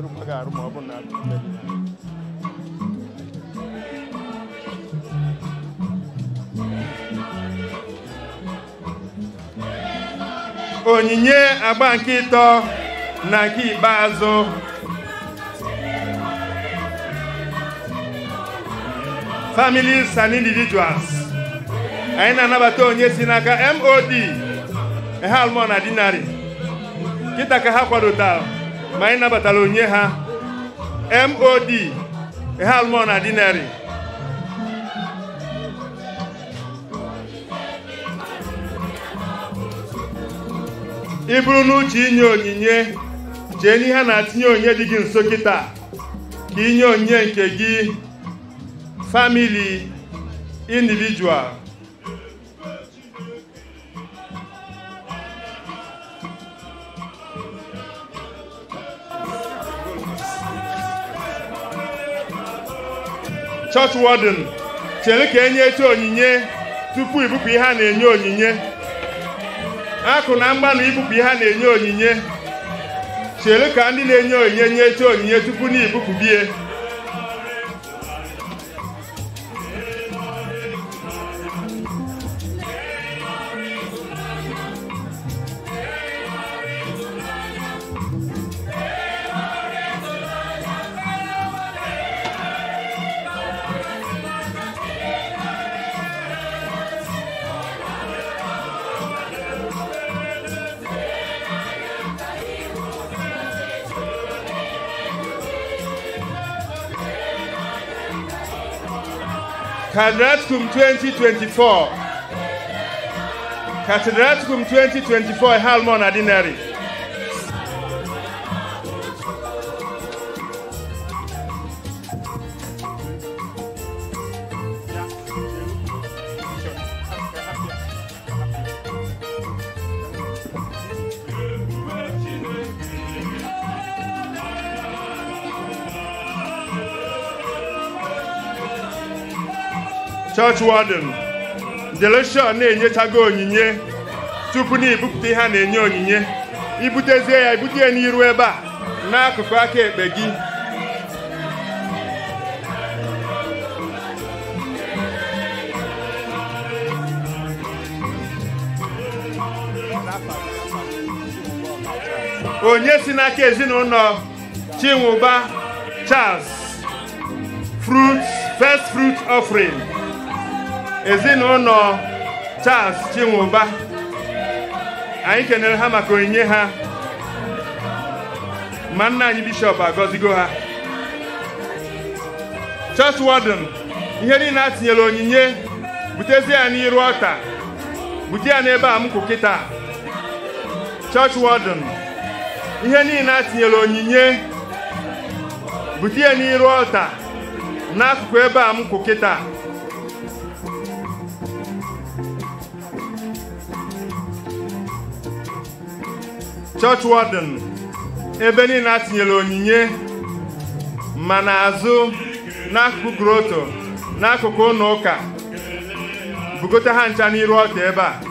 Nwayọọ ọ ga-emerụkwa gị arụ ma ọ bụrụ na mmeri ya onyinye agba nke ịtọ na nke ikpeazụ families and individuals anyị na-anabata onye si n'aka mod ehalmon adinari kịta ka ha kwadotara ma anyị nabatara onye ha. Mod ehalmon adinari ịbụrụ n'uche inye onyinye chee n'ihe a na-atinye onye dị gị nso kịta. Ka inye onyinye nke gị family individual. Church warden chere ka enye eche onyinye tupu ibupụ ihe a na-enye onyinye. Akụ na mgba na ibupụ ihe a na-enye onyinye. Chere ka ndị na-enye onyinye nye eche onyinye tupu na ibupụ bie. Cathedral 2024 Cathedral 2024 Halmon Adinari church warden deleshon na-enyechago onyinye tupu na ibupụta ihe a na-enye onyinye. Ibutezie ya ibute ya n'iru ebe a n'akụkụ aka ekpe gị. Onye si n'aka ezinụlọ chinwụba charles fruit first fruit offering. Ezinụlọ charles chinwụba anyị kenere ha maka onyinye ha. Ma nna anyị bishọp agọzigo ha. Church warden ihe niile a tinyere onyinye butezie ya n'iru ọta. Bute ya n'ebe a m kwụ kịta. Church ihe niile a tinyere onyinye bute ya n'iru ọta n'akụkụ ebe a m kwụ kịta. Church warden ebe niile a onyinye ma n'azụ n'akụkụ groto n'akụkụ ụlọ ụka bugote ha ncha n'iru ọta ebe a.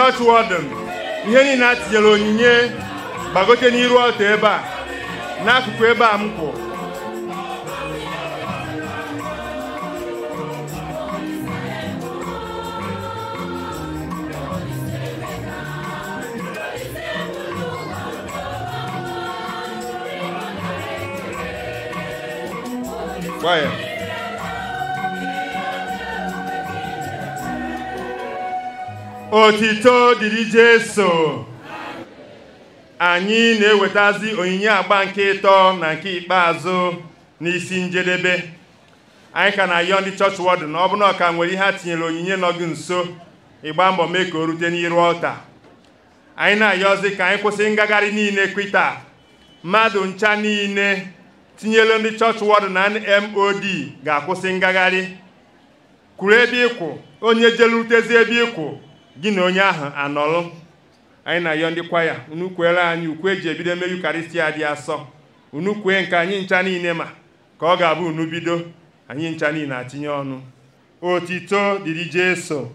church warden ihe niile a tinyere onyinye gbagote n'iru ọta ebe a n'akụkụ ebe a m kwụ. Gwa ya. otito dịrị jeso anyị na-ewetazi onyinye agba nke ịtọ na nke ikpeazụ n'isi njedebe. Anyị ka na-ayọ ndị chọọchị wọdụ na ọ bụrụ ọka nwere ihe a tinyere onyinye nọ gị nso ịgba mbọ mee ka o rute n'iru ọta. Anyị na-ayọzi ka anyị kwụsị ngagharị niile kwita mmadụ ncha niile tinyere ndị chọọchị wọdụ na mod ga-akwụsị ngagharị. Kwuru ebe ịkwụ onye jelutezi ebe ịkwụ gị na onye ahụ anọlụ. Anyị na-ayọ ndị kwaya unu kwere anyị ukwe eji ebido mmeri yukaristia dị asọ. Unu kwee nke anyị ncha niile ma ka ọ ga-abụ unu bido. Anyị ncha niile na-atinye ọnụ. Otito dịrị jeso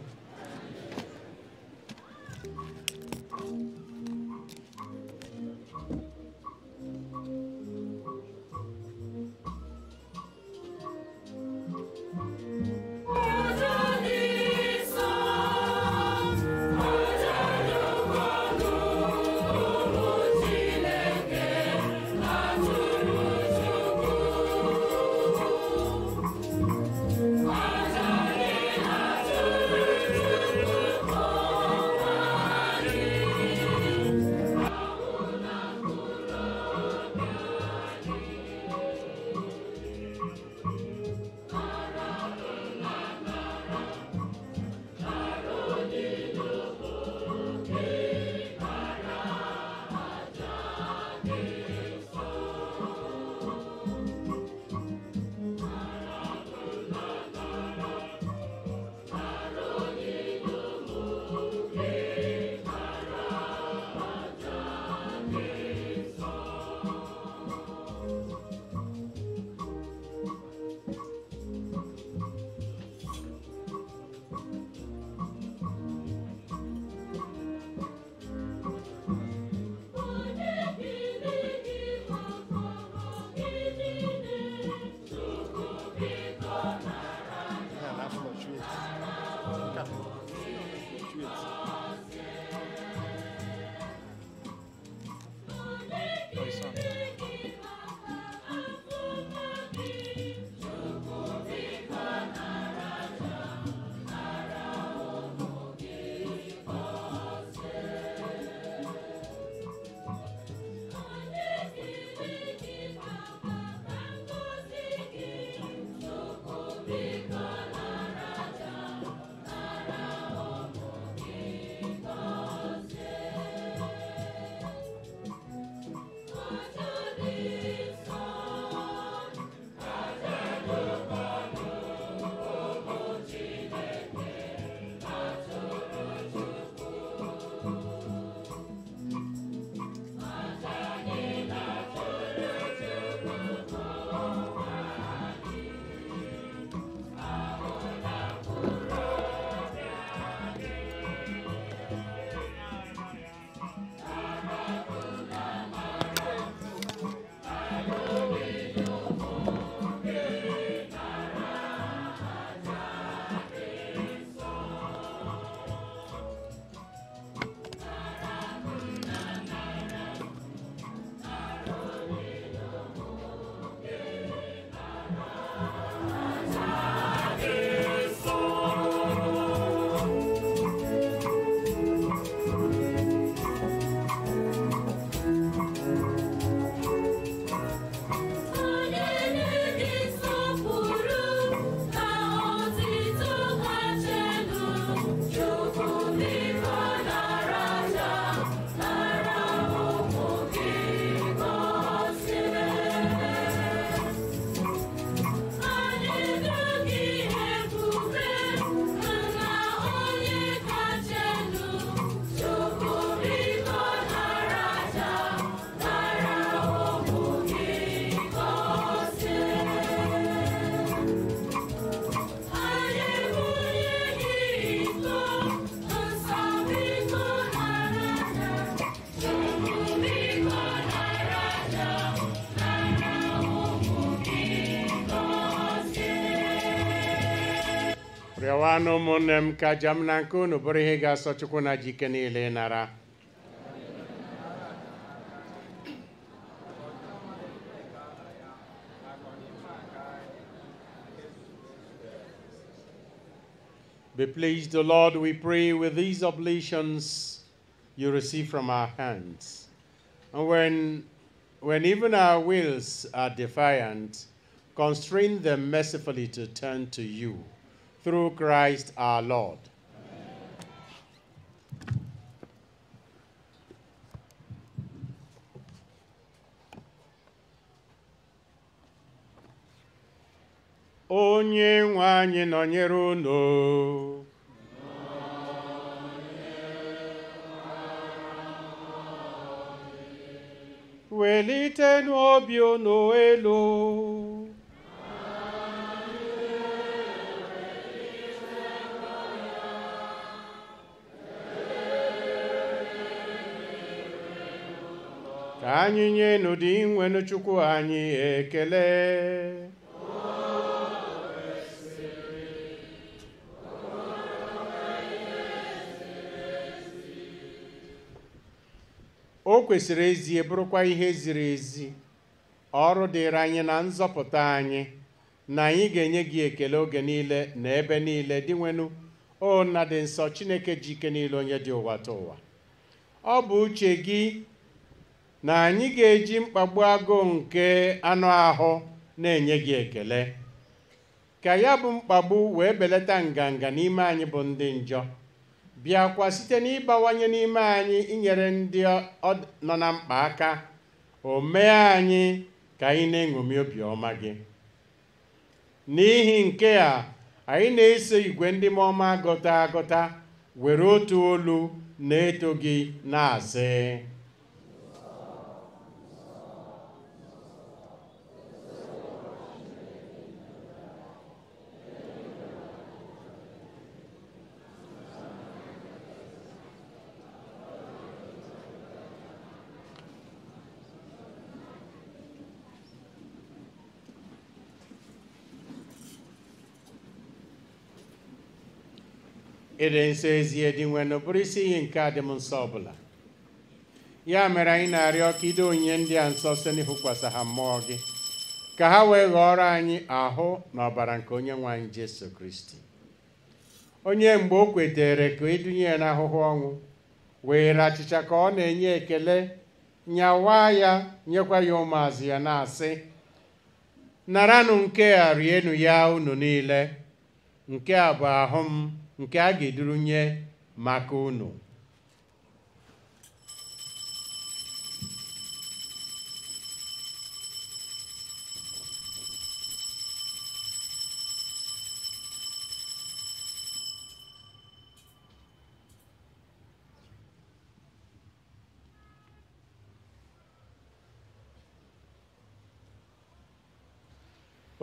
rịọwanụ ụmụnne ka Be pleased, O Lord, we pray, with these oblations you receive from our hands. And when, when even our wills are defiant, constrain them mercifully to turn to you through Christ our Lord. Onye nwe anyị nọnyere unu. Welitenụ obi unu elu. Ka anyị nye n'ụdị inwenu chukwu anyị ekele. O kwesịrị ezie bụrụkwa ihe ziri ezi. Ọrụ dịrị anyị na nzọpụta anyị na anyị ga-enye gị ekele oge niile na ebe niile dị nwenu. O nna dị nsọ chineke ji ike niile onye dị ụwa ta ụwa ọ bụ uche gị na anyị ga-eji mkpagbu agụụ nke anụ ahụ na-enye gị ekele. Ka ya bụ mkpagbu wee belata nganga n'ime anyị bụ ndị njọ. Bịakwa site n'ịbawanye n'ime anyị inyere ndị nọ na mkpa aka o mee anyị ka anyị na-eṅomi obiọma gị. N'ihi nke a anyị na-eso igwe ndị ọma agụta agụta were otu olu na-eto gị na-asị ịdị nsọ ezie dị nwenu bụrụ isi iyi nke adị m nsọ ọbụla. Ya mere anyị na-arịọ ka ido onyinye ndị a nsọ site n'ịhụkwasị ha mmụọ gị ka ha wee ghọọrọ anyị ahụ na ọbara nke onye nwe anyị Jesu Kristi. Onye mgbe o kwetere ka edunye ya n'ahụhụ ọnwụ were achịcha ka ọ na-enye ekele nyawa ya nyekwa ya ụmụazụ ya na-asị naranụ nke a rienu ya unu niile nke a bụ ahụ m nke a ga-edurunye maka unu.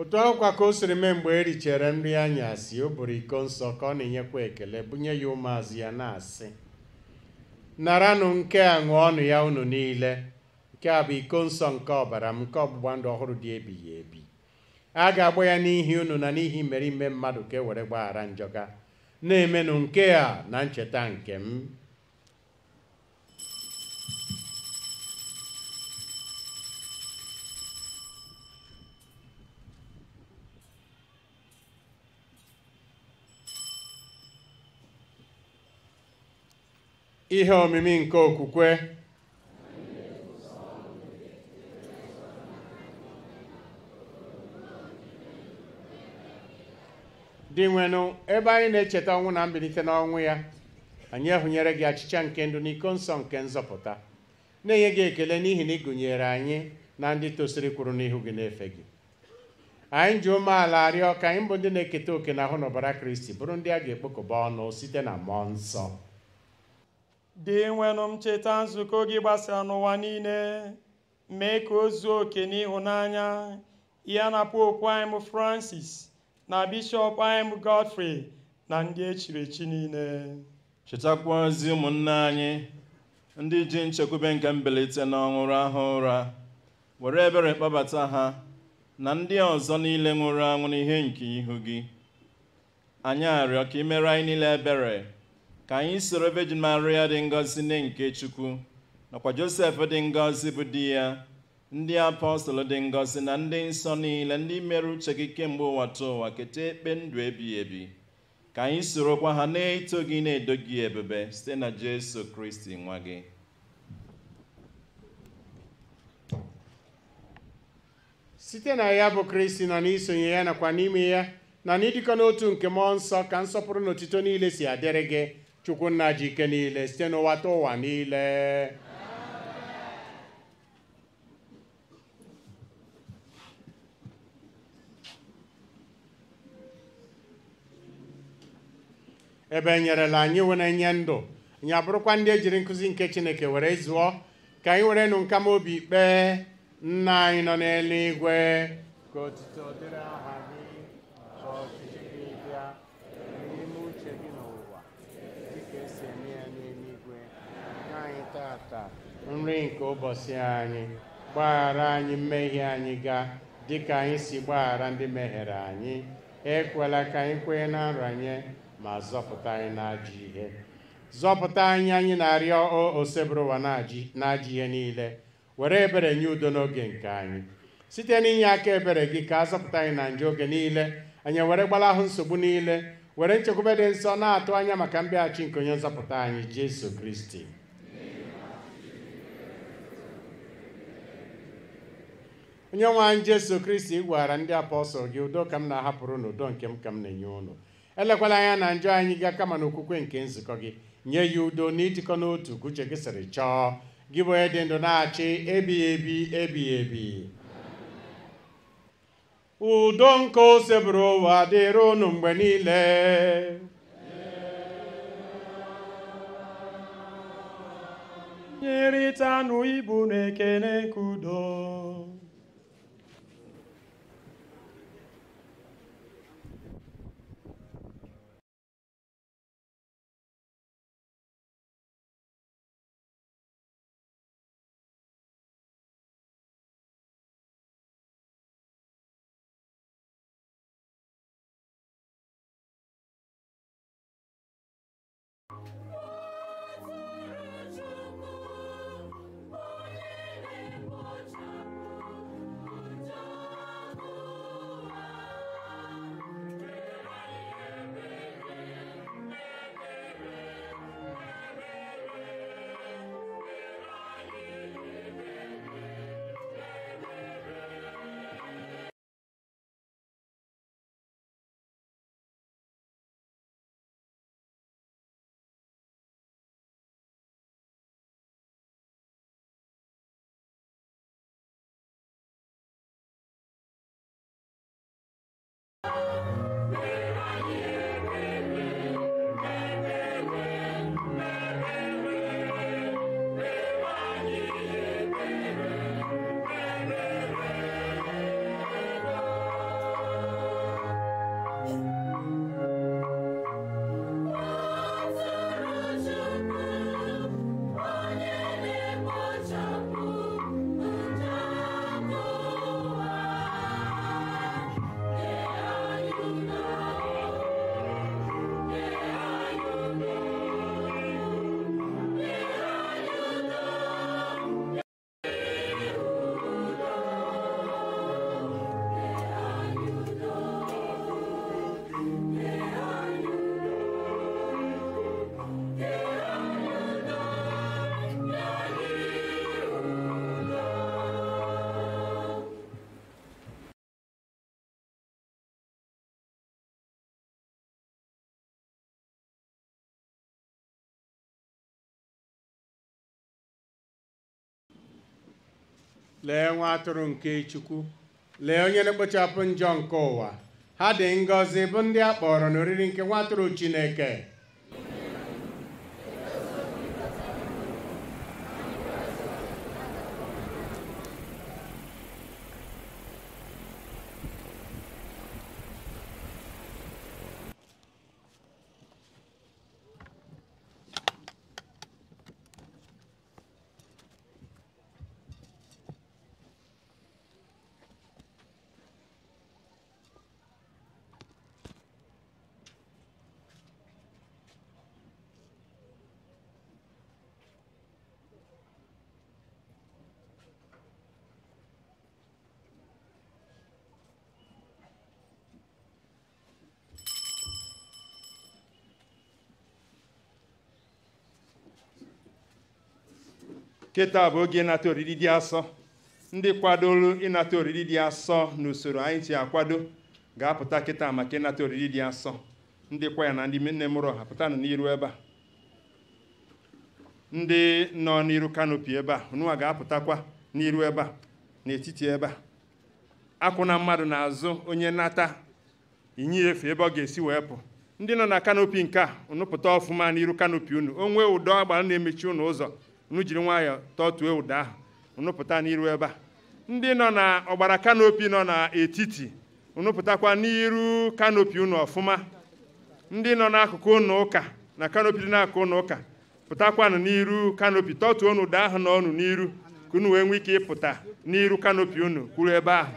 Otu ọkwa ka o siri mee mgbe e richara nri anyasị o buru iko nsọ ka ọ na-enyekwa ekele bunye ya ụmụazụ ya na-asị naranụ nke a ṅụọnụ ya unu niile. Nke a bụ iko nsọ nke ọbara m nke ọgbụgba ndụ ọhụrụ dị ebighị ebi. A ga-agba ya n'ihi unu na n'ihi imerime mmadụ ka e were gbaghara njọga na-emenụ nke a na ncheta nke m. ihe omimi nke okwukwe. Dị nwenụ ebe anyị na-echeta ọnwụ na mbilite n'ọnwụ ya anyị ehụnyere gị achịcha nke ndụ n'iko nsọ nke nzọpụta na-enye gị ekele n'ihi na ị gụnyere anyị na ndị tosiri kwuru n'ihu gị na-efe gị. Anyị ji umeala arịọ ka anyị bụ ndị na-eketa oke na ahụ n'ọbara kristi bụrụ ndị a ga-ekpokọba ọnụ site na mmụọ nsọ. Dị nwenụ m nzukọ gị gbasara n'ụwa niile mee ka o zuo oke n'ịhụnanya. Ya na popu anyị bụ francis na bishọp anyị bụ godfrey na ndị echiri echi niile. Chetakwazi ụmụnne anyị ndị ji nchekwube nke mbilite n'ọnwụ rahụ ụra were ebere kpọbata ha na ndị ọzọ niile nwụrụ anwụ n'ihe nke ihu gị. Anyị arịọ ka ị mere anyị niile ebere. Ka anyị soro Virgin Maria dị ngọzi nne nke Chukwu nakwa Josef dị ngọzi bụ di ya ndị apọstụl dị ngọzi na ndị nsọ niile ndị mere uche gị kemgbe ụwa ụwa keta ekpe ndụ ebighị ebi. Ka anyị sorokwa ha na-eto gị na-edo gị ebube site na Jesu Kristi nwa gị. Site na ya bụ kristi nọ n'isonye ya nakwa n'ime ya na n'ịdịkọ n'otu nke mmụọ nsọ ka nsọpụrụ na otito niile si adịrị gị. Chukwu nna ji ike niile site n'ụwa ta ụwa niile. Ebe nyerela anyị were nye ndụ. Anyị abụrụkwa ndị ejiri nkụzi nke chineke were zụọ. Ka anyị were nụ nkama obi kpee nna anyị nọ n'eluigwe. Ka otito dịrị aha gị ka ọchịchị gị bịa n'ime uche gị n'ụwa dịka esi eme ya n'eluigwe nye anyị tata nri nke ụbọchị anyị gbaghara anyị mmehie anyị ga dịka anyị si gbaghara ndị mehiere anyị. Ekwela ka anyị kwenye na nranye ma zọpụta anyị n'ajọ ihe. Zọpụta anyị anyị na-arịọ osebụrụ ụwa n'ajọ ihe niile. Were ebere nye udo n'oge nke anyị. Site n'inye aka ebere gị ka a zọpụta anyị na njọ oge niile anyị were gbalahụ nsogbu niile were nchekwube dị nsọ na-atụ anya maka mbịaghachi nke onye nzọpụta anyị jesu kristi. Onye nwe anyị jesu kristi gwara ndị apọstọl gị udo ka m na-ahapụrụ n'udo nke m ka m na-enye unu. Elekwala anya na njọ anyị ga kama na okwukwe nke nzukọ gị. Nye ya udo na ịdịkọ n'otu ka uche gị sịrị chọọ. Gị bụ onye dị ndụ na-achị ebighị ebi ebighị ebi. Udo nke osebụrụ ụwa dịrị unu mgbe niile. Nyerịtanụ ibu na ekene nke udo. Lee nwa atụrụ nke chukwu lee onye na-ekpochapụ njọ nke ụwa. Ha dị ngọzi bụ ndị a kpọrọ n'oriri nke nwa atụrụ chineke. Kịta bụ oge ịnata oriri dị asọ. Ndị kwadoro ịnata oriri dị asọ n'usoro anyị si akwado ga-apụta kịta maka ịnata oriri dị asọ. Ndị kwa na ndị nne mụrụ ha pụtanụ n'iru ebe a. Ndị nọ n'iru kanopi ebe a nụwa ga-apụtakwa n'iru ebe a n'etiti ebe a. Akwụna mmadụ n'azụ onye nata inye efe ebe ọ ga-esi wee pụ ndị nọ na kanopi nke a unu pụta ọfụma n'iru kanopi unu. O nwee ụdọ agbara na-emechi unu ụzọ. Unu jiri nwayọọ tọtue ụda ahụ unu pụta n'iru ebe a. Ndị nọ na ọgbara kanopi nọ n'etiti unu pụtakwa n'iru kanopi unu ọfụma. Ndị nọ n'akụkụ ụlọ ụka na kanopi dị n'akụkụ ụlọ ụka pụtakwanụ n'iru kanopi tọtuo unu ụda ahụ n'ọnụ n'iru ka unu wee nwee ike ịpụta n'iru kanopi unu kwuru ebe ahụ.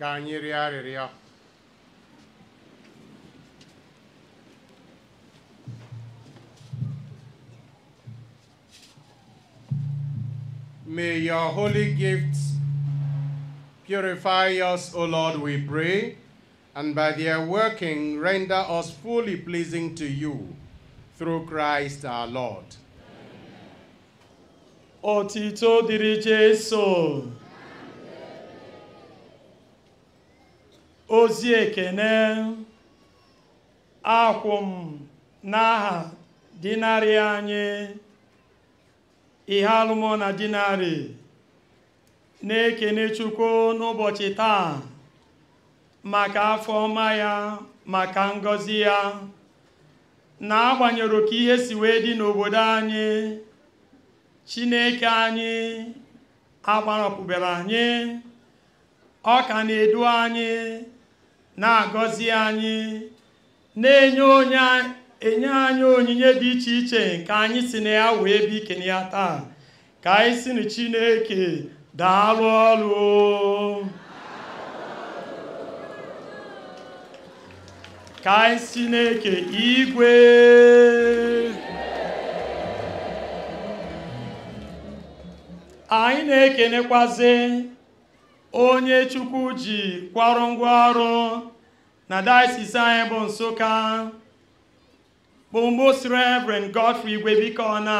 Ka anyị rịọ arịrịọ May your holy gifts purify us, O Lord, we pray, and by their working render us fully pleasing to you through Christ our Lord. Otito dịrị Jesu. Ozi ekene akwụ m n'aha dinarị anyị ihe alụmọ na dinarị na-ekene Chukwu n'ụbọchị taa maka afọ ọma ya maka ngọzi ya na agbanyere ka ihe si wee dị n'obodo anyị chineke anyị agbanapụbere anyị ọ ka na-edu anyị na-agọzi anyị na-enye onye enye anyị onyinye dị iche iche nke anyị si na ya wee bi ikene ya taa. Ka anyị si na chineke daalụ ọrụ ka anyị si na-eke igwe. Anyị na-ekenekwazi onye chukwu ji kwarụ ngwa ọrụ na diocese anyị bụ nsụka bụ most reverend godfrey igwebikona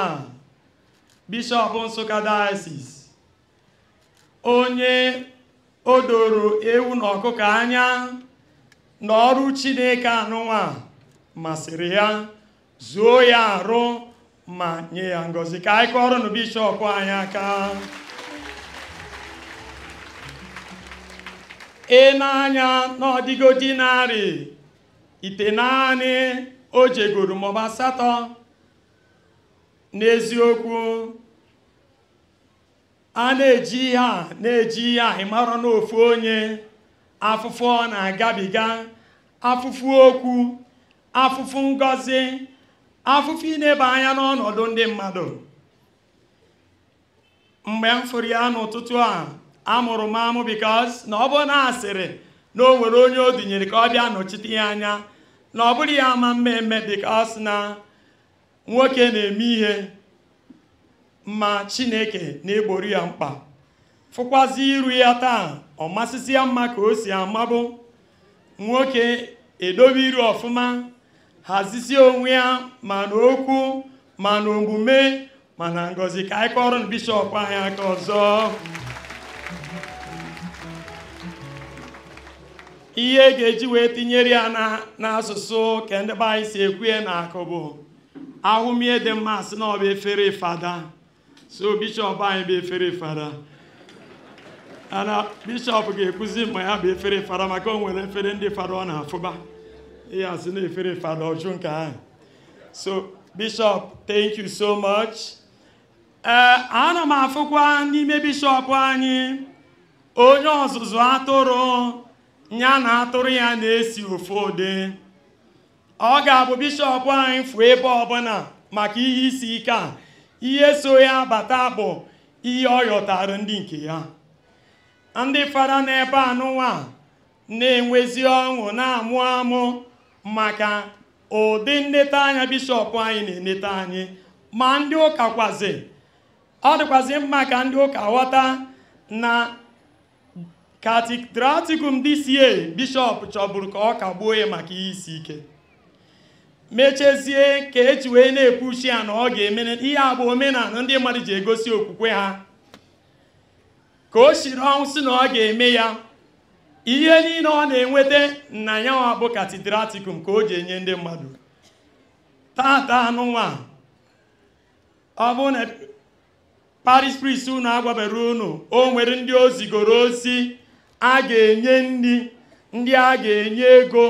bishọp nsụka diocese. Onye o doro ewu na ọkụkọ anya na ọrụ chineke anụnwa masịrị ya zuo ya arụ ma nye ya ngọzi. Ka anyị kọrọ na bishọp anyị aka. Ị na-anya n'ọdịgo dinarị ite naanị o jegoro maọbụ asatọ. N'eziokwu a na-eji ihe a na-eji ihe a ịmarọ n'ofu onye afụfụ ọ na-agabiga afụfụ okwu afụfụ ngọzi afụfụ ineba anya n'ọnọdụ ndị mmadụ. Mgbe m fụrụ ya n'ụtụtụ a amụrụ m amụ bikos na ọ bụrụ na asịrị na o nwere onye o dunyere ka ọ bịa nọchite ya anya na ọ bụrụ ya ama mmemme bikos na nwoke na-eme ihe ma chineke na-egboro ya mkpa. Fụkwazi iru ya taa ọ masịsị ya mma ka o si amabụ nwoke edobe iru ọfụma hazisie onwe ya ma na okwu ma na omume ma na ngọzi. Ka anyị kọrọ bishọp anyị aka ọzọ. Ihe ga-eji wee tinyere ya n'asụsụ ka ndị be anyị si ekwu ya na akụ bụ ahụmịhe dị mma sị na ọ bụ efere fada. So bishọp anyị bụ efere fada. Ana bishọp ga-ekwuzi ma ya bụ efere fada maka o nwere efere ndị fada ọ na-afụba. Ihe asị na efere fada ọjụ nke ahụ. So bishọp thank you so much. Ee ana m afụkwa n'ime bishọp anyị onye ọzụzụ atụrụ. Ya na atụrụ ya na-esi ofu ụdị ọ ga-abụ bishọp anyị fụ ebe ọbụla maka ihe isi ike a. Ihe so ya bata bụ ihe ọ yọtara ndị nke ya. Ndị fada n'ebe anụnwa na-enwezi ọṅụ na-amụ amụ maka ụdị nleta anya bishọp anyị na-eneta anyị. Ma ndị ụka kwazi ọ dịkwazi mma ka ndị ụka ghọta na katedratikum dca bishọp chọburu ka ọ kagbuo ya maka ihe isi ike mechezie ka eji wee na-ekwuchi ya na ọ ga-eme ihe a omenala ndị mmadụ ji egosi okwukwe ha ka o shiri ọnwụ si na ọ ga-eme ya ihe niile ọ na-enweta na ya bụ katedratikum ka o ji enye ndị mmadụ tata anụnwa ọ bụ na paris priest unu agwabere unu o nwere ndị o zigoro ozi a ga-enye nri ndị a ga-enye ego.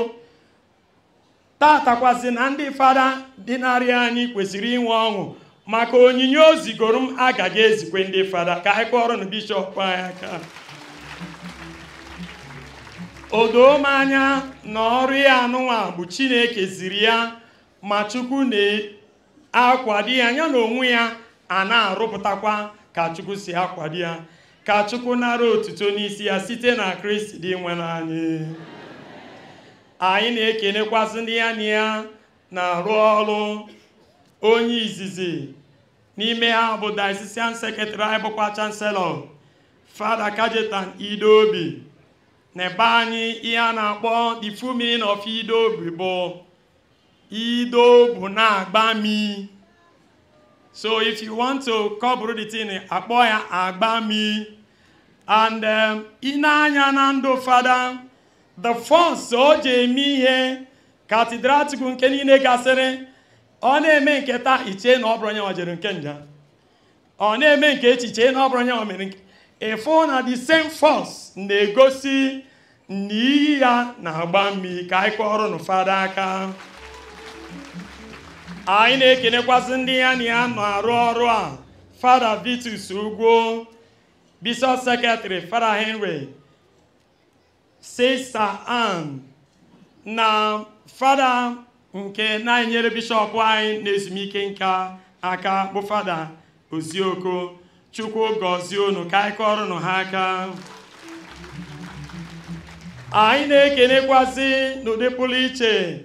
Tatakwasị na ndị fada dị narị anyị kwesịrị inwe ọṅụ maka onyinye o zigoro m agaghị ezikwe ndị fada. Ka anyị kọrọ na bishọp anyị aka. O doo m anya na ọrụ ya anụnwa bụ chineke ziri ya ma chukwu na-akwado ya ya na onwe ya a na-arụpụtakwa ka chukwu si akwado ya. Ka chukwu nara otuto n'isi ya site na kristi dị nwere anyị anyị na-ekenekwasị ndị ya na ya na-arụ ọrụ onye izizi n'ime ha bụ diocesan secretary anyị bụkwa chancellor fada kajetan idobi na ebe anyị ihe a na-akpọ the full meaning of idobi bụ ido bụ na-agba mi. So if you want to kọbụrụ the thing akpọ ya agba mi. And um, ị na-anya na ndụ fada the first o ji eme ihe katedratiku nke niile gasịrị ọ na-eme nke iche na ọ bụrụ onye nwajere nke nja. Ọ na-eme nke echiche na ọ the same force na-egosi na ya na-agba mmiri ka anyị kọọrọ nụ fada aka. Anyị na-ekenekwasị ndị ya na ya nọ arụ ọrụ a. Fada vitus ugwu bishọp sekretary fada henry sista ann na fada nke na-enyere bishọp anyị na ezumike nka aka bụ fada ozioko chukwu gọzie unu ka anyị kọrọ unu ha aka. Anyị na-ekenekwasị n'ụdị pụrụ iche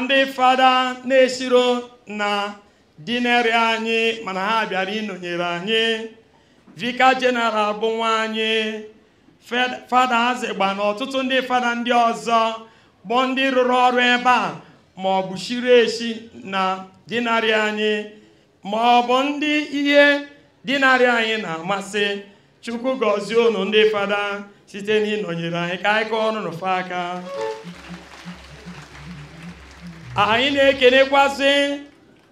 ndị fada na-esiro na dineri anyị mana ha bịara ịnọnyere anyị. Vika jeneral bụ nwa anyị. Fada azịgba na ọtụtụ ndị fada ndị ọzọ bụ ndị rụrụ ọrụ ebe a ma ọ bụ shiri eshi na dinari anyị. Ma ọ bụ ndị ihe dinari anyị na-amasị chukwu gọzie unu ndị fada site n'ịnọnyere anyị. Ka anyị kọọ ọnụ n'ụfa aka. Anyị na-ekenekwasị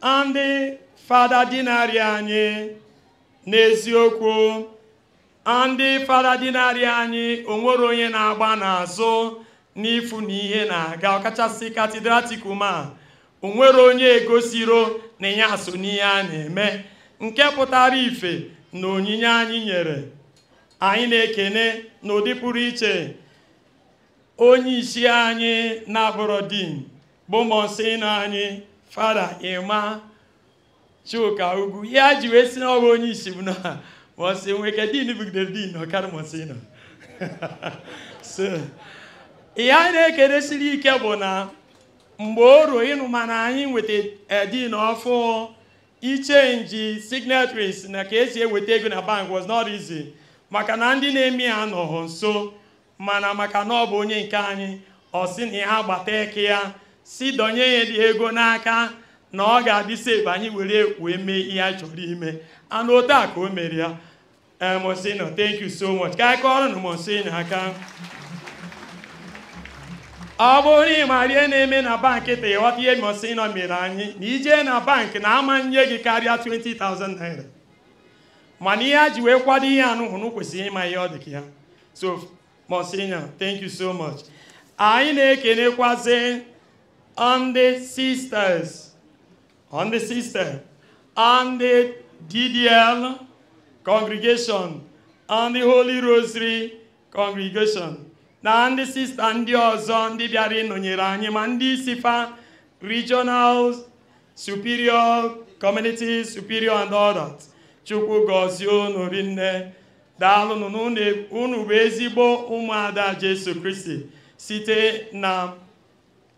ndị fada dinari anyị n'eziokwu. Ndị fada dinari anyị o nwere onye na-agba n'azụ n'ifu na ihe na-aga. Ọkachasị katedratikum a o nwere onye egosiro na ya so n'ihe a na-eme. Nke pụtara ife na onyinye anyị nyere. Anyị na-ekene n'ụdị pụrụ iche. Onye isi anyị na-abụrụ din bụ monsino anyị. Fada ịma chuka ugwu ya ji wee si n'ọrụ onye isi bụ na mọsi nweke din bugidere din ọkara monsino so ihe anyị na-ekenesiri ike bụ na mgbe o ruo ịnụ mana anyị nweta din ọfụ ichenji signatories na ka esi eweta ego na bank was not easy maka na ndị na-eme ya anọghị nso mana maka na ọ bụ onye nke anyị ọ sị na ya agbata eke ya si donye ya dị ego n'aka na ọ ga-adị save anyị were wee mee ihe a chọrọ ime. Anụ otu a ka o mere ya. Mosino thank you so much. Ka anyị kọọrọ na mosino aka. Ọ bụrụ na ị mara ihe na-eme na bankị ta ịghọta ihe mosino mere anyị na ije na bankị na ama nye gị karịa 20,000 naira. Mana ihe a ji wee kwado ihe anụ hụrụ kwesịrị ịma ihe ọ dị ya. So monsignor thank you so much. Anyị na-ekenekwazi ndị sisters. Ndị sister. On the ddl congregation. On the holy rosary congregation. Na ndị sista ndị ọzọ ndị bịara ịnọnyere anyị ma ndị isi regional superior community superior and others chukwu gọzie unu rinne. Daalụnụ unu bụ ezigbo ụmụada jesu kristi. Site na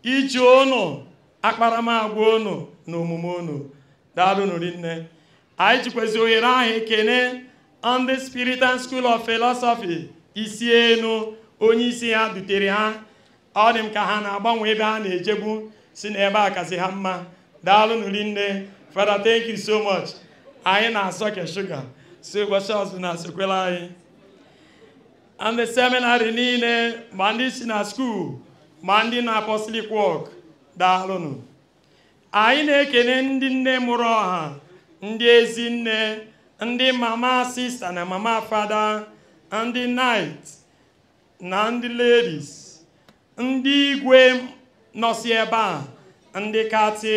iji unu akparamagwa unu na omume unu daalụnụ rinne anyị jikwezi ohere ahụ ekene ndị spiritan school of philosophy isi enu onye isi ha dutere ha. Ọ dị m ka ha na-agbanwe ebe ha na-ejebu si n'ebe a kasị ha mma. Daalụnụ rinne fada thank you so much. Anyị na-asọ ke shuga. Si ụbọchị ọzọ na-asokwela anyị. Ndị seminarị niile ma ndị si na skuul ma ndị na apostolic work daalụnụ. Anyị na-ekene ndị nne mụrụ ọha ndị ezi nne ndị mama sista na mama fada ndị night na ndị ladies ndị igwe nọsi ebe a ndị kati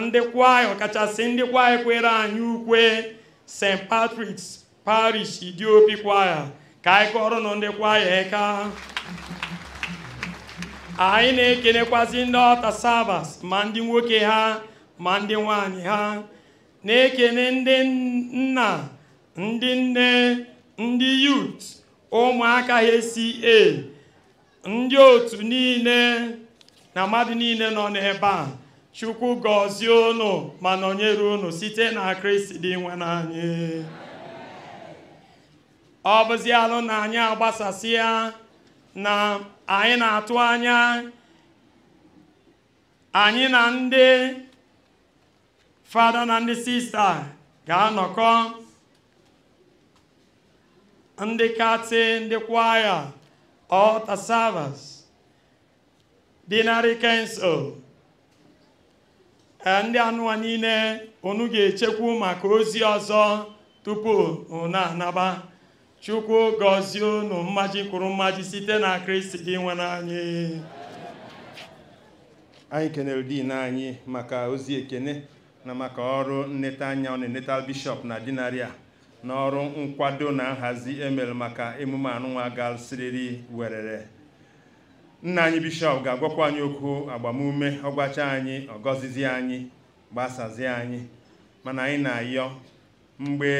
ndị kwaya ọkachasị ndị kwaya kwere anyị ukwe st patrick's parish idiopi kwaya ka anyị kọrọ nụ ndị kwaya eka. Anyị na-ekenekwazị ndị ọta sabas ma ndị nwoke ha ma ndị nwanyị ha na-ekene ndị nna ndị nne ndị yut ụmụaka ha e. Ndị otu niile na mmadụ niile nọ n'ebe a. Chukwu gọzie unu ma nọnyere unu site na kristi dị nwe n'anyị. Ọ bụzi alụ na anyị agbasasị ya na anyị na-atụ anya anyị na ndị fada na ndị sista ga-anọkọ ndị kati ndị kwaya altar servers dinari council. Ndị anụwa niile unu ga-echekwu maka ozi ọzọ tupu unu anaba. Chukwu gọzie unu mmaji kwuru mmaji site na kristi dị nwere anyị anyị kenere din anyị maka ozi ekene na maka ọrụ nneta anya ọ na-eneta bishọp na dinari a na ọrụ nkwado na nhazi emere maka emume anụnwa gasịrịrị werere. Nna anyị bishọp ga-agwakwa anyị okwu agbamume ọgbacha anyị ọgọzizi anyị gbasazie anyị mana anyị na-ayọ mgbe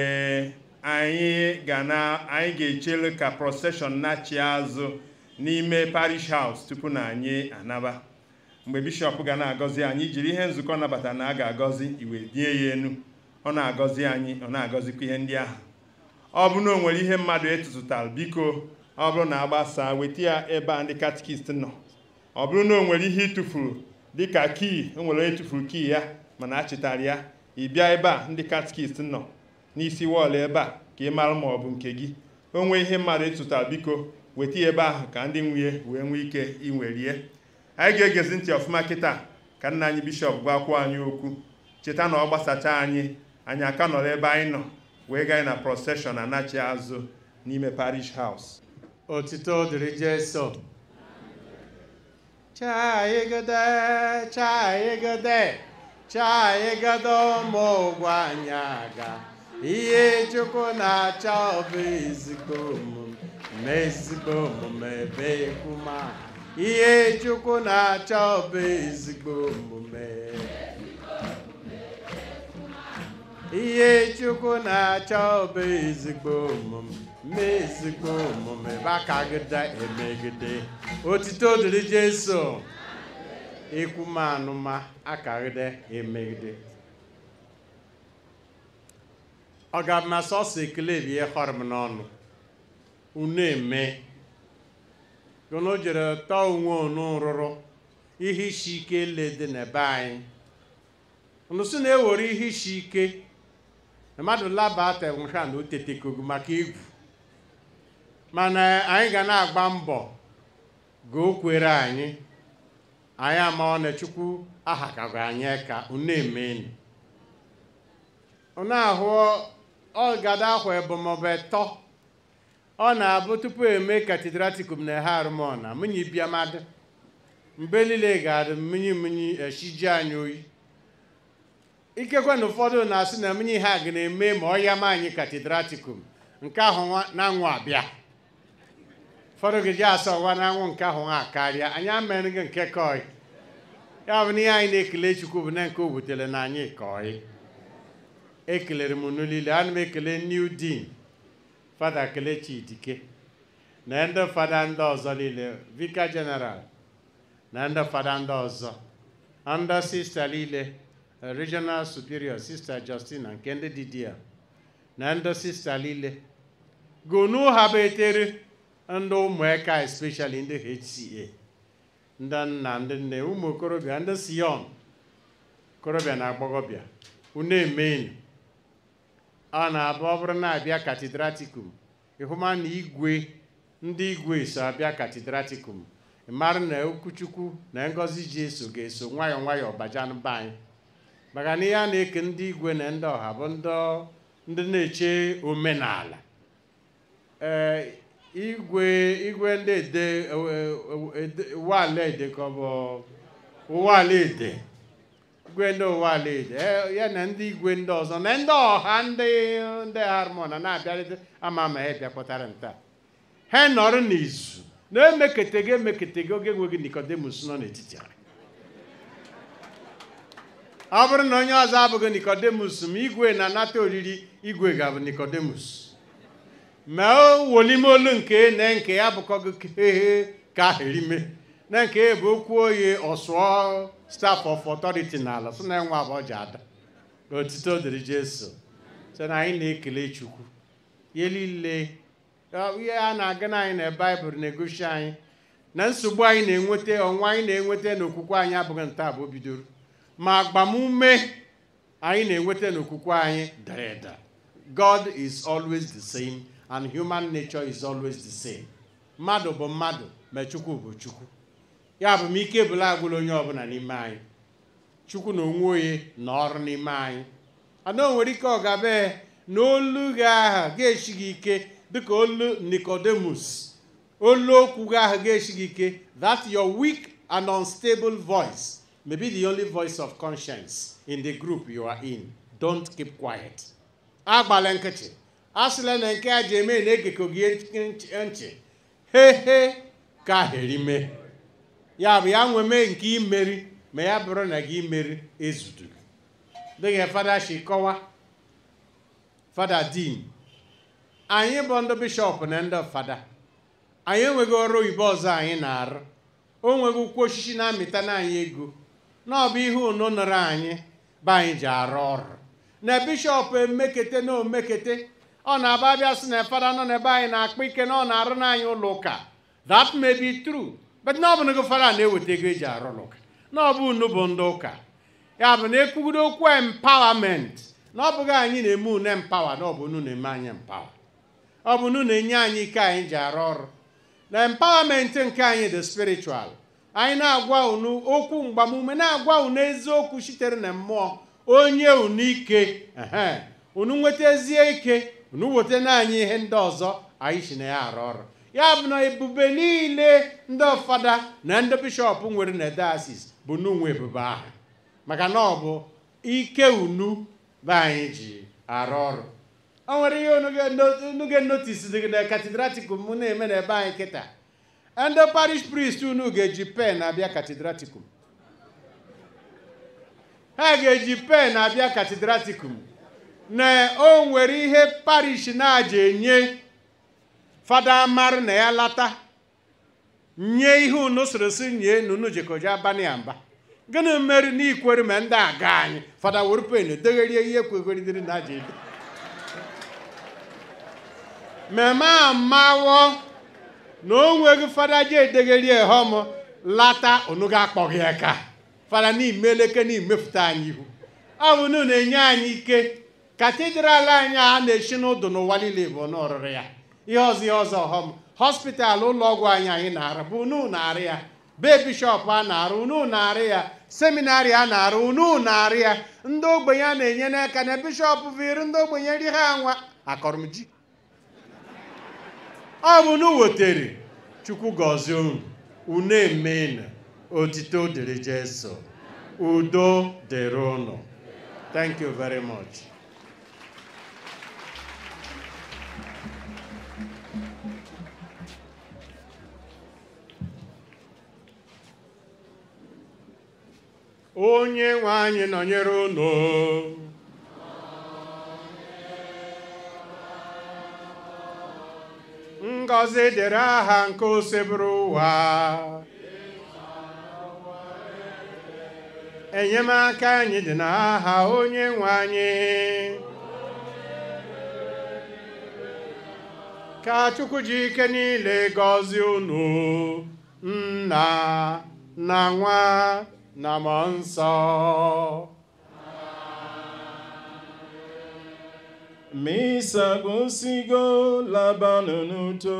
anyị ga-echere ka proseshọn na-achị azụ n'ime parish house tupu na anyị anaba. Mgbe bishọp ga na-agọzi anyị jiri ihe nzukọ nabata na a ga-agọzi iwe die ya enu. Ọ na-agọzi anyị ọ na-agọzikwa ihe ndị ahụ. Ọ bụrụ na o ihe mmadụ etụtụtara biko ọ bụrụ na agbasa weta ya ebe a ndị katikist nọ. Ọ bụrụ na o nwere ihe ịtụfuru dịka kii o nwere onye tụfuru kii ya mana a chịtara ya ị bịa ebe a ndị katikist nọ. N'isi wọọlụ ebe a ka ị mara ma ọ bụ nke gị o nwee ihe mmadụ ịtụtara biko weta ya ebe ahụ ka ndị nwunye wee nwee ike inwerie anyị ga-egezi ntị ọfụma kịta ka nna anyị bishọp gwakwuo anyị okwu cheta na ọ gbasacha anyị anyị aka nọrọ ebe anyị nọ wee gaa na proseshọn anachi azụ n'ime parish house Otito dịrị Jesu. Chaigede, chaigede, chaigede ụmụ ụgwọ anyị aga. Ihe Chukwu na-achọ bụ ezigbo omume, ma omume ebe ekwuma. Ihe Chukwu na-achọ bụ ezigbo omume. Ihe Chukwu na-achọ bụ ezigbo omume. ezigbo omume bakagide emegide otito dịrị jesu ikwuma anụma akagide emegide ọ ga-amasị ọsọ ekele bụ ihe họrọ m n'ọnụ. Unu eme. Unu jere tọọ onwe unu rụrụ. Ihe isi ike lede n'ebe anyị. Unu si na-ewere ihe isi ike. Mmadụ laba atenwụha na otetekogu maka egwu. Mana anyị ga na-agba mbọ ga o kwere anyị. Anyị ama na chukwu aha kago anyị ka unu emeni unu ahụ ọ gada ahụ ebomọbụ etọ. Ọ na-abụ tupu eme katedratikum na ha arụmọna mụnye biamadụ mgbe niile ga-adị mmiri mmiri eshiji anyị oyi. Ikekwe na ụfọdụ na-asị na mmiri ha ga na-eme ma ọ ya anyị katedratikum nke ahụ na anwụ abịa. Ụfọdụ gị ji asa ọwa n'anwụ nke ahụ ha karịa. Anyị amere gị nke kọị. Ya bụ na ihe anyị na-ekele chukwu bụ na nke o wutere na anyị kọị. Ekelere m unu niile ana m ekele new dean. Fada kelechi dike na ndị fada ndị ọzọ niile vika general. Na ndị fada ndị ọzọ ndị sista niile regional superior sista justina nke ndị didi a na ndị sista niile gonu ha bụ ndị ụmụaka especially ndị hca ndị nna ndị nne ụmụ okorobịa ndị sion. Okorobịa na agbọghọbịa unu emenu ọ na-abụ ọ bụrụ na-abịa katedratikum ịhụma na igwe ndị igwe so abịa katedratikum mara na okwuchukwu na ngọzi ji eso ga-eso nwayọọ bajanụ be anyị. Maka na ihe a na-eke ndị igwe na ndị ọha bụ ndị- na-eche omenala. Ee igwe igwe ndị ede ede- ụwala ede ka ọ bụ ụwala ede. Igwe ndị ede e, ya na ndị igwe ndị ọzọ na ndị ọha ndị ndị harmona na-abịarịta. Ama ma ha bịakpọtara nta. Ha nọrọ n'izu. Na-emeketego emeketego oge nweghị nikodemus nọ n'etiti ha. Ọ bụrụ na onye ọzọ abụghị nikodemus ma igwe na-anata oriri igwe ga-abụ nikodemus ma o wolime olu nke na nke ya bụkọgị ka herime na nke bụ okwu oyi ọsụọ staff of authority n'ala so na enwe abụọ ada. Otito dịrị jesu. So na anyị na-ekele chukwu. Ihe niile ihe a na-aga na anyị na baịbụl na-egosi anyị na nsogbu anyị na-enweta ọnwa anyị na-enweta n'okwukwe anyị abụghị nta abụọ bidoro. Ma agbamume anyị na-enweta n'okwukwe anyị dara eda. God is always the same and human nature is always the same. Mmadụ bụ mmadụ ma chukwu bụ chukwu. Ya bụ m ike bụla agwụla onye ọbụla n'ime anyị. Chukwu na onwe onye na ọrụ n'ime anyị. Ana o nwere ike ọ gabe na olu gị aha ga-eshi gị ike dịka olu nicodemus. Olu okwu gị aha ga-eshi gị ike. That your weak and unstable voice may be the only voice of conscience in the group you are in. Don't keep quiet. Agbala nkịtị. Asịla na nke a ji eme na-egekọ gị ntị he he ka herime ya bụ ya nweme nke imeri ma ya bụrụ na gị imeri ezudu dịghị fada shi kọwa fada din anyị bụ ndị bishọp na ndị fada anyị enweghị ọrụ oyibo ọzọ anyị na-arụ. O nweghị ụkwụ osisi na-amịta na anyị ego. Na ọ bụ ihe unu nụrụ anyị bụ anyị ji arụ ọrụ. Na bishọp emekete na omekete ọ na-aba abịa sị na fada nọ n'ebe anyị na-akpa ike na ọ na-arụ na anyị ụlọ ụka. That may be true. But na ọ bụ na gị fada na-eweta ego eji arụ ụlọ ụka na ọ bụ unu bụ ndị ụka ya bụ na ekwugodo okwu empowerment. Na ọ bụghị anyị na-eme unu empower. Na ọ bụ unu na-eme anyị empower. Ọ bụ unu na-enye anyị ike anyị ji arụ ọrụ na empowerment nke anyị dị spiritual. Anyị na-agwa unu okwu mgbamume na-agwa unu eziokwu sitere na mmụọ onye unu ike. Unu nwetazie ike. Unu weta na ihe ndị ọzọ. Anyị si na ya arụ ọrụ ya bụ na ebube niile ndị ọfada na ndị bishọp nwere na diocese bụ n'unwe ebube ahụ. Maka na ọ bụ ike unu be anyị ji arụ ọrụ. O nwere ihe unu ga-enotis dị na katedratikum m na-eme n'ebe anyị kịta. Ndị parish priest unu ga-eji pen abịa katedratikum ha ga-eji pen abịa katedratikum na o nwere ihe parish na-aja enye fada amar na ya lata. Nye ihe unu sịrị sị nye na unu jekọji abalị mba gịnị mere na ikwere ma ndị aga anyị fada were pen degherie ihe kwegoridere na aja ede mmemme amawo na o nweghị fada ji edegherie hom lata unu ga-akpọghị ya ka fada n'imeleke n'imefụta anyị ihu ọ bụ unu na-enye anyị ike katidral anyị a na-eshi n'ụdụ n'ụwa niile bụ n'ọrụrụ ya ihe ọzọ ihe ọzọ hom hospital ụlọ ọgwụ anyị anyị na-arụ. Bụ unu na-arụ ya. Bee a na-arụ unu na-arụ ya. Seminarị a na-arụ unu na-arụ ya. Ndị ogbenye a na-enye n'aka na bishọp viri ndị ogbenye nri ha nwa. Akọrọ m ji. Ọ bụ unu wetere chukwu gọzie unu. Unu otito dịrị jeso udo dịrị unu. Thank you very much. Onye nwe anyị nọnyere unu. Ngọzi dịrị aha nke oseburu ụwa. Enyemaka anyị dị n'aha onye nwe anyị. Ka chukwu ji ike niile gọzie unu nna na nwa. namansa. Misagusigo labanunuto